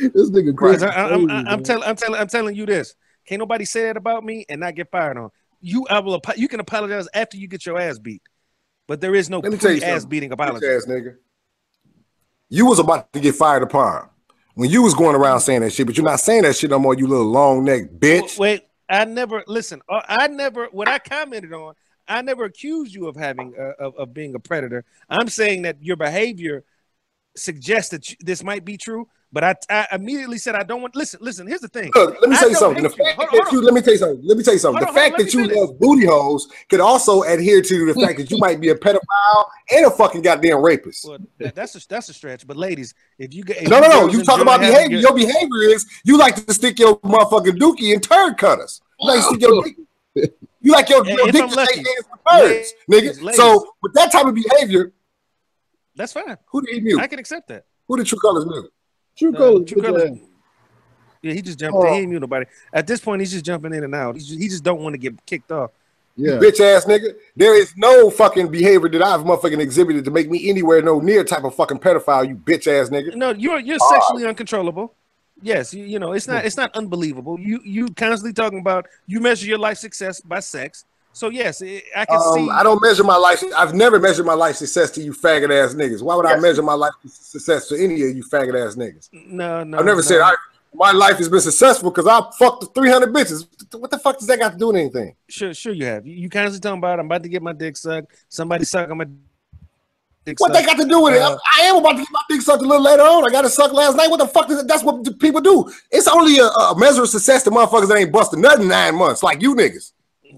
This nigga Chris. Because I, am crazy, I'm, telling I'm telling I'm telling you this. Can't nobody say that about me and not get fired on. You I will you can apologize after you get your ass beat, but there is no Let me tell you ass beating apology. ass nigga. You was about to get fired upon when you was going around saying that shit, but you're not saying that shit no more, you little long neck bitch. Wait, I never listen. uh, I never what I commented on. I never accused you of having uh, of, of being a predator. I'm saying that your behavior suggests that you, this might be true, but I, I immediately said I don't want. Listen, listen. Here's the thing. Look, let me tell you something. The you. fact Hold that you let me tell you something. Let me tell you something. The fact that you love booty holes could also adhere to the fact that you might be a pedophile and a fucking goddamn rapist. Well, that, that's a that's a stretch. But ladies, if you get No, no, no. You talk about behavior. your- behavior is you like to stick your motherfucking dookie in turd cutters. You like stick your dick. You like your, your dick to shake hands with birds, nigga. So with that type of behavior, that's fine. who did he mute? I can accept that. Who did True Colors mute? True Uh, colors. True bitch Colors- ass. Yeah, he just jumped. Oh. in. He ain't mute nobody. At this point, he's just jumping in and out. He's just, he just don't want to get kicked off. Yeah. Bitch ass nigga. There is no fucking behavior that I've motherfucking exhibited to make me anywhere no near type of fucking pedophile, you bitch ass nigga. No, you're you're sexually uncontrollable. Yes, you, you know it's not it's not unbelievable. You you constantly talking about you measure your life success by sex. So yes, it, I can see. Um, I don't measure my life. I've never measured my life success to you faggot ass niggas. Why would I measure my life success to any of you faggot ass niggas? No, no. I've never no. said I. My life has been successful because I fucked 300 bitches. What the fuck does that got to do with anything? Sure, sure you have. You, you constantly talking about I'm about to get my dick sucked. Somebody sucking my dick What they got to do with it? Uh, I am about to get my dick sucked a little later on. I got to suck last night. What the fuck is it? That's what people do. It's only a, a measure of success to motherfuckers that ain't busting nothing nine months, like you niggas.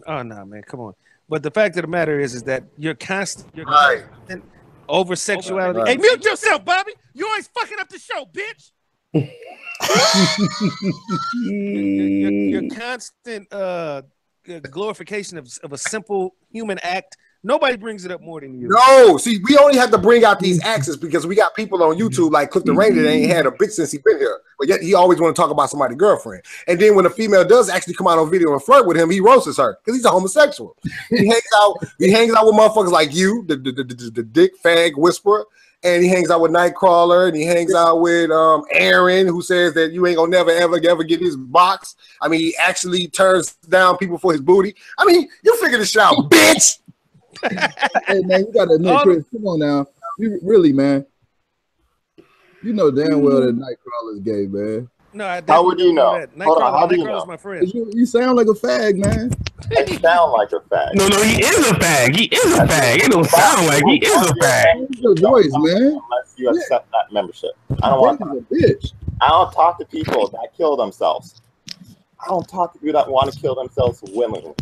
Oh no, man, come on. But the fact of the matter is, is that you're constant, you're Right. constant over sexuality. Right. Hey, mute yourself, Bobby. You always fucking up the show, bitch. your, your, your constant uh, glorification of, of a simple human act. Nobody brings it up more than you. No, see, we only have to bring out these axes because we got people on YouTube like Clifton Rainer that ain't had a bitch since he been here, but yet he always want to talk about somebody's girlfriend. And then when a female does actually come out on video and flirt with him, he roasts her because he's a homosexual. He hangs out, he hangs out with motherfuckers like you, the the, the, the, the dick fag whisperer, and he hangs out with Nightcrawler, and he hangs out with um Aaron, who says that you ain't gonna never ever ever get his box. I mean, he actually turns down people for his booty. I mean, you figure this shit out, bitch. Hey man, you gotta admit, Chris, come on now. You really, man. You know damn well that Nightcrawler's gay, man. No, I How would you know? That. Hold on, Nightcrawler, how do you know? my friend. You, you sound like a fag, man. I sound like a fag. No, no, he is a fag. He is a fag. It don't sound like he is a fag. Use your voice, man. Unless you accept that membership. I don't want. That is a bitch. I don't talk to people that kill themselves. I don't talk to people that want to kill themselves willingly.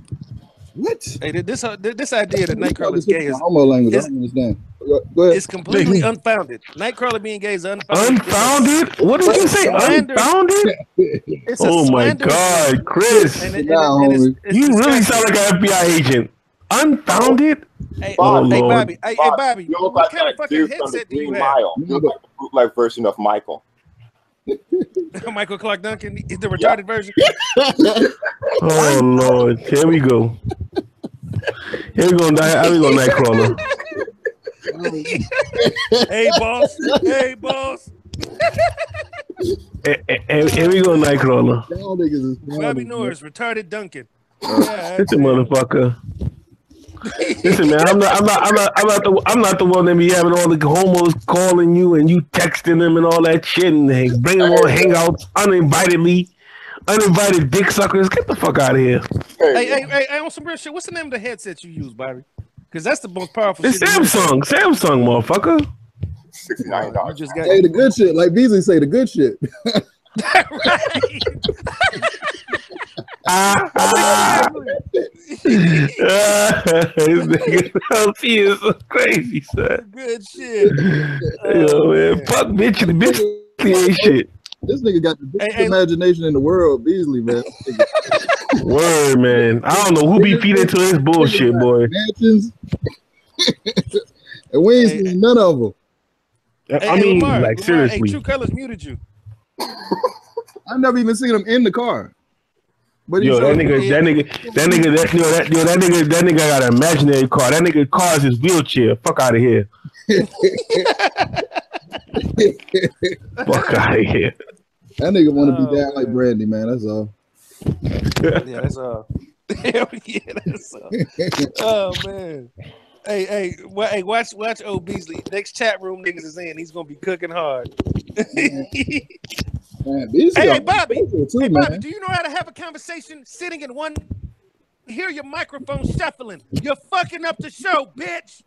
What? Hey, this uh, this idea that Nightcrawler is gay is, homo language. I don't understand. Go, go ahead. completely unfounded. Nightcrawler being gay is unfounded. Unfounded? What did you say? Slander. Unfounded? It's a Oh my God. Chris. And it- and it- Nah, it's- homie. it's You really sound like an FBI agent. Unfounded? Hey, Oh, hey, Bobby. Hey, hey, Bob, Bobby. You look What like kind of fucking dude from headset do you Green have? Mile. You look like the bootleg version of Michael. Michael Clarke Duncan is the retarded version. Oh Lord. Here we go. Here we go, Night. Here we go, Nightcrawler. hey, boss. Hey, boss. Eh, eh, eh, Here we go, Nightcrawler. Y'all niggas is Bobby. Norris, retarded Duncan. Yeah, It's a motherfucker. Listen, man, I'm not, I'm not, I'm not, I'm not the, I'm not the one that be having all the homos calling you and you texting them and all that shit and they bring them on hangouts uninvitedly, uninvited dick suckers. Get the fuck out of here. Hey, hey, hey, hey, on some real shit. What's the name of the headset you use, Bobby? Because that's the most powerful It's shit. Samsung, Samsung, motherfucker. Sixty nine world. You dollars. just got Hey, the good shit. Like Beasley say, the good shit. right. Ah, ah. this nigga LP is so crazy, son. Good shit. Yo, man, fuck bitch, the bitch ain't shit. This nigga got the biggest hey. imagination in the world, Beasley, man. Word, man. I don't know who be feeding to this bullshit, boy. Mansions. and we ain't Hey, seen none of them. Hey, I hey, mean, Lamar, like Lamar, seriously. Hey, True Colors muted you. I've never even seen them in the car. But Yo, that showed- nigga, that nigga, that nigga, that yo, that yo, that nigga, that nigga got an imaginary car. That nigga car is his wheelchair. Fuck out of here. Fuck out of here. that nigga want to Oh, be down like. Brandy, man. That's all. Yeah, that's uh. Hell yeah, that's uh. Oh man. Hey, hey, wa- hey, watch, watch old Beasley. Next chat room niggas is in. He's gonna be cooking hard. hey, Man, Beasley hey, Bobby. too, Hey, Bobby, man. do you know how to have a conversation sitting in one? Hear your microphone shuffling. You're fucking up the show, bitch.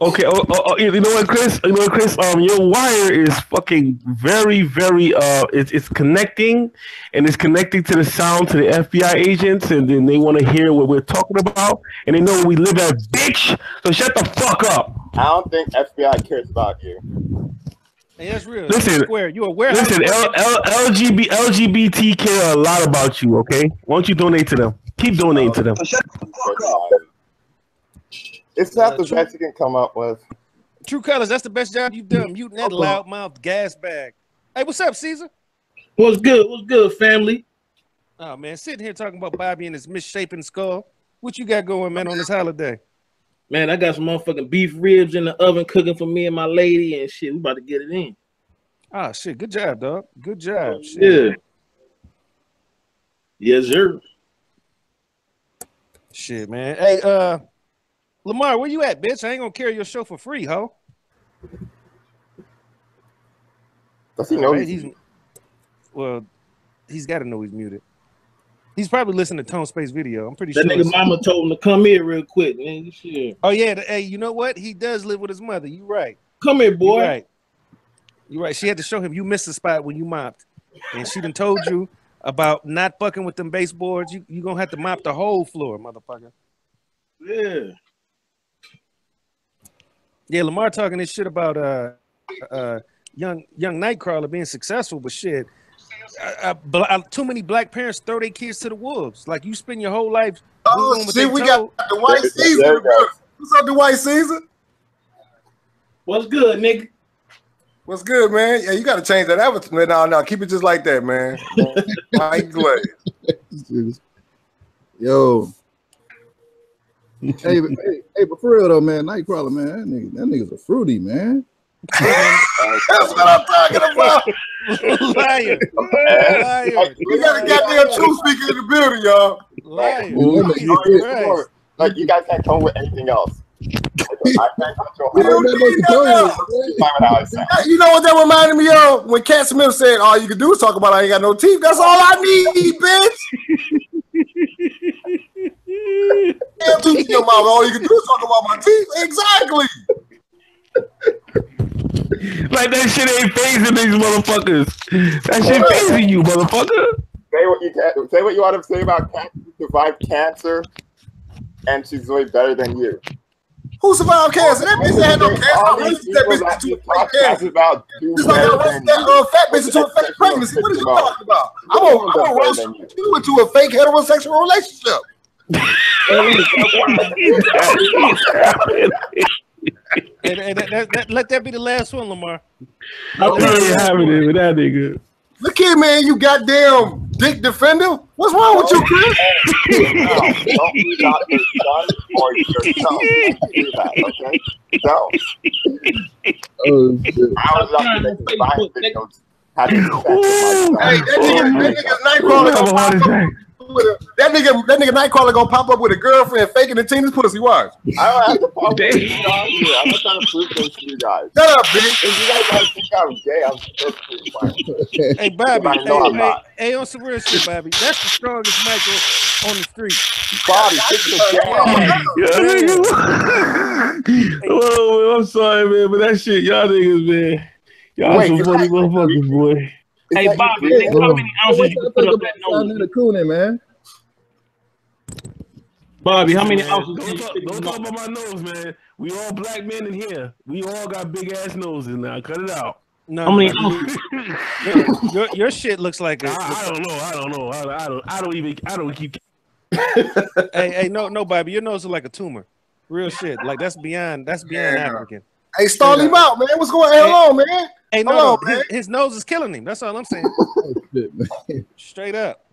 Okay, oh, oh, oh, you know what, Chris? You know what, Chris? Um, your wire is fucking very, very. Uh, it's it's connecting, and it's connecting to the sound to the FBI agents, and then they want to hear what we're talking about, and they know we live at bitch. So shut the fuck up. I don't think FBI cares about you. Hey, that's real. Listen, You're square. You a warehouse. Listen, L, L, LGB, LGBT care a lot about you. Okay, why don't you donate to them? Keep donating to them. It's not Uh, the true. best you can come up with? True Colors. That's the best job you've done. Muting that loudmouth gas bag. Hey, what's up, Caesar? What's good? What's good, family? Oh man, sitting here talking about Bobby and his misshapen skull. What you got going, man, on this holiday? Man, I got some motherfucking beef ribs in the oven cooking for me and my lady and shit. We about to get it in. Ah, shit. Good job, dog. Good job. Shit. Yeah. Yes, sir. Shit, man. Hey, uh, Lamar, where you at, bitch? I ain't gonna carry your show for free, ho. Does he know Right, he's he's- well, He's got to know he's muted. He's probably listening to Tone Space video. I'm pretty That sure. nigga mama told him to come here real quick, nigga. Shit. Oh yeah, the- hey, you know what? He does live with his mother. You right. Come here, You boy. right. You right. She had to show him you missed the spot when you mopped, and she done told you about not fucking with them baseboards. You you gonna have to mop the whole floor, motherfucker. Yeah. Yeah, Lamar talking this shit about uh uh young young Nightcrawler being successful, but shit, uh, uh, bl- uh, too many black parents throw their kids to the wolves. Like you spend your whole life. Oh doing what shit, we told. got the white There- Caesar. there you go. What's up, the white Caesar? What's good, nigga? What's good, man? Yeah, you got to change that avatar. Man, no, no, keep it just like that, man. Mike Glaze. Yo. hey, but, hey, hey, but for real though, man, Nightcrawler, man, that nigga, that nigga's a fruity, man. That's what I'm talking about. liar, liar, We got a goddamn truth speaker in the building, y'all. liar. Well, that nigga- Like, Christ. like you guys can't come with anything else. I can't control We how know what to tell you, man. I how I sound. Hey, You know what that reminded me of? When Cat Smith said, "All you can do is talk about I ain't got no teeth." That's all I need, bitch. Damn tooth in your mouth. All you can do is talk about my teeth. Exactly. Like that shit ain't phasing these motherfuckers. That shit phasing you, motherfucker. Say what you can. Say what you want to say about cancer. Survived cancer, and she's way better than you. Who survived cancer? That bitch had no cancer. I All that bitch that to you a fake cancer. about do Just like better I than that uh, fat bitch into a fake pregnancy. What are you talking about? I'm gonna, I'm gonna roast you into a fake heterosexual relationship. And, and that, that, that- let that be the last one, Lamar. I ain't having it with that nigga. Look here, man, you goddamn dick defender. What's wrong with you, Chris? Don't do that to or yourself. Don't do that, okay? Don't. Oh shit. I was up to make the Vine videos. Having sex with my Hey, that nigga, that nigga Nightcrawler I'm gonna heart attack. Up with a, that nigga, that nigga Nightcrawler gonna pop up with a girlfriend faking the teenage pussy. Watch. I don't have to pop Damn. with you on. I'm not trying to prove things to you guys. Shut up, bitch. If you guys guys think I'm gay, I'm just pretty fine. Hey, Bobby. I Hey, know I'm hey, not. hey, on some real shit, Bobby. That's the strongest Michael on the street. Bobby, sit your down. Yeah, nigga. oh, I'm sorry, man, but that shit, y'all niggas, man. Y'all Wait, some is funny motherfuckers, boy. Is Hey, that Bobby, you? nigga, how many ounces you What put y'all up that nose? Nina Coonan, man? Bobby, how many Man, ounces don't, talk, don't talk about my nose, man. We all black men in here. We all got big ass noses now. Cut it out. No, How many no, ounces? your, your, your shit looks like a. I, I don't know. I don't know. I, I don't. I don't even. I don't keep. hey, hey, no, no, Bobby, your nose is like a tumor. Real shit. Like that's beyond. That's beyond Yeah. African. Hey, stall him out, man. What's going Hey. on, man? Hey, no, on, his, his nose is killing him. That's all I'm saying. Oh, shit. Straight up.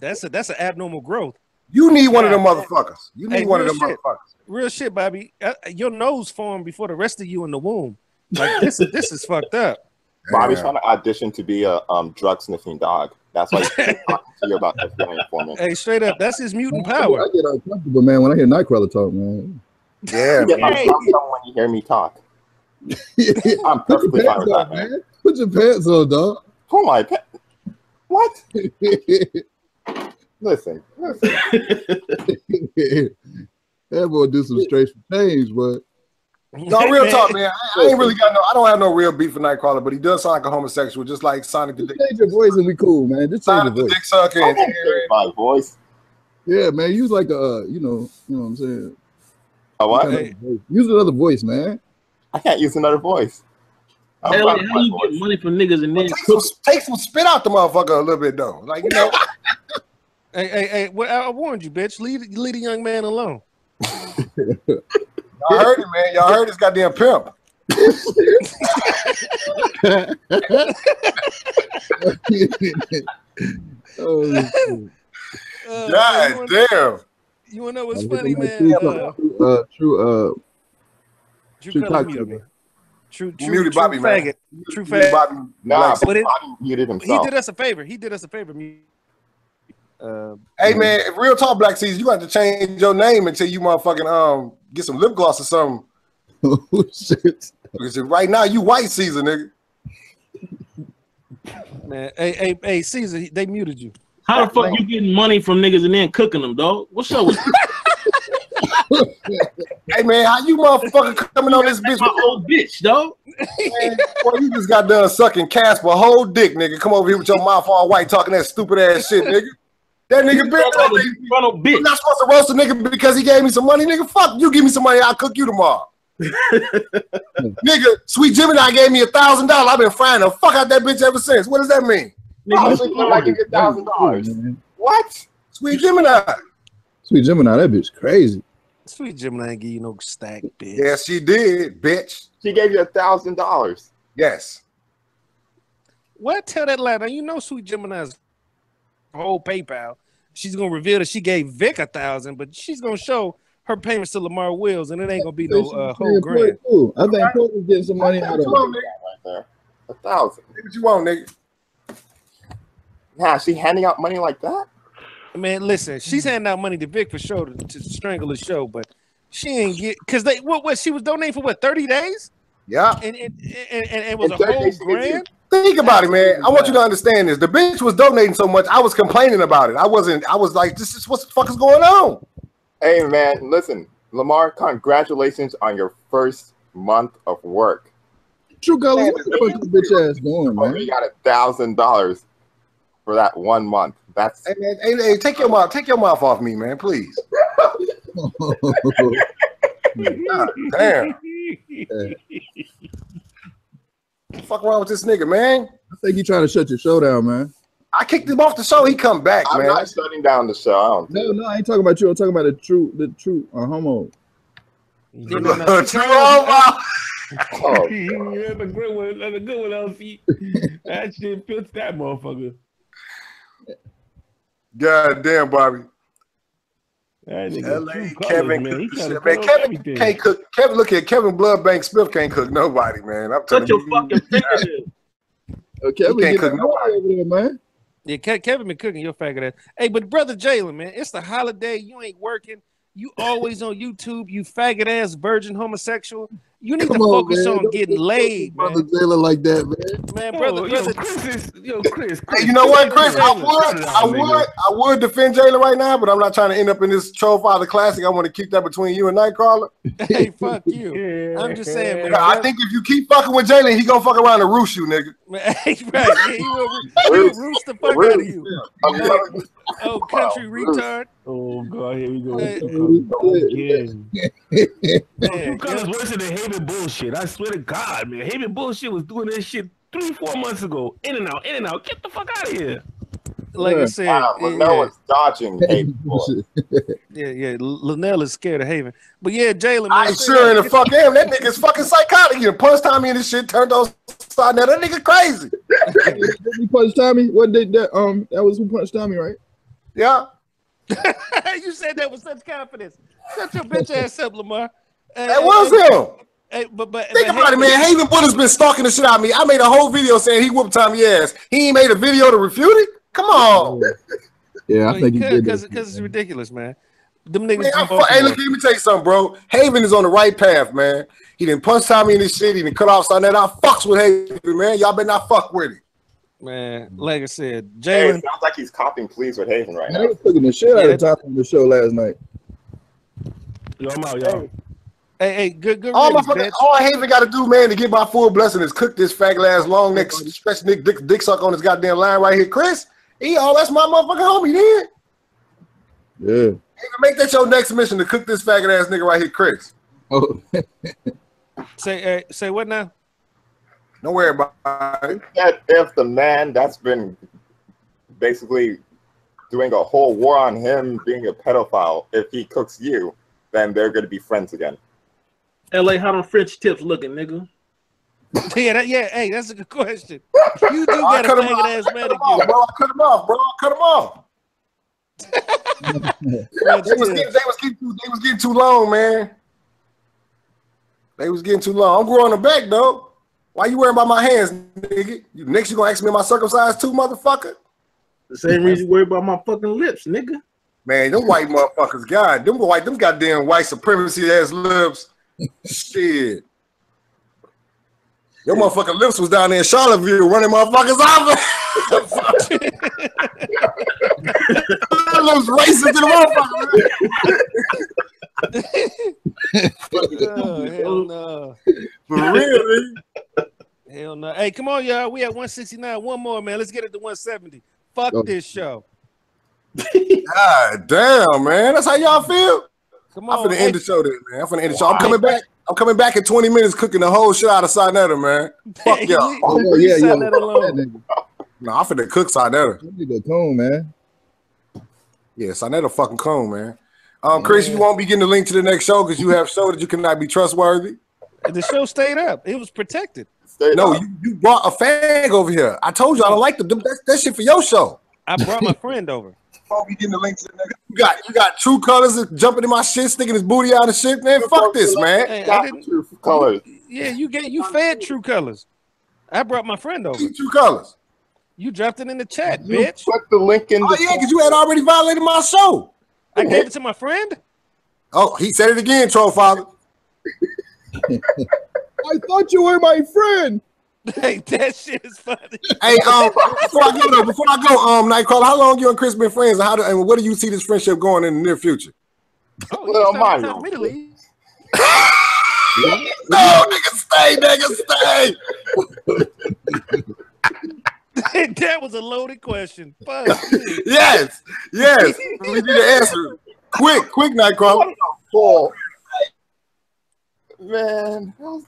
That's a that's an abnormal growth. You need one of them motherfuckers. You need Hey, one of real them shit. motherfuckers. Real shit, Bobby. Uh, your nose formed before the rest of you in the womb. Like this is this is fucked up. Bobby's Yeah. trying to audition to be a um, drug sniffing dog. That's why he's talking to you about that feeling for me. Hey, straight up, that's his mutant power. I get uncomfortable, man, when I hear Nightcrawler talk, man. Yeah, man. Hey. when you hear me talk. I'm Put your perfectly fine pants with on, that, man. man. Put your pants on, dog. Oh my pet. What? Listen, listen. that boy do some straight change, but No, real talk, man. I, I ain't really got no. I don't have no real beef with Nightcrawler, but he does sound like a homosexual, just like Sonic the Dick. change your voice and we cool, man. Just change Sonic your the voice. Dick Sucker. I And don't change my voice. Yeah, man. Use like a, uh, you know, you know what I'm saying. A what? Kind of. Use another voice, man. I can't use another voice. I'm Elliot, how you voice. get money from niggas and then take some, take some spit out the motherfucker a little bit though. Like you know, Hey, hey, hey, well, I I warned you, bitch. Leave, leave the young man alone. y'all heard it, man. Y'all heard this goddamn pimp. oh, shit. Uh, God you, wanna, damn. you wanna know what's funny, man? Uh, uh, true, uh, True True Color Cock muted me. Cover. True, You true, muted true Bobby, man. faggot. True muted faggot. Bobby Nah, Black. But it- Bobby muted He did us a favor. He did us a favor. Uh, Hey man, if real talk Black Seas, you got to change your name until you motherfucking um get some lip gloss or something. oh shit. Because right now you white Caesar, nigga. Man, hey, hey, hey, Caesar, they muted you. How the fuck you getting money from niggas and then cooking them, dog? What's up with Hey man, how you motherfucker coming on this bitch? my old bitch, dog? Man, boy, you just got done sucking Casper whole dick, nigga. Come over here with your mouth all white, talking that stupid ass shit, nigga. That nigga been Ronald I'm not supposed to roast a nigga because he gave me some money, nigga. Fuck you, give me some money, I'll cook you tomorrow. nigga, sweet Gemini I gave me a thousand dollars. I've been frying the fuck out that bitch ever since. What does that mean? Oh, Nigga, so you like you get thousand dollars? What? Sweet Gemini. Sweet Gemini, that bitch crazy. Sweet Gemini ain't give you no stack, bitch. Yes, she did, bitch. She gave you a thousand dollars. Yes. What? Tell that lie. Now you know Sweet Gemini's whole PayPal. She's gonna reveal that she gave Vic a thousand, but she's gonna show her payments to Lamar Wills, and it ain't gonna be no uh, whole grand. Cool. I think Port was getting some money out of Come it. Right there. A thousand. Say what you want, nigga. Nah, she handing out money like that? Man, listen, she's mm-hmm. handing out money to Vic for sure to, to strangle the show, but she ain't get because they what what she was donating for what thirty days, Yeah. and and and, and, and it was In a 30 whole days, she gives you- grand. Think about it, man. I want you to understand this. The bitch was donating so much, I was complaining about it. I wasn't, I was like, this is what the fuck is going on? Hey man, listen, Lamar, congratulations on your first month of work. True colors, what the fuck this bitch ass doing, Oh, man? you got a thousand dollars for that one month. That's Hey, man, hey, hey, take your mouth, take your mouth off me, man, please. God damn. What the fuck wrong with this nigga, man? I think you trying to shut your show down, man. I kicked him off the show. He come back, I'm man. not shutting down the show. I don't No, no, I ain't talking about you. I'm talking about the true, the true uh, homo. You know, now- True homo. Oh, that's a good one. That's a good one, LC. that shit fits that motherfucker. God damn, Bobby. That nigga LA Kevin, colors, man. He cook- trying to man, Kevin everything. can't cook. Kevin, look at Kevin Bloodbank Smith can't cook nobody, man. I'm telling Cut your you. fucking fingernails. Uh, okay, He we can't cook nobody. over there, man. Yeah, Kevin been cooking your faggot ass. Hey, but brother Jalen, man, it's the holiday. You ain't working. You always on YouTube. You faggot ass virgin homosexual. You need Come to on, focus man. on Don't getting put laid, Brother man. Jalen like that, man. Man, Yo, brother, yo, brother. Chris is, yo, Chris. Hey, Chris you know what, Chris? I would, I would. I would defend Jalen right now, but I'm not trying to end up in this Troll Father Classic. I want to keep that between you and Nightcrawler. hey, fuck you. Yeah. I'm just saying, man. Yeah, I think if you keep fucking with Jalen, he gonna fuck around and roost you, nigga. Man, hey, right. Yeah, he will, he will Roost. roost the fuck out of you. I'm telling. Oh, country Roost. retard. Oh god, here we go. Hey. Again. Man, True colors worse than Haven bullshit. I swear to God, man. Haven bullshit was doing this shit three, four months ago. In and out, in and out. Get the fuck out of here. like I said, Wow, yeah, Linnell was dodging hey yeah, yeah. Linnell is scared of Haven, but yeah, Jalen. I straight sure in the fuck am. That nigga's fucking psychotic. You punched Tommy in this shit, turned on side. Now that nigga crazy. Did he punch Tommy? What did that? Um, that was who punched Tommy, right? Yeah. you said that with such confidence. Shut your bitch ass up, Lamar. Hey, That was hey, him. Hey, but but Think but about it, man. Haven Butler's been stalking the shit out of me. I made a whole video saying he whooped Tommy ass. He ain't made a video to refute it. Come on. Yeah, I think he did. because because it's ridiculous, man. Them niggas. Man, I'm fu- hey, Baltimore. look, let me tell you something, bro. Haven is on the right path, man. He didn't punch Tommy in this shit. He didn't cut off something that I fucks with Haven, man. Y'all better not fuck with it. man. Like I said, Hey, sounds like he's copying pleas with Haven right Man, now. they was cooking the shit out Yeah, of Tommy on the show last night. Yo, I'm out, y'all. Hey, hey, good, good. All my riddance, fucking, bitch. all Haven got to do, man, to get my full blessing is cook this faggot ass long neck special dick, dick, dick suck on his goddamn line right here, Chris. He all that's my motherfucking homie, then. Yeah. Haven, make that your next mission to cook this faggot ass nigga right here, Chris. Oh, Say, uh, say what now? Don't worry about it. That if the man that's been basically doing a whole war on him being a pedophile, if he cooks you, then they're gonna be friends again. LA, how them French tips looking, nigga? yeah, that, yeah. Hey, that's a good question. You do I got a cut faggot ass I cut manicure. bro. I cut them off, bro. I cut them off. They was, getting, they was getting too, they was getting too long, man. They was getting too long. I'm growing them back though. Why you worrying about my hands, nigga? You next you gonna ask me am I circumcised too, motherfucker? The same reason you worry about my fucking lips, nigga. Man, them white motherfuckers, God, them white, them goddamn white supremacy ass lips. Shit. Your motherfucking lips was down there in Charlottesville running motherfuckers off. lips racing to the motherfucker. Oh, hell no. For real, man. Hell no. Hey, come on, y'all. We at 169. One more, man. Let's get it to 170. Fuck Go. this show. God damn, man. That's how y'all feel? Come I'm on. finna hey, end the show then, man. I'm finna end the show. I'm coming back. I'm coming back in 20 minutes cooking the whole shit out of Sinetta, man. Fuck hey, y'all. leave- Oh leave yeah, yeah. That No, I'm finna cook Sinetta. that nigga coon, man. Yeah, Sinetta fucking cone, man. Um, Chris, you won't be getting the link to the next show because you have showed that you cannot be trustworthy. The show stayed up. It was protected. Straight No, up. you, you brought a fag over here. I told you I don't like the that, that shit for your show. I brought my friend over. Won't be getting the link to the next. You got you got true colors jumping in my shit, sticking his booty out of shit, man. Fuck this, man. Hey, I Got didn't. true colors. Yeah, you get you fed true colors. I brought my friend over. True colors. You dropped it in the chat, You bitch. put the link in Oh yeah, because you had already violated my show. I gave it to my friend. Oh, he said it again, troll father. I thought you were my friend. Hey, that shit is funny. Hey, um, before I go though, before I go, um, Nightcrawler, how long you and Chris been friends, and how do, and where do you see this friendship going in the near future? Oh, Little it's not Mario. time for me to leave. No, nigga, stay, nigga, stay. that was a loaded question. Fuck. Yes, yes. We need to answer. Quick, quick, Nightcrawler. full. Man, I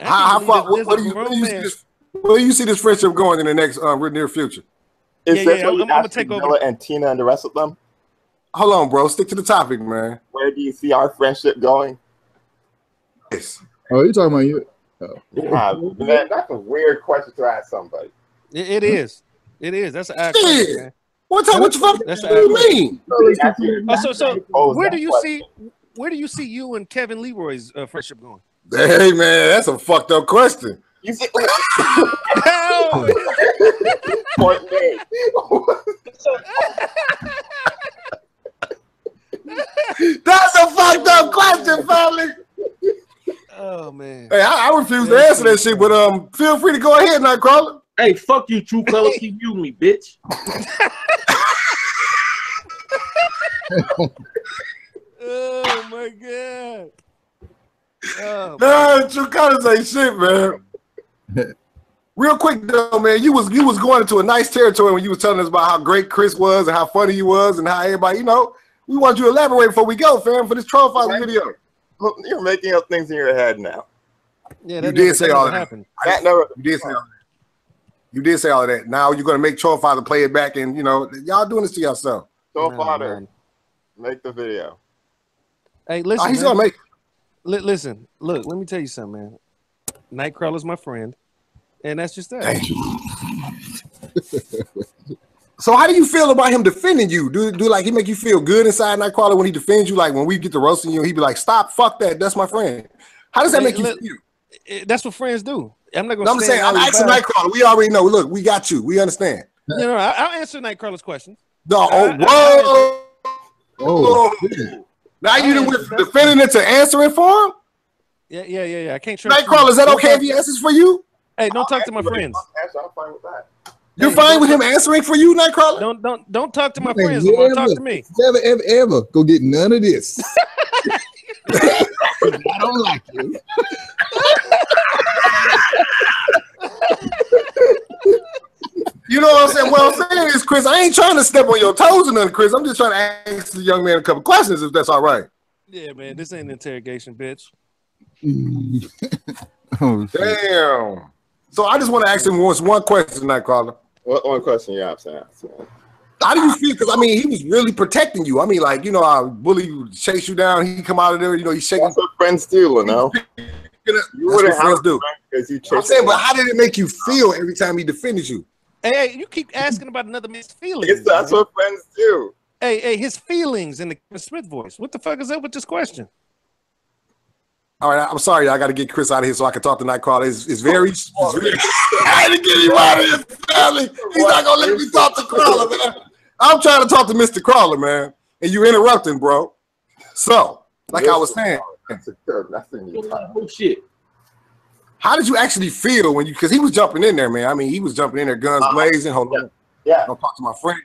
How, how far? believe What, what do you, where do you see this? Where do you see this friendship going in the next uh, near future? is Yeah, this yeah, I'm- I'm gonna asked take over. Camilla and Tina and the rest of them? Hold on, bro. Stick to the topic, man. Where do you see our friendship going? Yes. Oh, you talking about you? Yeah, man, that's a weird question to ask somebody. It, it is. It is. That's an odd Shit. question, man. What time? What the fuck? That's What do you an mean? Oh, so so where do you see where do you see you and Kevin Leroy's uh, friendship going? Hey, man, that's a fucked up question. You see, point made. That's a fucked up question, family. oh man. Hey, I, I refuse to answer that shit, but um, feel free to go ahead, Nightcrawler. Hey, fuck you, True Color. Keep muting me, bitch. Oh my god. Oh, Nah, true colors ain't shit, man. Real quick though, man, you was you was going into a nice territory when you was telling us about how great Chris was and how funny he was and how everybody, you know, we want you to elaborate before we go, fam, for this troll father video. Look, You're making up things in your head now. yeah, You that did say all that. happened. That never. You did say all that. You did say all of that. Now you're gonna make troll father play it back, and you know, y'all doing this to yourself. So No, father, man. make the video. Hey, Oh, listen. Ah, he's man. gonna make. Li- listen, look, let me tell you something, man. Nightcrawler's my friend, and that's just that. Thank you. so how do you feel about him defending you? Do do like he make you feel good inside Nightcrawler when he defends you? Like when we get to roasting you, he'd be like, "Stop, fuck that, that's my friend." How does that Hey, make you look, feel? Eh, That's what friends do. I'm not gonna. No, I'm stand saying, I'm out asking about- Nightcrawler. We already know. Look, we got you. We understand. You know, I, I'll answer Nightcrawler's question. No, I- oh, I- whoa. Oh, Whoa. Now you done went from defending it to answering for him? Yeah, yeah, yeah, yeah. I can't trust. Nightcrawler, is that okay talk- if he answers for you? Hey, don't talk to my friends. Actually, I'm fine with that. You're Hey, fine with him answering for you, Nightcrawler? Don't don't don't talk to my Man, friends. Lamar. Talk to me. Never, ever, ever go get none of this. I don't like you. You know what I'm saying? What I'm saying is, Chris, I ain't trying to step on your toes or nothing, Chris. I'm just trying to ask the young man a couple questions, if that's all right. Yeah, man, this ain't an interrogation, bitch. oh. Damn. So I just want to ask him once one question, Nightcrawler. What one question you have to ask? How do you feel? Because I mean, he was really protecting you. I mean, like you know, how bully would chase you down. He come out of there. You know, he's shaking. That's what friends do, Leno. You You what wouldn't friends have do. because you I'm saying, but how did it make you feel every time he defended you? Hey, hey, you keep asking about another man's feelings. It's, that's man. what friends do. Hey, hey, his feelings in the Kevin Smith voice. What the fuck is up with this question? All right, I'm sorry. I got to get Chris out of here so I can talk to Nightcrawler. It's, it's very. It's oh, very I had to get him out of here, family. He's not gonna let me talk to Crawler, man. I'm trying to talk to Mr. Crawler, man, and you interrupting, bro. So, like I was saying, That's a good. That's a new time. Oh shit. How did you actually feel when you? Because he was jumping in there, man. I mean, he was jumping in there, guns Uh, blazing. Hold on, Yeah, I'll talk to my friend.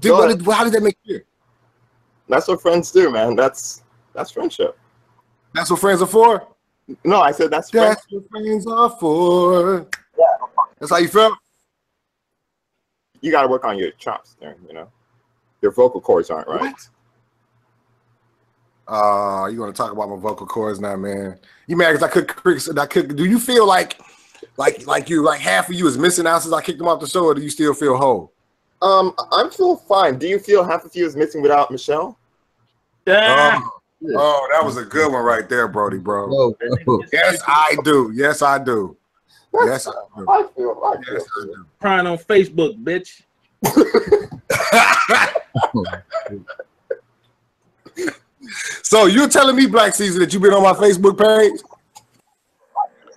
Dude, did, how did that make you feel? that's what friends do, man. That's that's friendship. That's what friends are for. No, I said that's friendship. That's what friends are for. Yeah, that's how you feel. You got to work on your chops there. You know, your vocal cords aren't right. What? Uh, you want to talk about my vocal cords now, man? You mad because I could, I could. Do you feel like, like, like you, like half of you is missing out since I kicked them off the show, or do you still feel whole? Um, I'm feeling fine. Do you feel half of you is missing without Michelle? Ah, Oh, oh, that was a good one right there, Brody, bro. Whoa, whoa. Yes, I do. Yes, I do. Yes, I do. I feel. I feel. Yes, I do. crying on Facebook, bitch. so you're telling me, Black Caesar, that you've been on my Facebook page,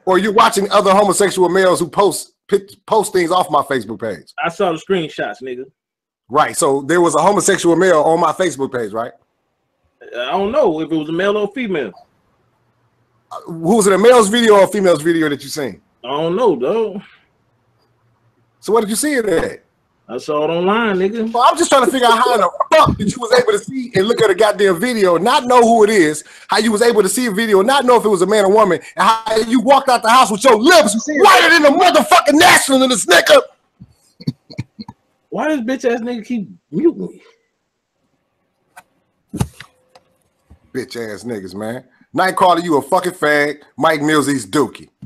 or you're watching other homosexual males who post post things off my Facebook page? I saw the screenshots, nigga. Right. So there was a homosexual male on my Facebook page, right? I don't know if it was a male or female. Uh, who was it, a male's video or a female's video that you seen? I don't know, though. So what did you see it at? I saw it online, nigga. Well, I'm just trying to figure out how in the fuck that you was able to see and look at a goddamn video, not know who it is, how you was able to see a video, not know if it was a man or woman, and how you walked out the house with your lips whiter than the motherfucking national in the snicker. Why does bitch ass nigga keep muting me? Bitch ass niggas, man. Night Nightcrawler, you a fucking fag. Mike Mills, Millsy's dookie.